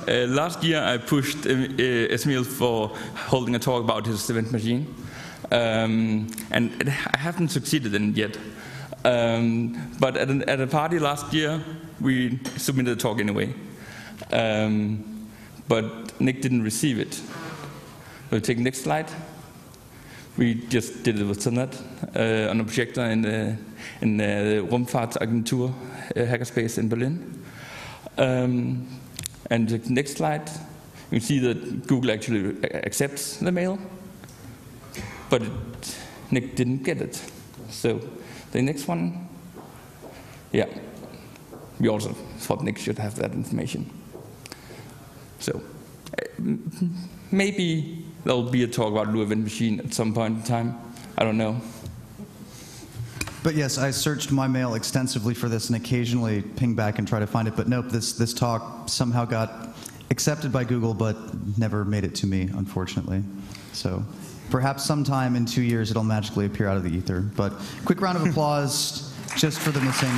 Uh, last year, I pushed uh, uh, Esmil for holding a talk about his event machine, um, and it, I haven't succeeded in it yet. Um, but at, an, at, a party last year, we submitted a talk anyway. Um, but Nick didn't receive it. We'll take next slide. We just did it with Sonnet uh, on a projector in the, in the Raumfahrtagentur uh, hackerspace in Berlin. Um, and the next slide, you see that Google actually accepts the mail, but it, Nick didn't get it. So the next one, yeah, we also thought Nick should have that information. So uh, maybe there'll be a talk about Lua Machine at some point in time. I don't know. But yes, I searched my mail extensively for this and occasionally ping back and try to find it. But nope, this, this talk somehow got accepted by Google, but never made it to me, unfortunately. So perhaps sometime in two years it'll magically appear out of the ether. But quick round of applause just for the missing.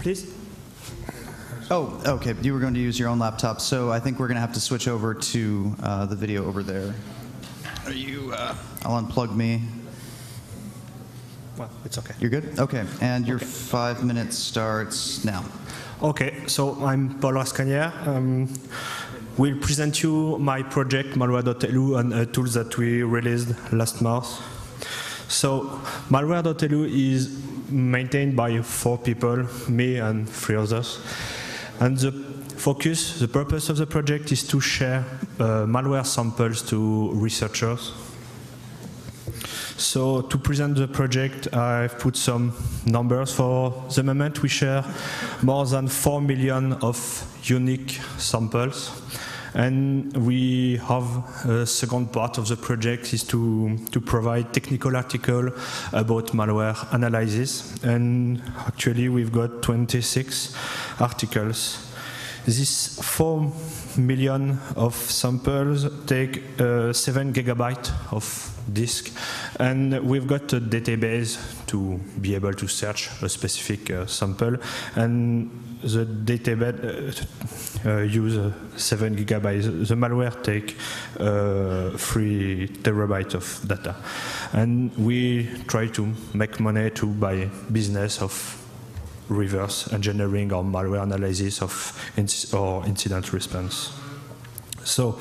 Please. Oh, okay. You were going to use your own laptop, so I think we're going to have to switch over to uh, the video over there. Are you? Uh, I'll unplug me. Well, it's okay. You're good. Okay, and your five minutes starts now. Okay, so I'm Paul Rascagnères. Um, we'll present you my project malware.lu and a tool that we released last month. So malware.lu is maintained by four people, me and three others. And the focus, the purpose of the project is to share uh, malware samples to researchers. So to present the project, I've put some numbers. For the moment, we share more than 4 million of unique samples. And we have a second part of the project is to, to provide technical article about malware analysis. And actually, we've got 26 articles. This 4 million of samples take uh, 7 gigabyte of disk. And we've got a database to be able to search a specific uh, sample. And the database uh, use 7 gigabytes the malware take 3 terabytes of data. And we try to make money to buy business of reverse engineering or malware analysis of or incident response. So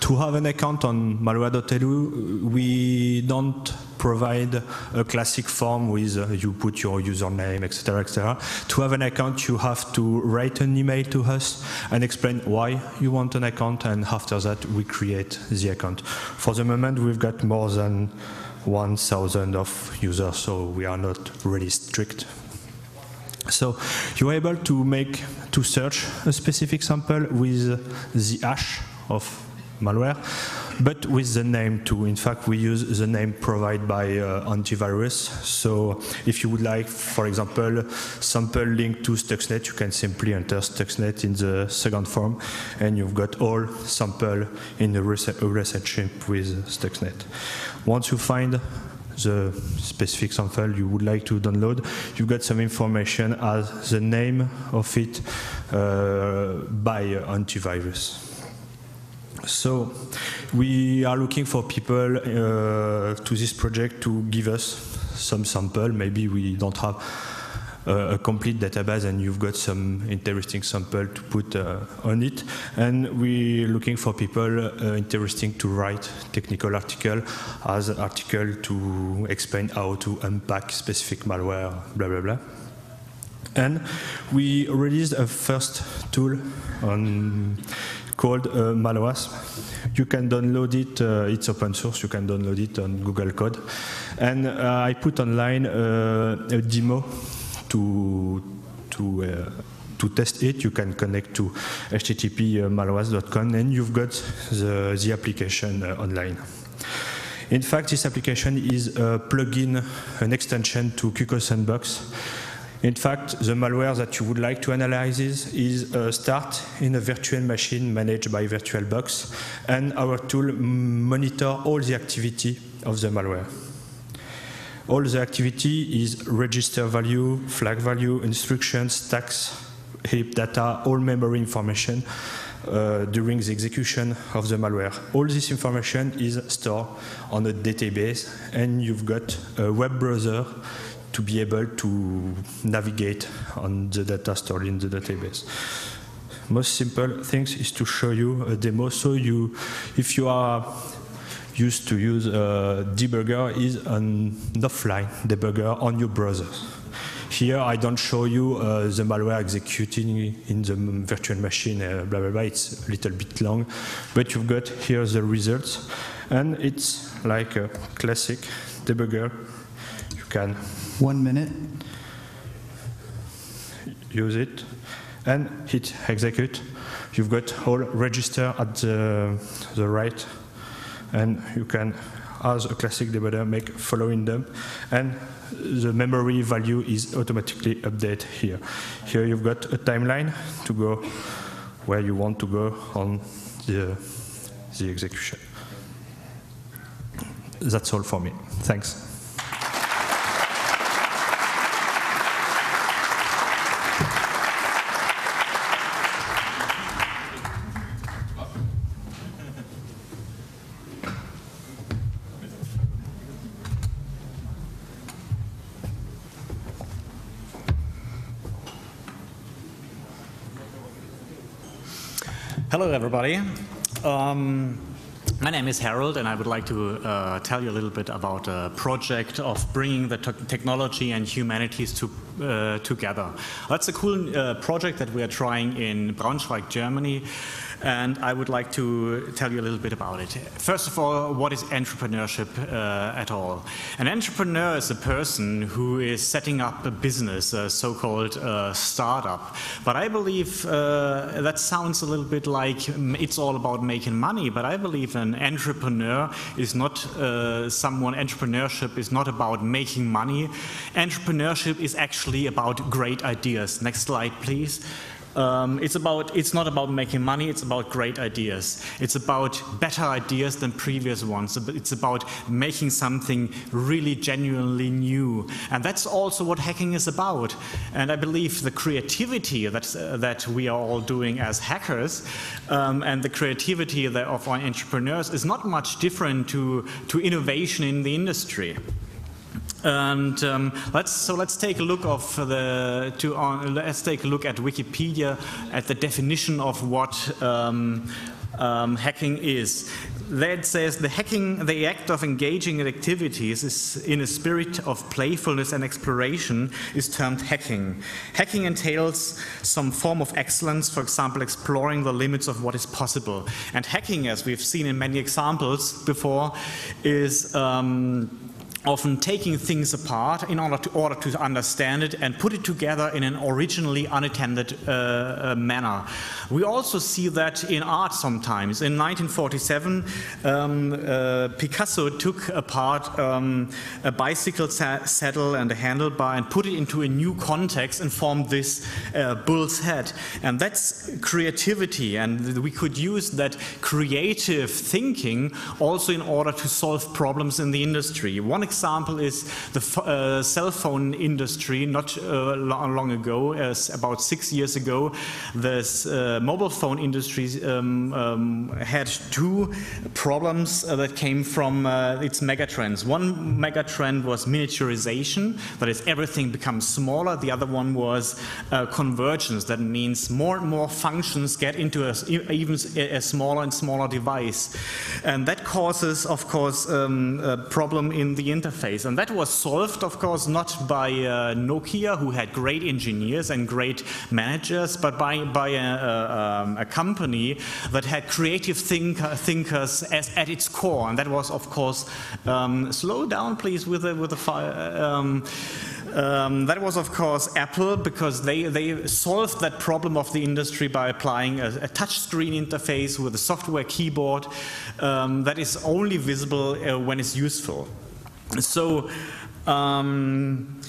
to have an account on malware.lu, we don't provide a classic form with uh, you put your username, etc., etc. To have an account, you have to write an email to us and explain why you want an account, and after that, we create the account. For the moment, we've got more than 1,000 of users, so we are not really strict so you're able to make to search a specific sample with the hash of malware, but with the name too. In fact, we use the name provided by uh, antivirus. So if you would like, for example, sample link to Stuxnet, you can simply enter Stuxnet in the second form, and you've got all sample in a relationship with Stuxnet. Once you find the specific sample you would like to download, you've got some information as the name of it uh, by antivirus. So we are looking for people uh, to this project to give us some sample. Maybe we don't have uh, a complete database and you've got some interesting sample to put uh, on it. And we're looking for people uh, interesting to write technical article as an article to explain how to unpack specific malware, blah, blah, blah. And we released a first tool on called uh, Malwasp. You can download it, uh, it's open source, you can download it on Google Code. And uh, I put online uh, a demo to, to, uh, to test it. You can connect to http uh, and you've got the, the application uh, online. In fact, this application is a plugin, an extension to Cuckoo Sandbox. In fact, the malware that you would like to analyze is, is start in a virtual machine managed by VirtualBox, and our tool monitor all the activity of the malware. All the activity is register value, flag value, instructions, tags, heap data, all memory information uh, during the execution of the malware. All this information is stored on a database, and you've got a web browser to be able to navigate on the data stored in the database. Most simple things is to show you a demo. So you, if you are used to use a debugger, is an offline debugger on your browser. Here I don't show you uh, the malware executing in the virtual machine, uh, blah, blah, blah. It's a little bit long, but you've got here the results. And it's like a classic debugger. You can one minute. Use it and hit execute. You've got all register at the, the right, and you can, as a classic debugger, make following them, and the memory value is automatically updated here. Here you've got a timeline to go where you want to go on the, the execution. That's all for me. Thanks. Hello, everybody. Um, my name is Harold, and I would like to uh, tell you a little bit about a project of bringing the technology and humanities to, uh, together. That's a cool uh, project that we are trying in Braunschweig, Germany and I would like to tell you a little bit about it. First of all, what is entrepreneurship uh, at all? An entrepreneur is a person who is setting up a business, a so-called uh, startup. But I believe uh, that sounds a little bit like it's all about making money, but I believe an entrepreneur is not uh, someone, entrepreneurship is not about making money. Entrepreneurship is actually about great ideas. Next slide, please. Um, it's about it's not about making money it's about great ideas. It's about better ideas than previous ones. It's about making something really genuinely new. And that's also what hacking is about. And I believe the creativity that uh, that we are all doing as hackers um, and the creativity of our entrepreneurs is not much different to to innovation in the industry and um, let's so let's take a look of the to uh, let's take a look at Wikipedia at the definition of what um, um, hacking is. That says the hacking, the act of engaging in activities is in a spirit of playfulness and exploration is termed hacking. Hacking entails some form of excellence, for example, exploring the limits of what is possible. And hacking, as we've seen in many examples before, is um, often taking things apart in order to, order to understand it and put it together in an originally unattended uh, uh, manner. We also see that in art sometimes. In 1947, um, uh, Picasso took apart um, a bicycle sa saddle and a handlebar and put it into a new context and formed this uh, bull's head. And that's creativity, and we could use that creative thinking also in order to solve problems in the industry. One example is the uh, cell phone industry. Not uh, long ago, uh, about six years ago, the uh, mobile phone industry um, um, had two problems uh, that came from uh, its megatrends. One megatrend was miniaturization, that is, everything becomes smaller. The other one was convergence, that means more and more functions get into a, even a smaller and smaller device. And that causes, of course, um, a problem in the interface. And that was solved, of course, not by uh, Nokia, who had great engineers and great managers, but by, by a, a, um, a company that had creative think, thinkers as, at its core. And that was, of course, um, slow down, please, with the, with the fire. Um, um, that was, of course, Apple because they, they solved that problem of the industry by applying a, a touchscreen interface with a software keyboard um, that is only visible uh, when it's useful. So, um,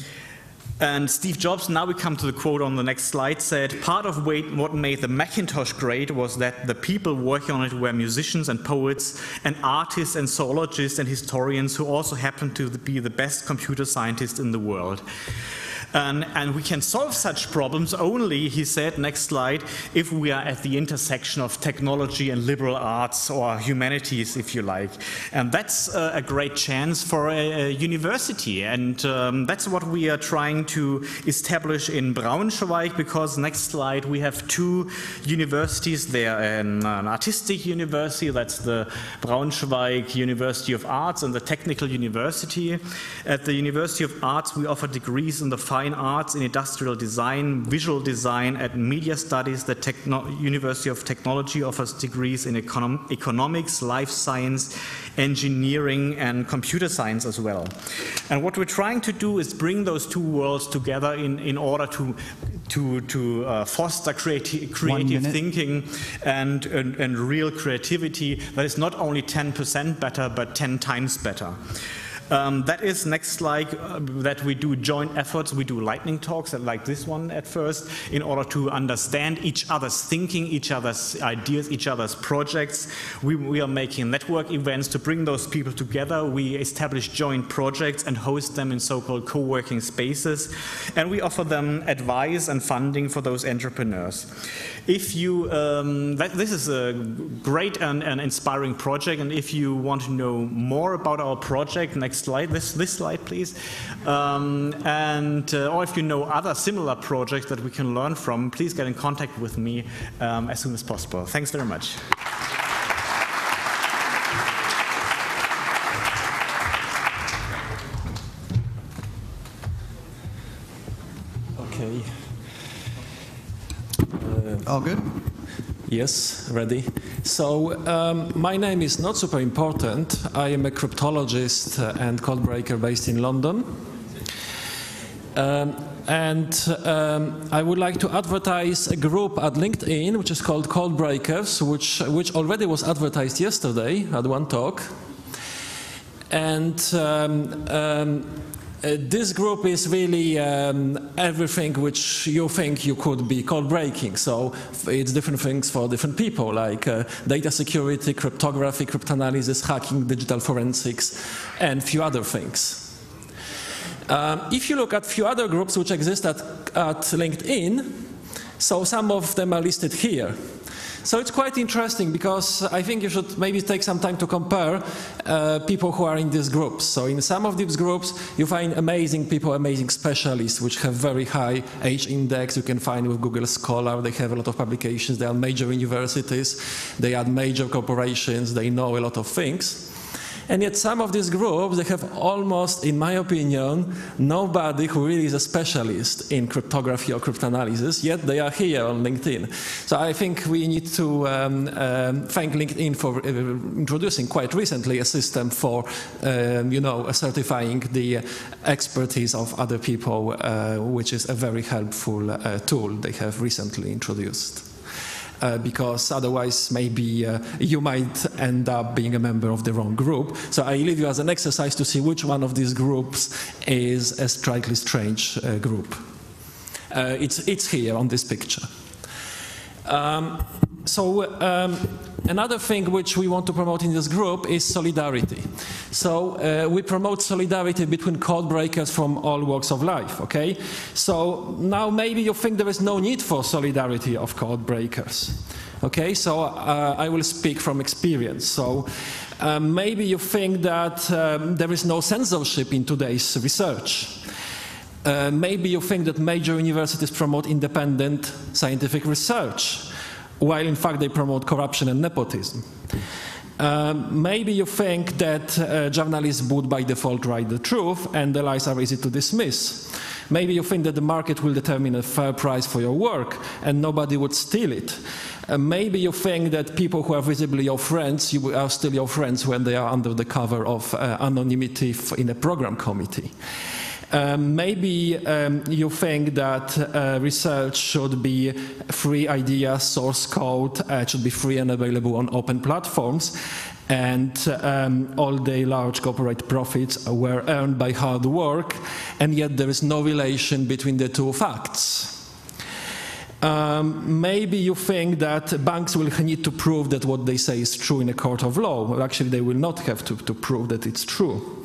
and Steve Jobs, now we come to the quote on the next slide, said, Part of what made the Macintosh great was that the people working on it were musicians and poets and artists and zoologists and historians who also happened to be the best computer scientists in the world. And, and, we can solve such problems only, he said, next slide, if we are at the intersection of technology and liberal arts or humanities, if you like. And that's uh, a great chance for a, a university. And um, that's what we are trying to establish in Braunschweig, because next slide, we have two universities there an, an artistic university, that's the Braunschweig University of Arts, and the Technical University. At the University of Arts, we offer degrees in the fine arts in industrial design, visual design, and media studies. The Techno University of Technology offers degrees in econom economics, life science, engineering, and computer science as well. And what we're trying to do is bring those two worlds together in, in order to to, to uh, foster creati creative thinking and, and, and real creativity that is not only 10% better, but 10 times better. Um, that is next slide uh, that we do joint efforts. We do lightning talks like this one at first in order to understand each other's thinking, each other's ideas, each other's projects. We, we are making network events to bring those people together. We establish joint projects and host them in so-called co-working spaces. And we offer them advice and funding for those entrepreneurs. If you, um, that, this is a great and, and inspiring project. And if you want to know more about our project, next slide, this, this slide, please. Um, and, uh, or if you know other similar projects that we can learn from, please get in contact with me um, as soon as possible. Thanks very much. All good? Yes, ready. So um, my name is not super important. I am a cryptologist and codebreaker based in London. Um, and um, I would like to advertise a group at LinkedIn, which is called Codebreakers, which, which already was advertised yesterday at one talk. And um, um, uh, this group is really um, everything which you think you could be code breaking. So it's different things for different people, like uh, data security, cryptography, cryptanalysis, hacking, digital forensics, and few other things. Um, if you look at few other groups which exist at, at LinkedIn, so some of them are listed here. So it's quite interesting because I think you should maybe take some time to compare uh, people who are in these groups. So in some of these groups, you find amazing people, amazing specialists, which have very high H index. You can find with Google Scholar. They have a lot of publications. They are major universities. They are major corporations. They know a lot of things. And yet some of these groups, they have almost, in my opinion, nobody who really is a specialist in cryptography or cryptanalysis, yet they are here on LinkedIn. So I think we need to um, um, thank LinkedIn for uh, introducing quite recently a system for, um, you know, certifying the expertise of other people, uh, which is a very helpful uh, tool they have recently introduced uh, because otherwise maybe uh, you might end up being a member of the wrong group. So I leave you as an exercise to see which one of these groups is a strikingly strange uh, group. Uh, it's, it's here on this picture. Um, so um, another thing which we want to promote in this group is solidarity. So uh, we promote solidarity between code breakers from all walks of life, okay? So now maybe you think there is no need for solidarity of code breakers. Okay, so uh, I will speak from experience. So um, maybe you think that um, there is no censorship in today's research. Uh, maybe you think that major universities promote independent scientific research while in fact they promote corruption and nepotism. Um, maybe you think that uh, journalists would by default write the truth and the lies are easy to dismiss. Maybe you think that the market will determine a fair price for your work and nobody would steal it. Uh, maybe you think that people who are visibly your friends, you are still your friends when they are under the cover of uh, anonymity in a program committee. Um, maybe um, you think that uh, research should be free ideas, source code, uh, should be free and available on open platforms, and um, all the large corporate profits were earned by hard work, and yet there is no relation between the two facts. Um, maybe you think that banks will need to prove that what they say is true in a court of law. Well, actually, they will not have to, to prove that it's true.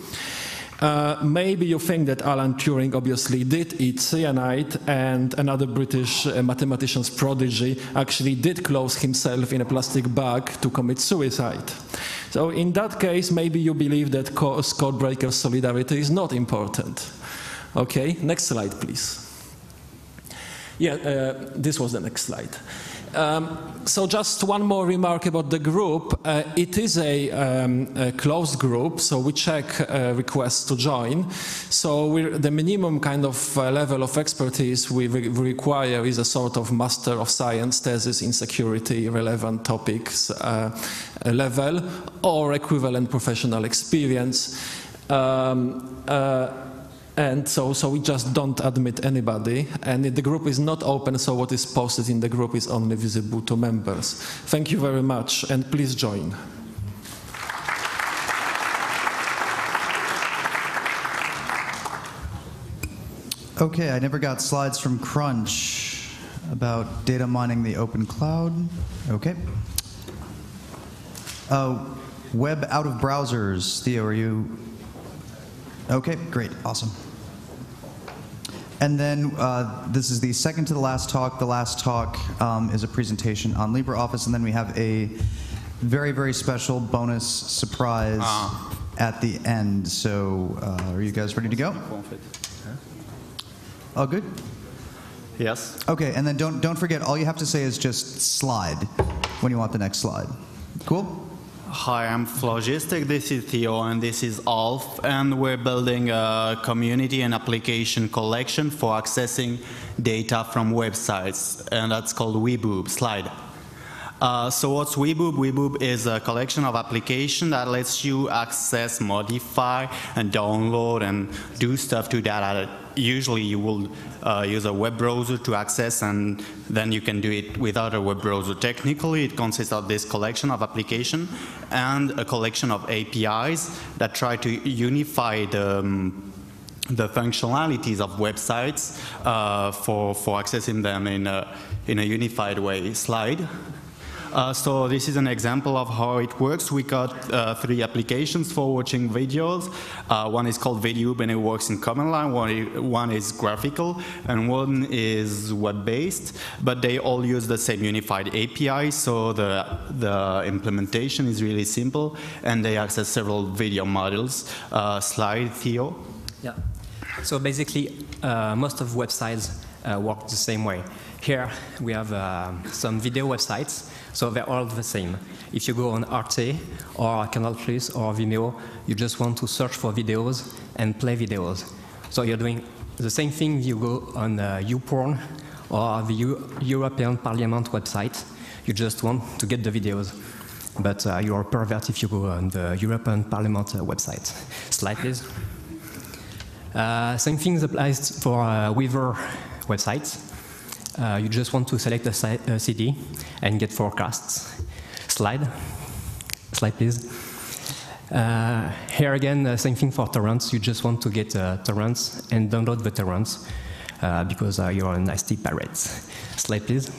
Uh, maybe you think that Alan Turing obviously did eat cyanide and another British uh, mathematician's prodigy actually did close himself in a plastic bag to commit suicide. So in that case, maybe you believe that code breaker solidarity is not important. Okay, next slide, please. Yeah, uh, this was the next slide. Um, so just one more remark about the group. Uh, it is a, um, a, closed group, so we check uh, requests to join. So the minimum kind of uh, level of expertise we, re require is a sort of Master of Science thesis in security relevant topics uh, level or equivalent professional experience. Um, uh, and so, so we just don't admit anybody, and the group is not open, so what is posted in the group is only visible to members. Thank you very much, and please join. Okay, I never got slides from Crunch about data mining the open cloud. Okay. Uh, web out of browsers. Theo, are you Okay, great, awesome. And then uh, this is the second to the last talk. The last talk um, is a presentation on LibreOffice, and then we have a very, very special bonus surprise uh. at the end. So, uh, are you guys ready to go? All good? Yes. Okay, and then don't don't forget. All you have to say is just slide when you want the next slide. Cool. Hi, I'm Phlogistic. This is Theo, and this is Alf, and we're building a community and application collection for accessing data from websites, and that's called Weboob. Slide. Uh, so what's Weboob? Weboob is a collection of applications that lets you access, modify, and download and do stuff to data usually you will uh, use a web browser to access and then you can do it without a web browser. Technically, it consists of this collection of application and a collection of APIs that try to unify the um, the functionalities of websites uh, for, for accessing them in a, in a unified way. Slide. Uh, so this is an example of how it works. We got uh, three applications for watching videos. Uh, one is called Videoob and it works in command line. One, one is graphical and one is web-based, but they all use the same unified API. So the, the implementation is really simple and they access several video models. Uh, slide, Theo. Yeah. So basically, uh, most of websites uh, work the same way. Here we have some video websites so they're all the same. If you go on Arte or Canal Plus or Vimeo, you just want to search for videos and play videos. So you're doing the same thing you go on uh, YouPorn or the U European Parliament website. You just want to get the videos. But uh, you're a pervert if you go on the European Parliament uh, website. Slide, please. Uh, same thing applies for uh, Weaver websites. Uh, you just want to select a, a CD and get forecasts. Slide. Slide, please. Uh, here again, uh, same thing for torrents. You just want to get uh, torrents and download the torrents uh, because uh, you're a nasty pirate. Slide, please.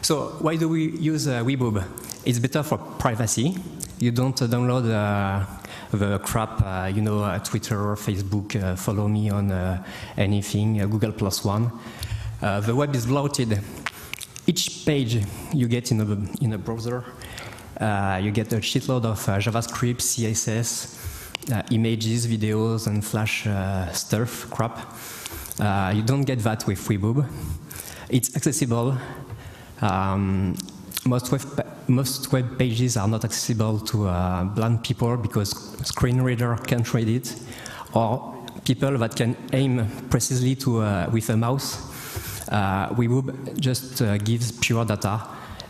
So why do we use uh, Weboob? It's better for privacy. You don't download the crap, uh, you know, Twitter, Facebook, uh, follow me on anything, Google Plus One. Uh, the web is bloated. Each page you get in a, in a browser, uh, you get a shitload of uh, JavaScript, CSS, uh, images, videos, and Flash uh, stuff, crap. You don't get that with Weboob. It's accessible. Um, most, web most web pages are not accessible to uh, blind people because screen reader can't read it, or people that can aim precisely to, uh, with a mouse. Uh, Weboob just uh, gives pure data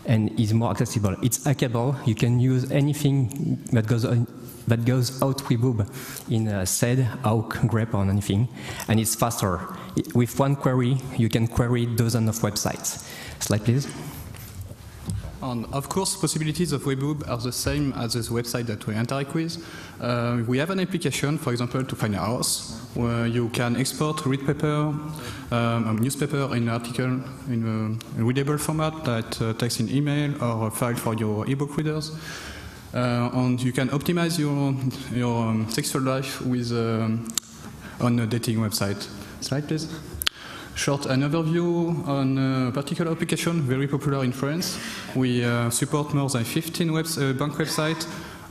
and is more accessible. It's hackable. You can use anything that goes on, that goes out Weboob in uh, SED, Awk, grep, or anything, and it's faster. With one query, you can query dozens of websites. Slide, please. And of course, possibilities of Weboob are the same as the website that we interact with. Uh, we have an application, for example, to find a house, where you can export read paper, um, newspaper in an article in a readable format that uh, text in email or a file for your ebook readers. Uh, and you can optimize your, your um, sexual life with, um, on a dating website. Slide, please short an overview on a particular application very popular in France. We uh, support more than 15 webs uh, bank websites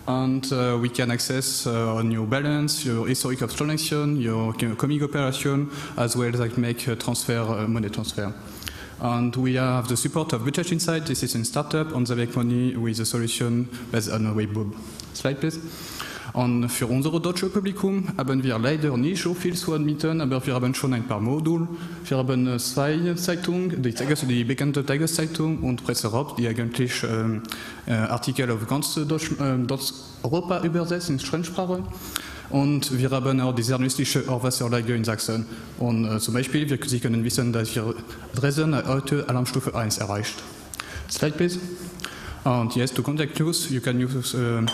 and uh, we can access uh, on your balance, your historic of transaction, your coming operation, as well as make transfer, uh, money transfer. And we have the support of Budget Insight. This is a startup on the make money with a solution based on a Weboob. Slide, please. Und für unser deutsches Publikum haben wir leider nicht so viel zu anbieten, aber wir haben schon ein paar Module. Wir haben zwei Zeitungen, die, Tages die bekannte Tageszeitung und Presse Europe, die eigentlich ähm, äh, Artikel auf ganz Deutsch, äh, Europa übersetzt in Fremdsprache. Und wir haben auch die journalistische Hochwasserlage in Sachsen. Und äh, zum Beispiel, wir, Sie können wissen, dass wir Dresden heute Alarmstufe 1 erreicht. Slide, please. And yes, to contact us, you can use uh,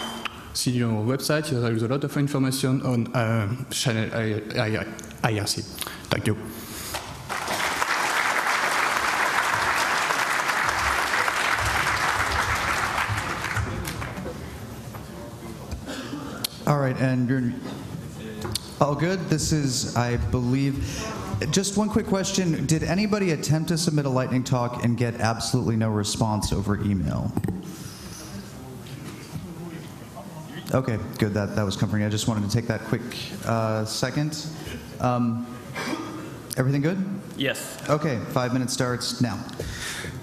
see your website. There is a lot of information on uh, channel IRC. Thank you. All right, and you're all good. This is, I believe, just one quick question. Did anybody attempt to submit a lightning talk and get absolutely no response over email? Okay, good. That, that was comforting. I just wanted to take that quick uh, second. Um, everything good? Yes. Okay, five minutes starts now.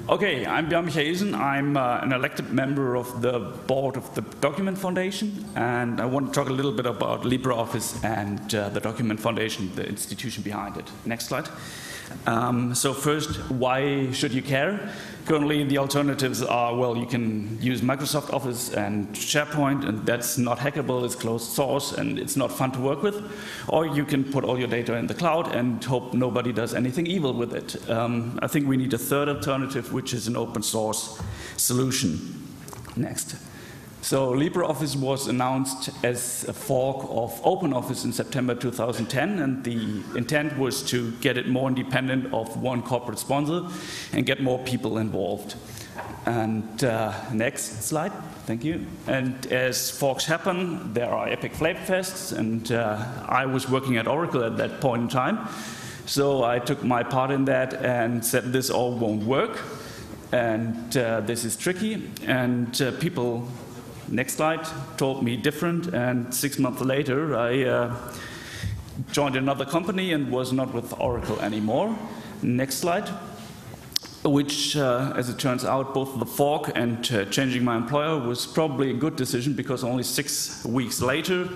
Okay, I'm Björn Michaelsen. I'm uh, an elected member of the board of the Document Foundation, and I want to talk a little bit about LibreOffice and uh, the Document Foundation, the institution behind it. Next slide. Um, so first, why should you care? Currently, the alternatives are, well, you can use Microsoft Office and SharePoint, and that's not hackable, it's closed source, and it's not fun to work with. Or you can put all your data in the cloud and hope nobody does anything evil with it. Um, I think we need a third alternative, which is an open source solution. Next. So LibreOffice was announced as a fork of OpenOffice in September 2010, and the intent was to get it more independent of one corporate sponsor and get more people involved. And uh, next slide, thank you. And as forks happen, there are epic flame fests, and uh, I was working at Oracle at that point in time. So I took my part in that and said this all won't work, and uh, this is tricky, and uh, people next slide told me different, and six months later, I uh, joined another company and was not with Oracle anymore. Next slide. Which, uh, as it turns out, both the fork and uh, changing my employer was probably a good decision because only six weeks later,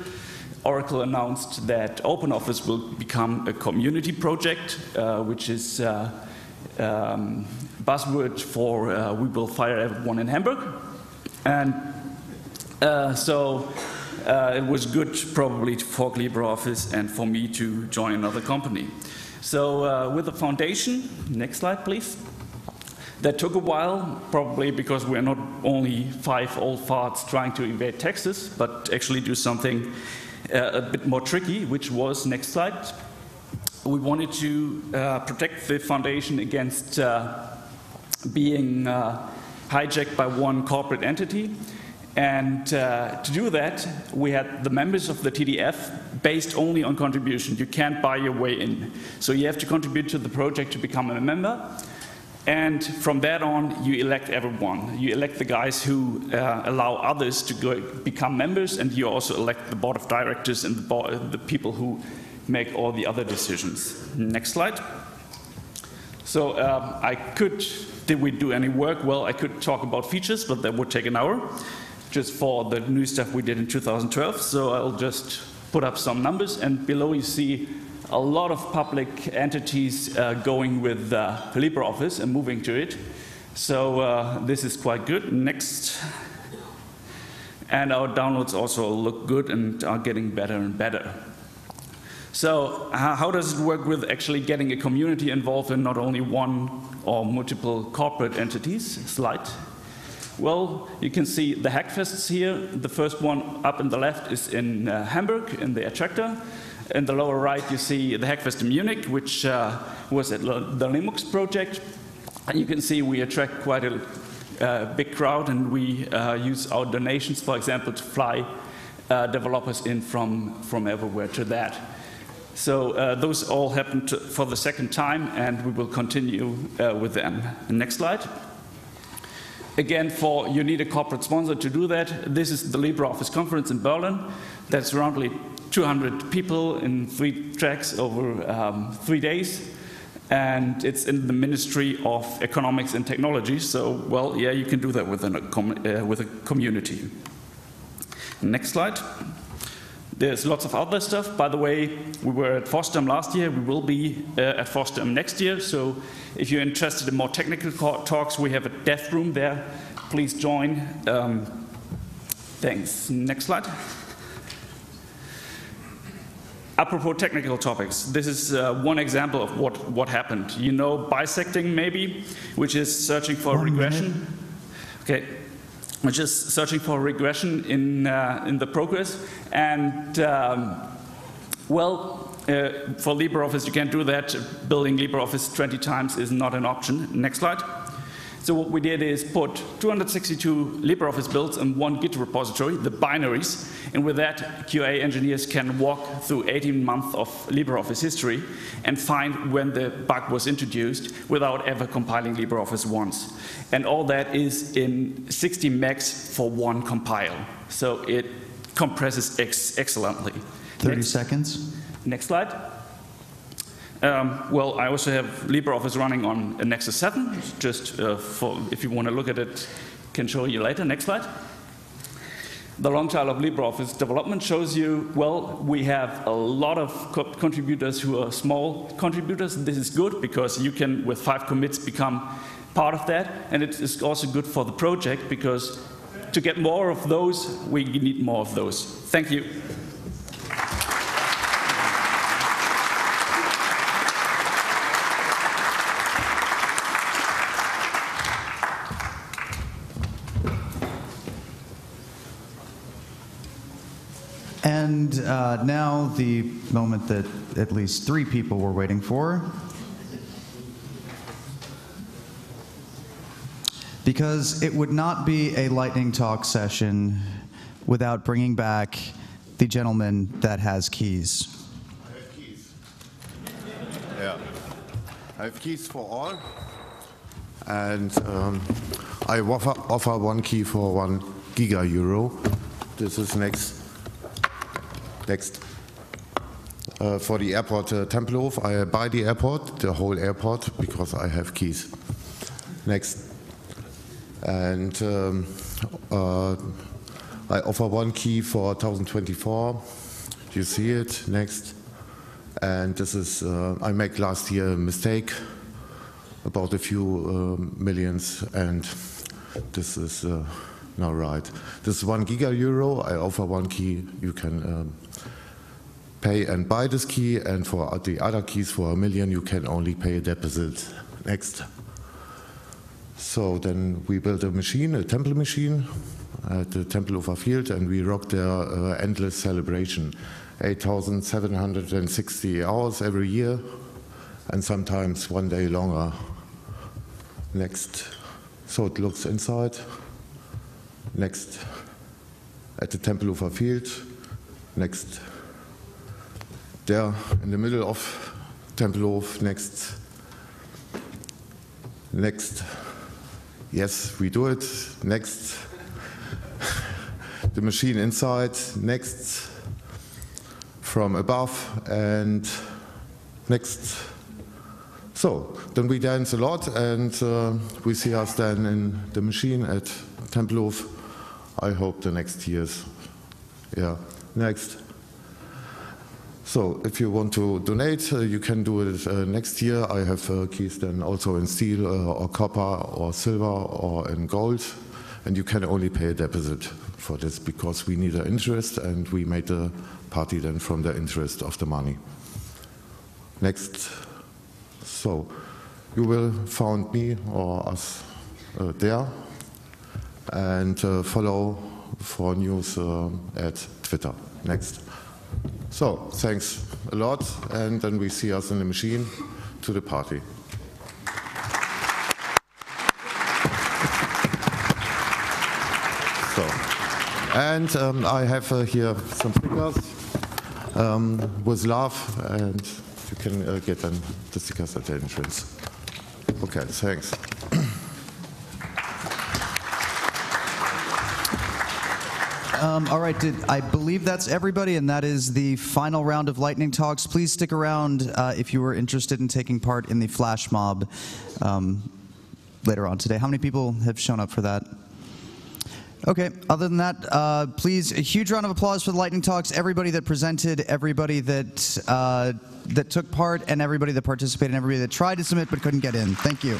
Oracle announced that OpenOffice will become a community project, uh, which is uh, um, buzzword for uh, we will fire everyone in Hamburg. And uh, so uh, it was good probably for LibreOffice and for me to join another company. So uh, with the foundation, next slide please. That took a while, probably because we're not only five old farts trying to evade taxes, but actually do something uh, a bit more tricky, which was, next slide, we wanted to uh, protect the foundation against uh, being hijacked by one corporate entity. And uh, to do that, we had the members of the TDF based only on contribution. You can't buy your way in. So you have to contribute to the project to become a member. And from that on, you elect everyone. You elect the guys who uh, allow others to go, become members, and you also elect the board of directors and the, the people who make all the other decisions. Next slide. So um, I could, did we do any work? Well, I could talk about features, but that would take an hour just for the new stuff we did in 2012. So I'll just put up some numbers, and below you see a lot of public entities uh, going with uh, LibreOffice and moving to it. So uh, this is quite good. Next. And our downloads also look good and are getting better and better. So how does it work with actually getting a community involved in not only one or multiple corporate entities? Slide. Well, you can see the Hackfests here. The first one up in the left is in uh, Hamburg, in the Attraktor. In the lower right, you see the Hackfest in Munich, which uh, was at the LiMux project. And you can see we attract quite a uh, big crowd, and we uh, use our donations, for example, to fly uh, developers in from, from everywhere to that. So uh, those all happened for the second time, and we will continue with them. Next slide. Again, for you need a corporate sponsor to do that. This is the LibreOffice conference in Berlin. That's roughly 200 people in three tracks over um, three days. And it's in the Ministry of Economics and Technology. So, well, yeah, you can do that with, a, uh, with a community. Next slide. There's lots of other stuff. By the way, we were at FOSDEM last year. We will be uh, at FOSDEM next year. So if you're interested in more technical talks, we have a dev room there. Please join. Um, thanks. Next slide. Apropos technical topics, this is uh, one example of what, what happened. You know bisecting maybe, which is searching for one regression. Minute. Okay, which is searching for regression in, uh, in the progress. And um, well, uh, for LibreOffice, you can't do that. Building LibreOffice 20 times is not an option. Next slide. So what we did is put 262 LibreOffice builds in one Git repository, the binaries, and with that, QA engineers can walk through 18 months of LibreOffice history and find when the bug was introduced without ever compiling LibreOffice once. And all that is in 60 megs for one compile. So it compresses ex excellently. 30 Next. seconds. Next slide. Um, well, I also have LibreOffice running on a Nexus 7, just uh, for if you want to look at it, can show you later. Next slide. The long tail of LibreOffice development shows you, well, we have a lot of co contributors who are small contributors. This is good because you can, with five commits, become part of that. And it is also good for the project because to get more of those, we need more of those. Thank you. And uh, now the moment that at least three people were waiting for. Because it would not be a lightning talk session without bringing back the gentleman that has keys. I have keys. Yeah. I have keys for all. And um, I offer, offer one key for one giga euro. This is next Next. Uh, for the airport uh, Tempelhof, I buy the airport, the whole airport, because I have keys. Next. And um, uh, I offer one key for 1024. You see it. Next. And this is, uh, I make last year a mistake about a few um, millions, and this is uh, now right. This is one giga euro. I offer one key. You can um, pay and buy this key, and for the other keys for a million, you can only pay a deposit. Next. So then we built a machine, a temple machine, at the Tempelhofer Field, and we rocked their uh, endless celebration. 8,760 hours every year, and sometimes one day longer. Next. So it looks inside. Next. At the Tempelhofer Field. Next there in the middle of Tempelhof next. Next. Yes, we do it. Next. the machine inside. Next. From above and next. So, then we dance a lot and uh, we see us then in the machine at Tempelhof. I hope the next years. Yeah, next. So, if you want to donate, uh, you can do it uh, next year. I have uh, keys then also in steel uh, or copper or silver or in gold. And you can only pay a deposit for this because we need an interest and we made the party then from the interest of the money. Next. So, you will find me or us uh, there and uh, follow for news uh, at Twitter. Next. So, thanks a lot, and then we see us in the machine to the party. So, and um, I have uh, here some stickers um, with love, and you can uh, get them the stickers at the entrance. Okay, thanks. Um, all right, did, I believe that's everybody, and that is the final round of lightning talks. Please stick around uh, if you were interested in taking part in the flash mob um, later on today. How many people have shown up for that? Okay, other than that, uh, please, a huge round of applause for the lightning talks, everybody that presented, everybody that, uh, that took part, and everybody that participated, and everybody that tried to submit but couldn't get in. Thank you.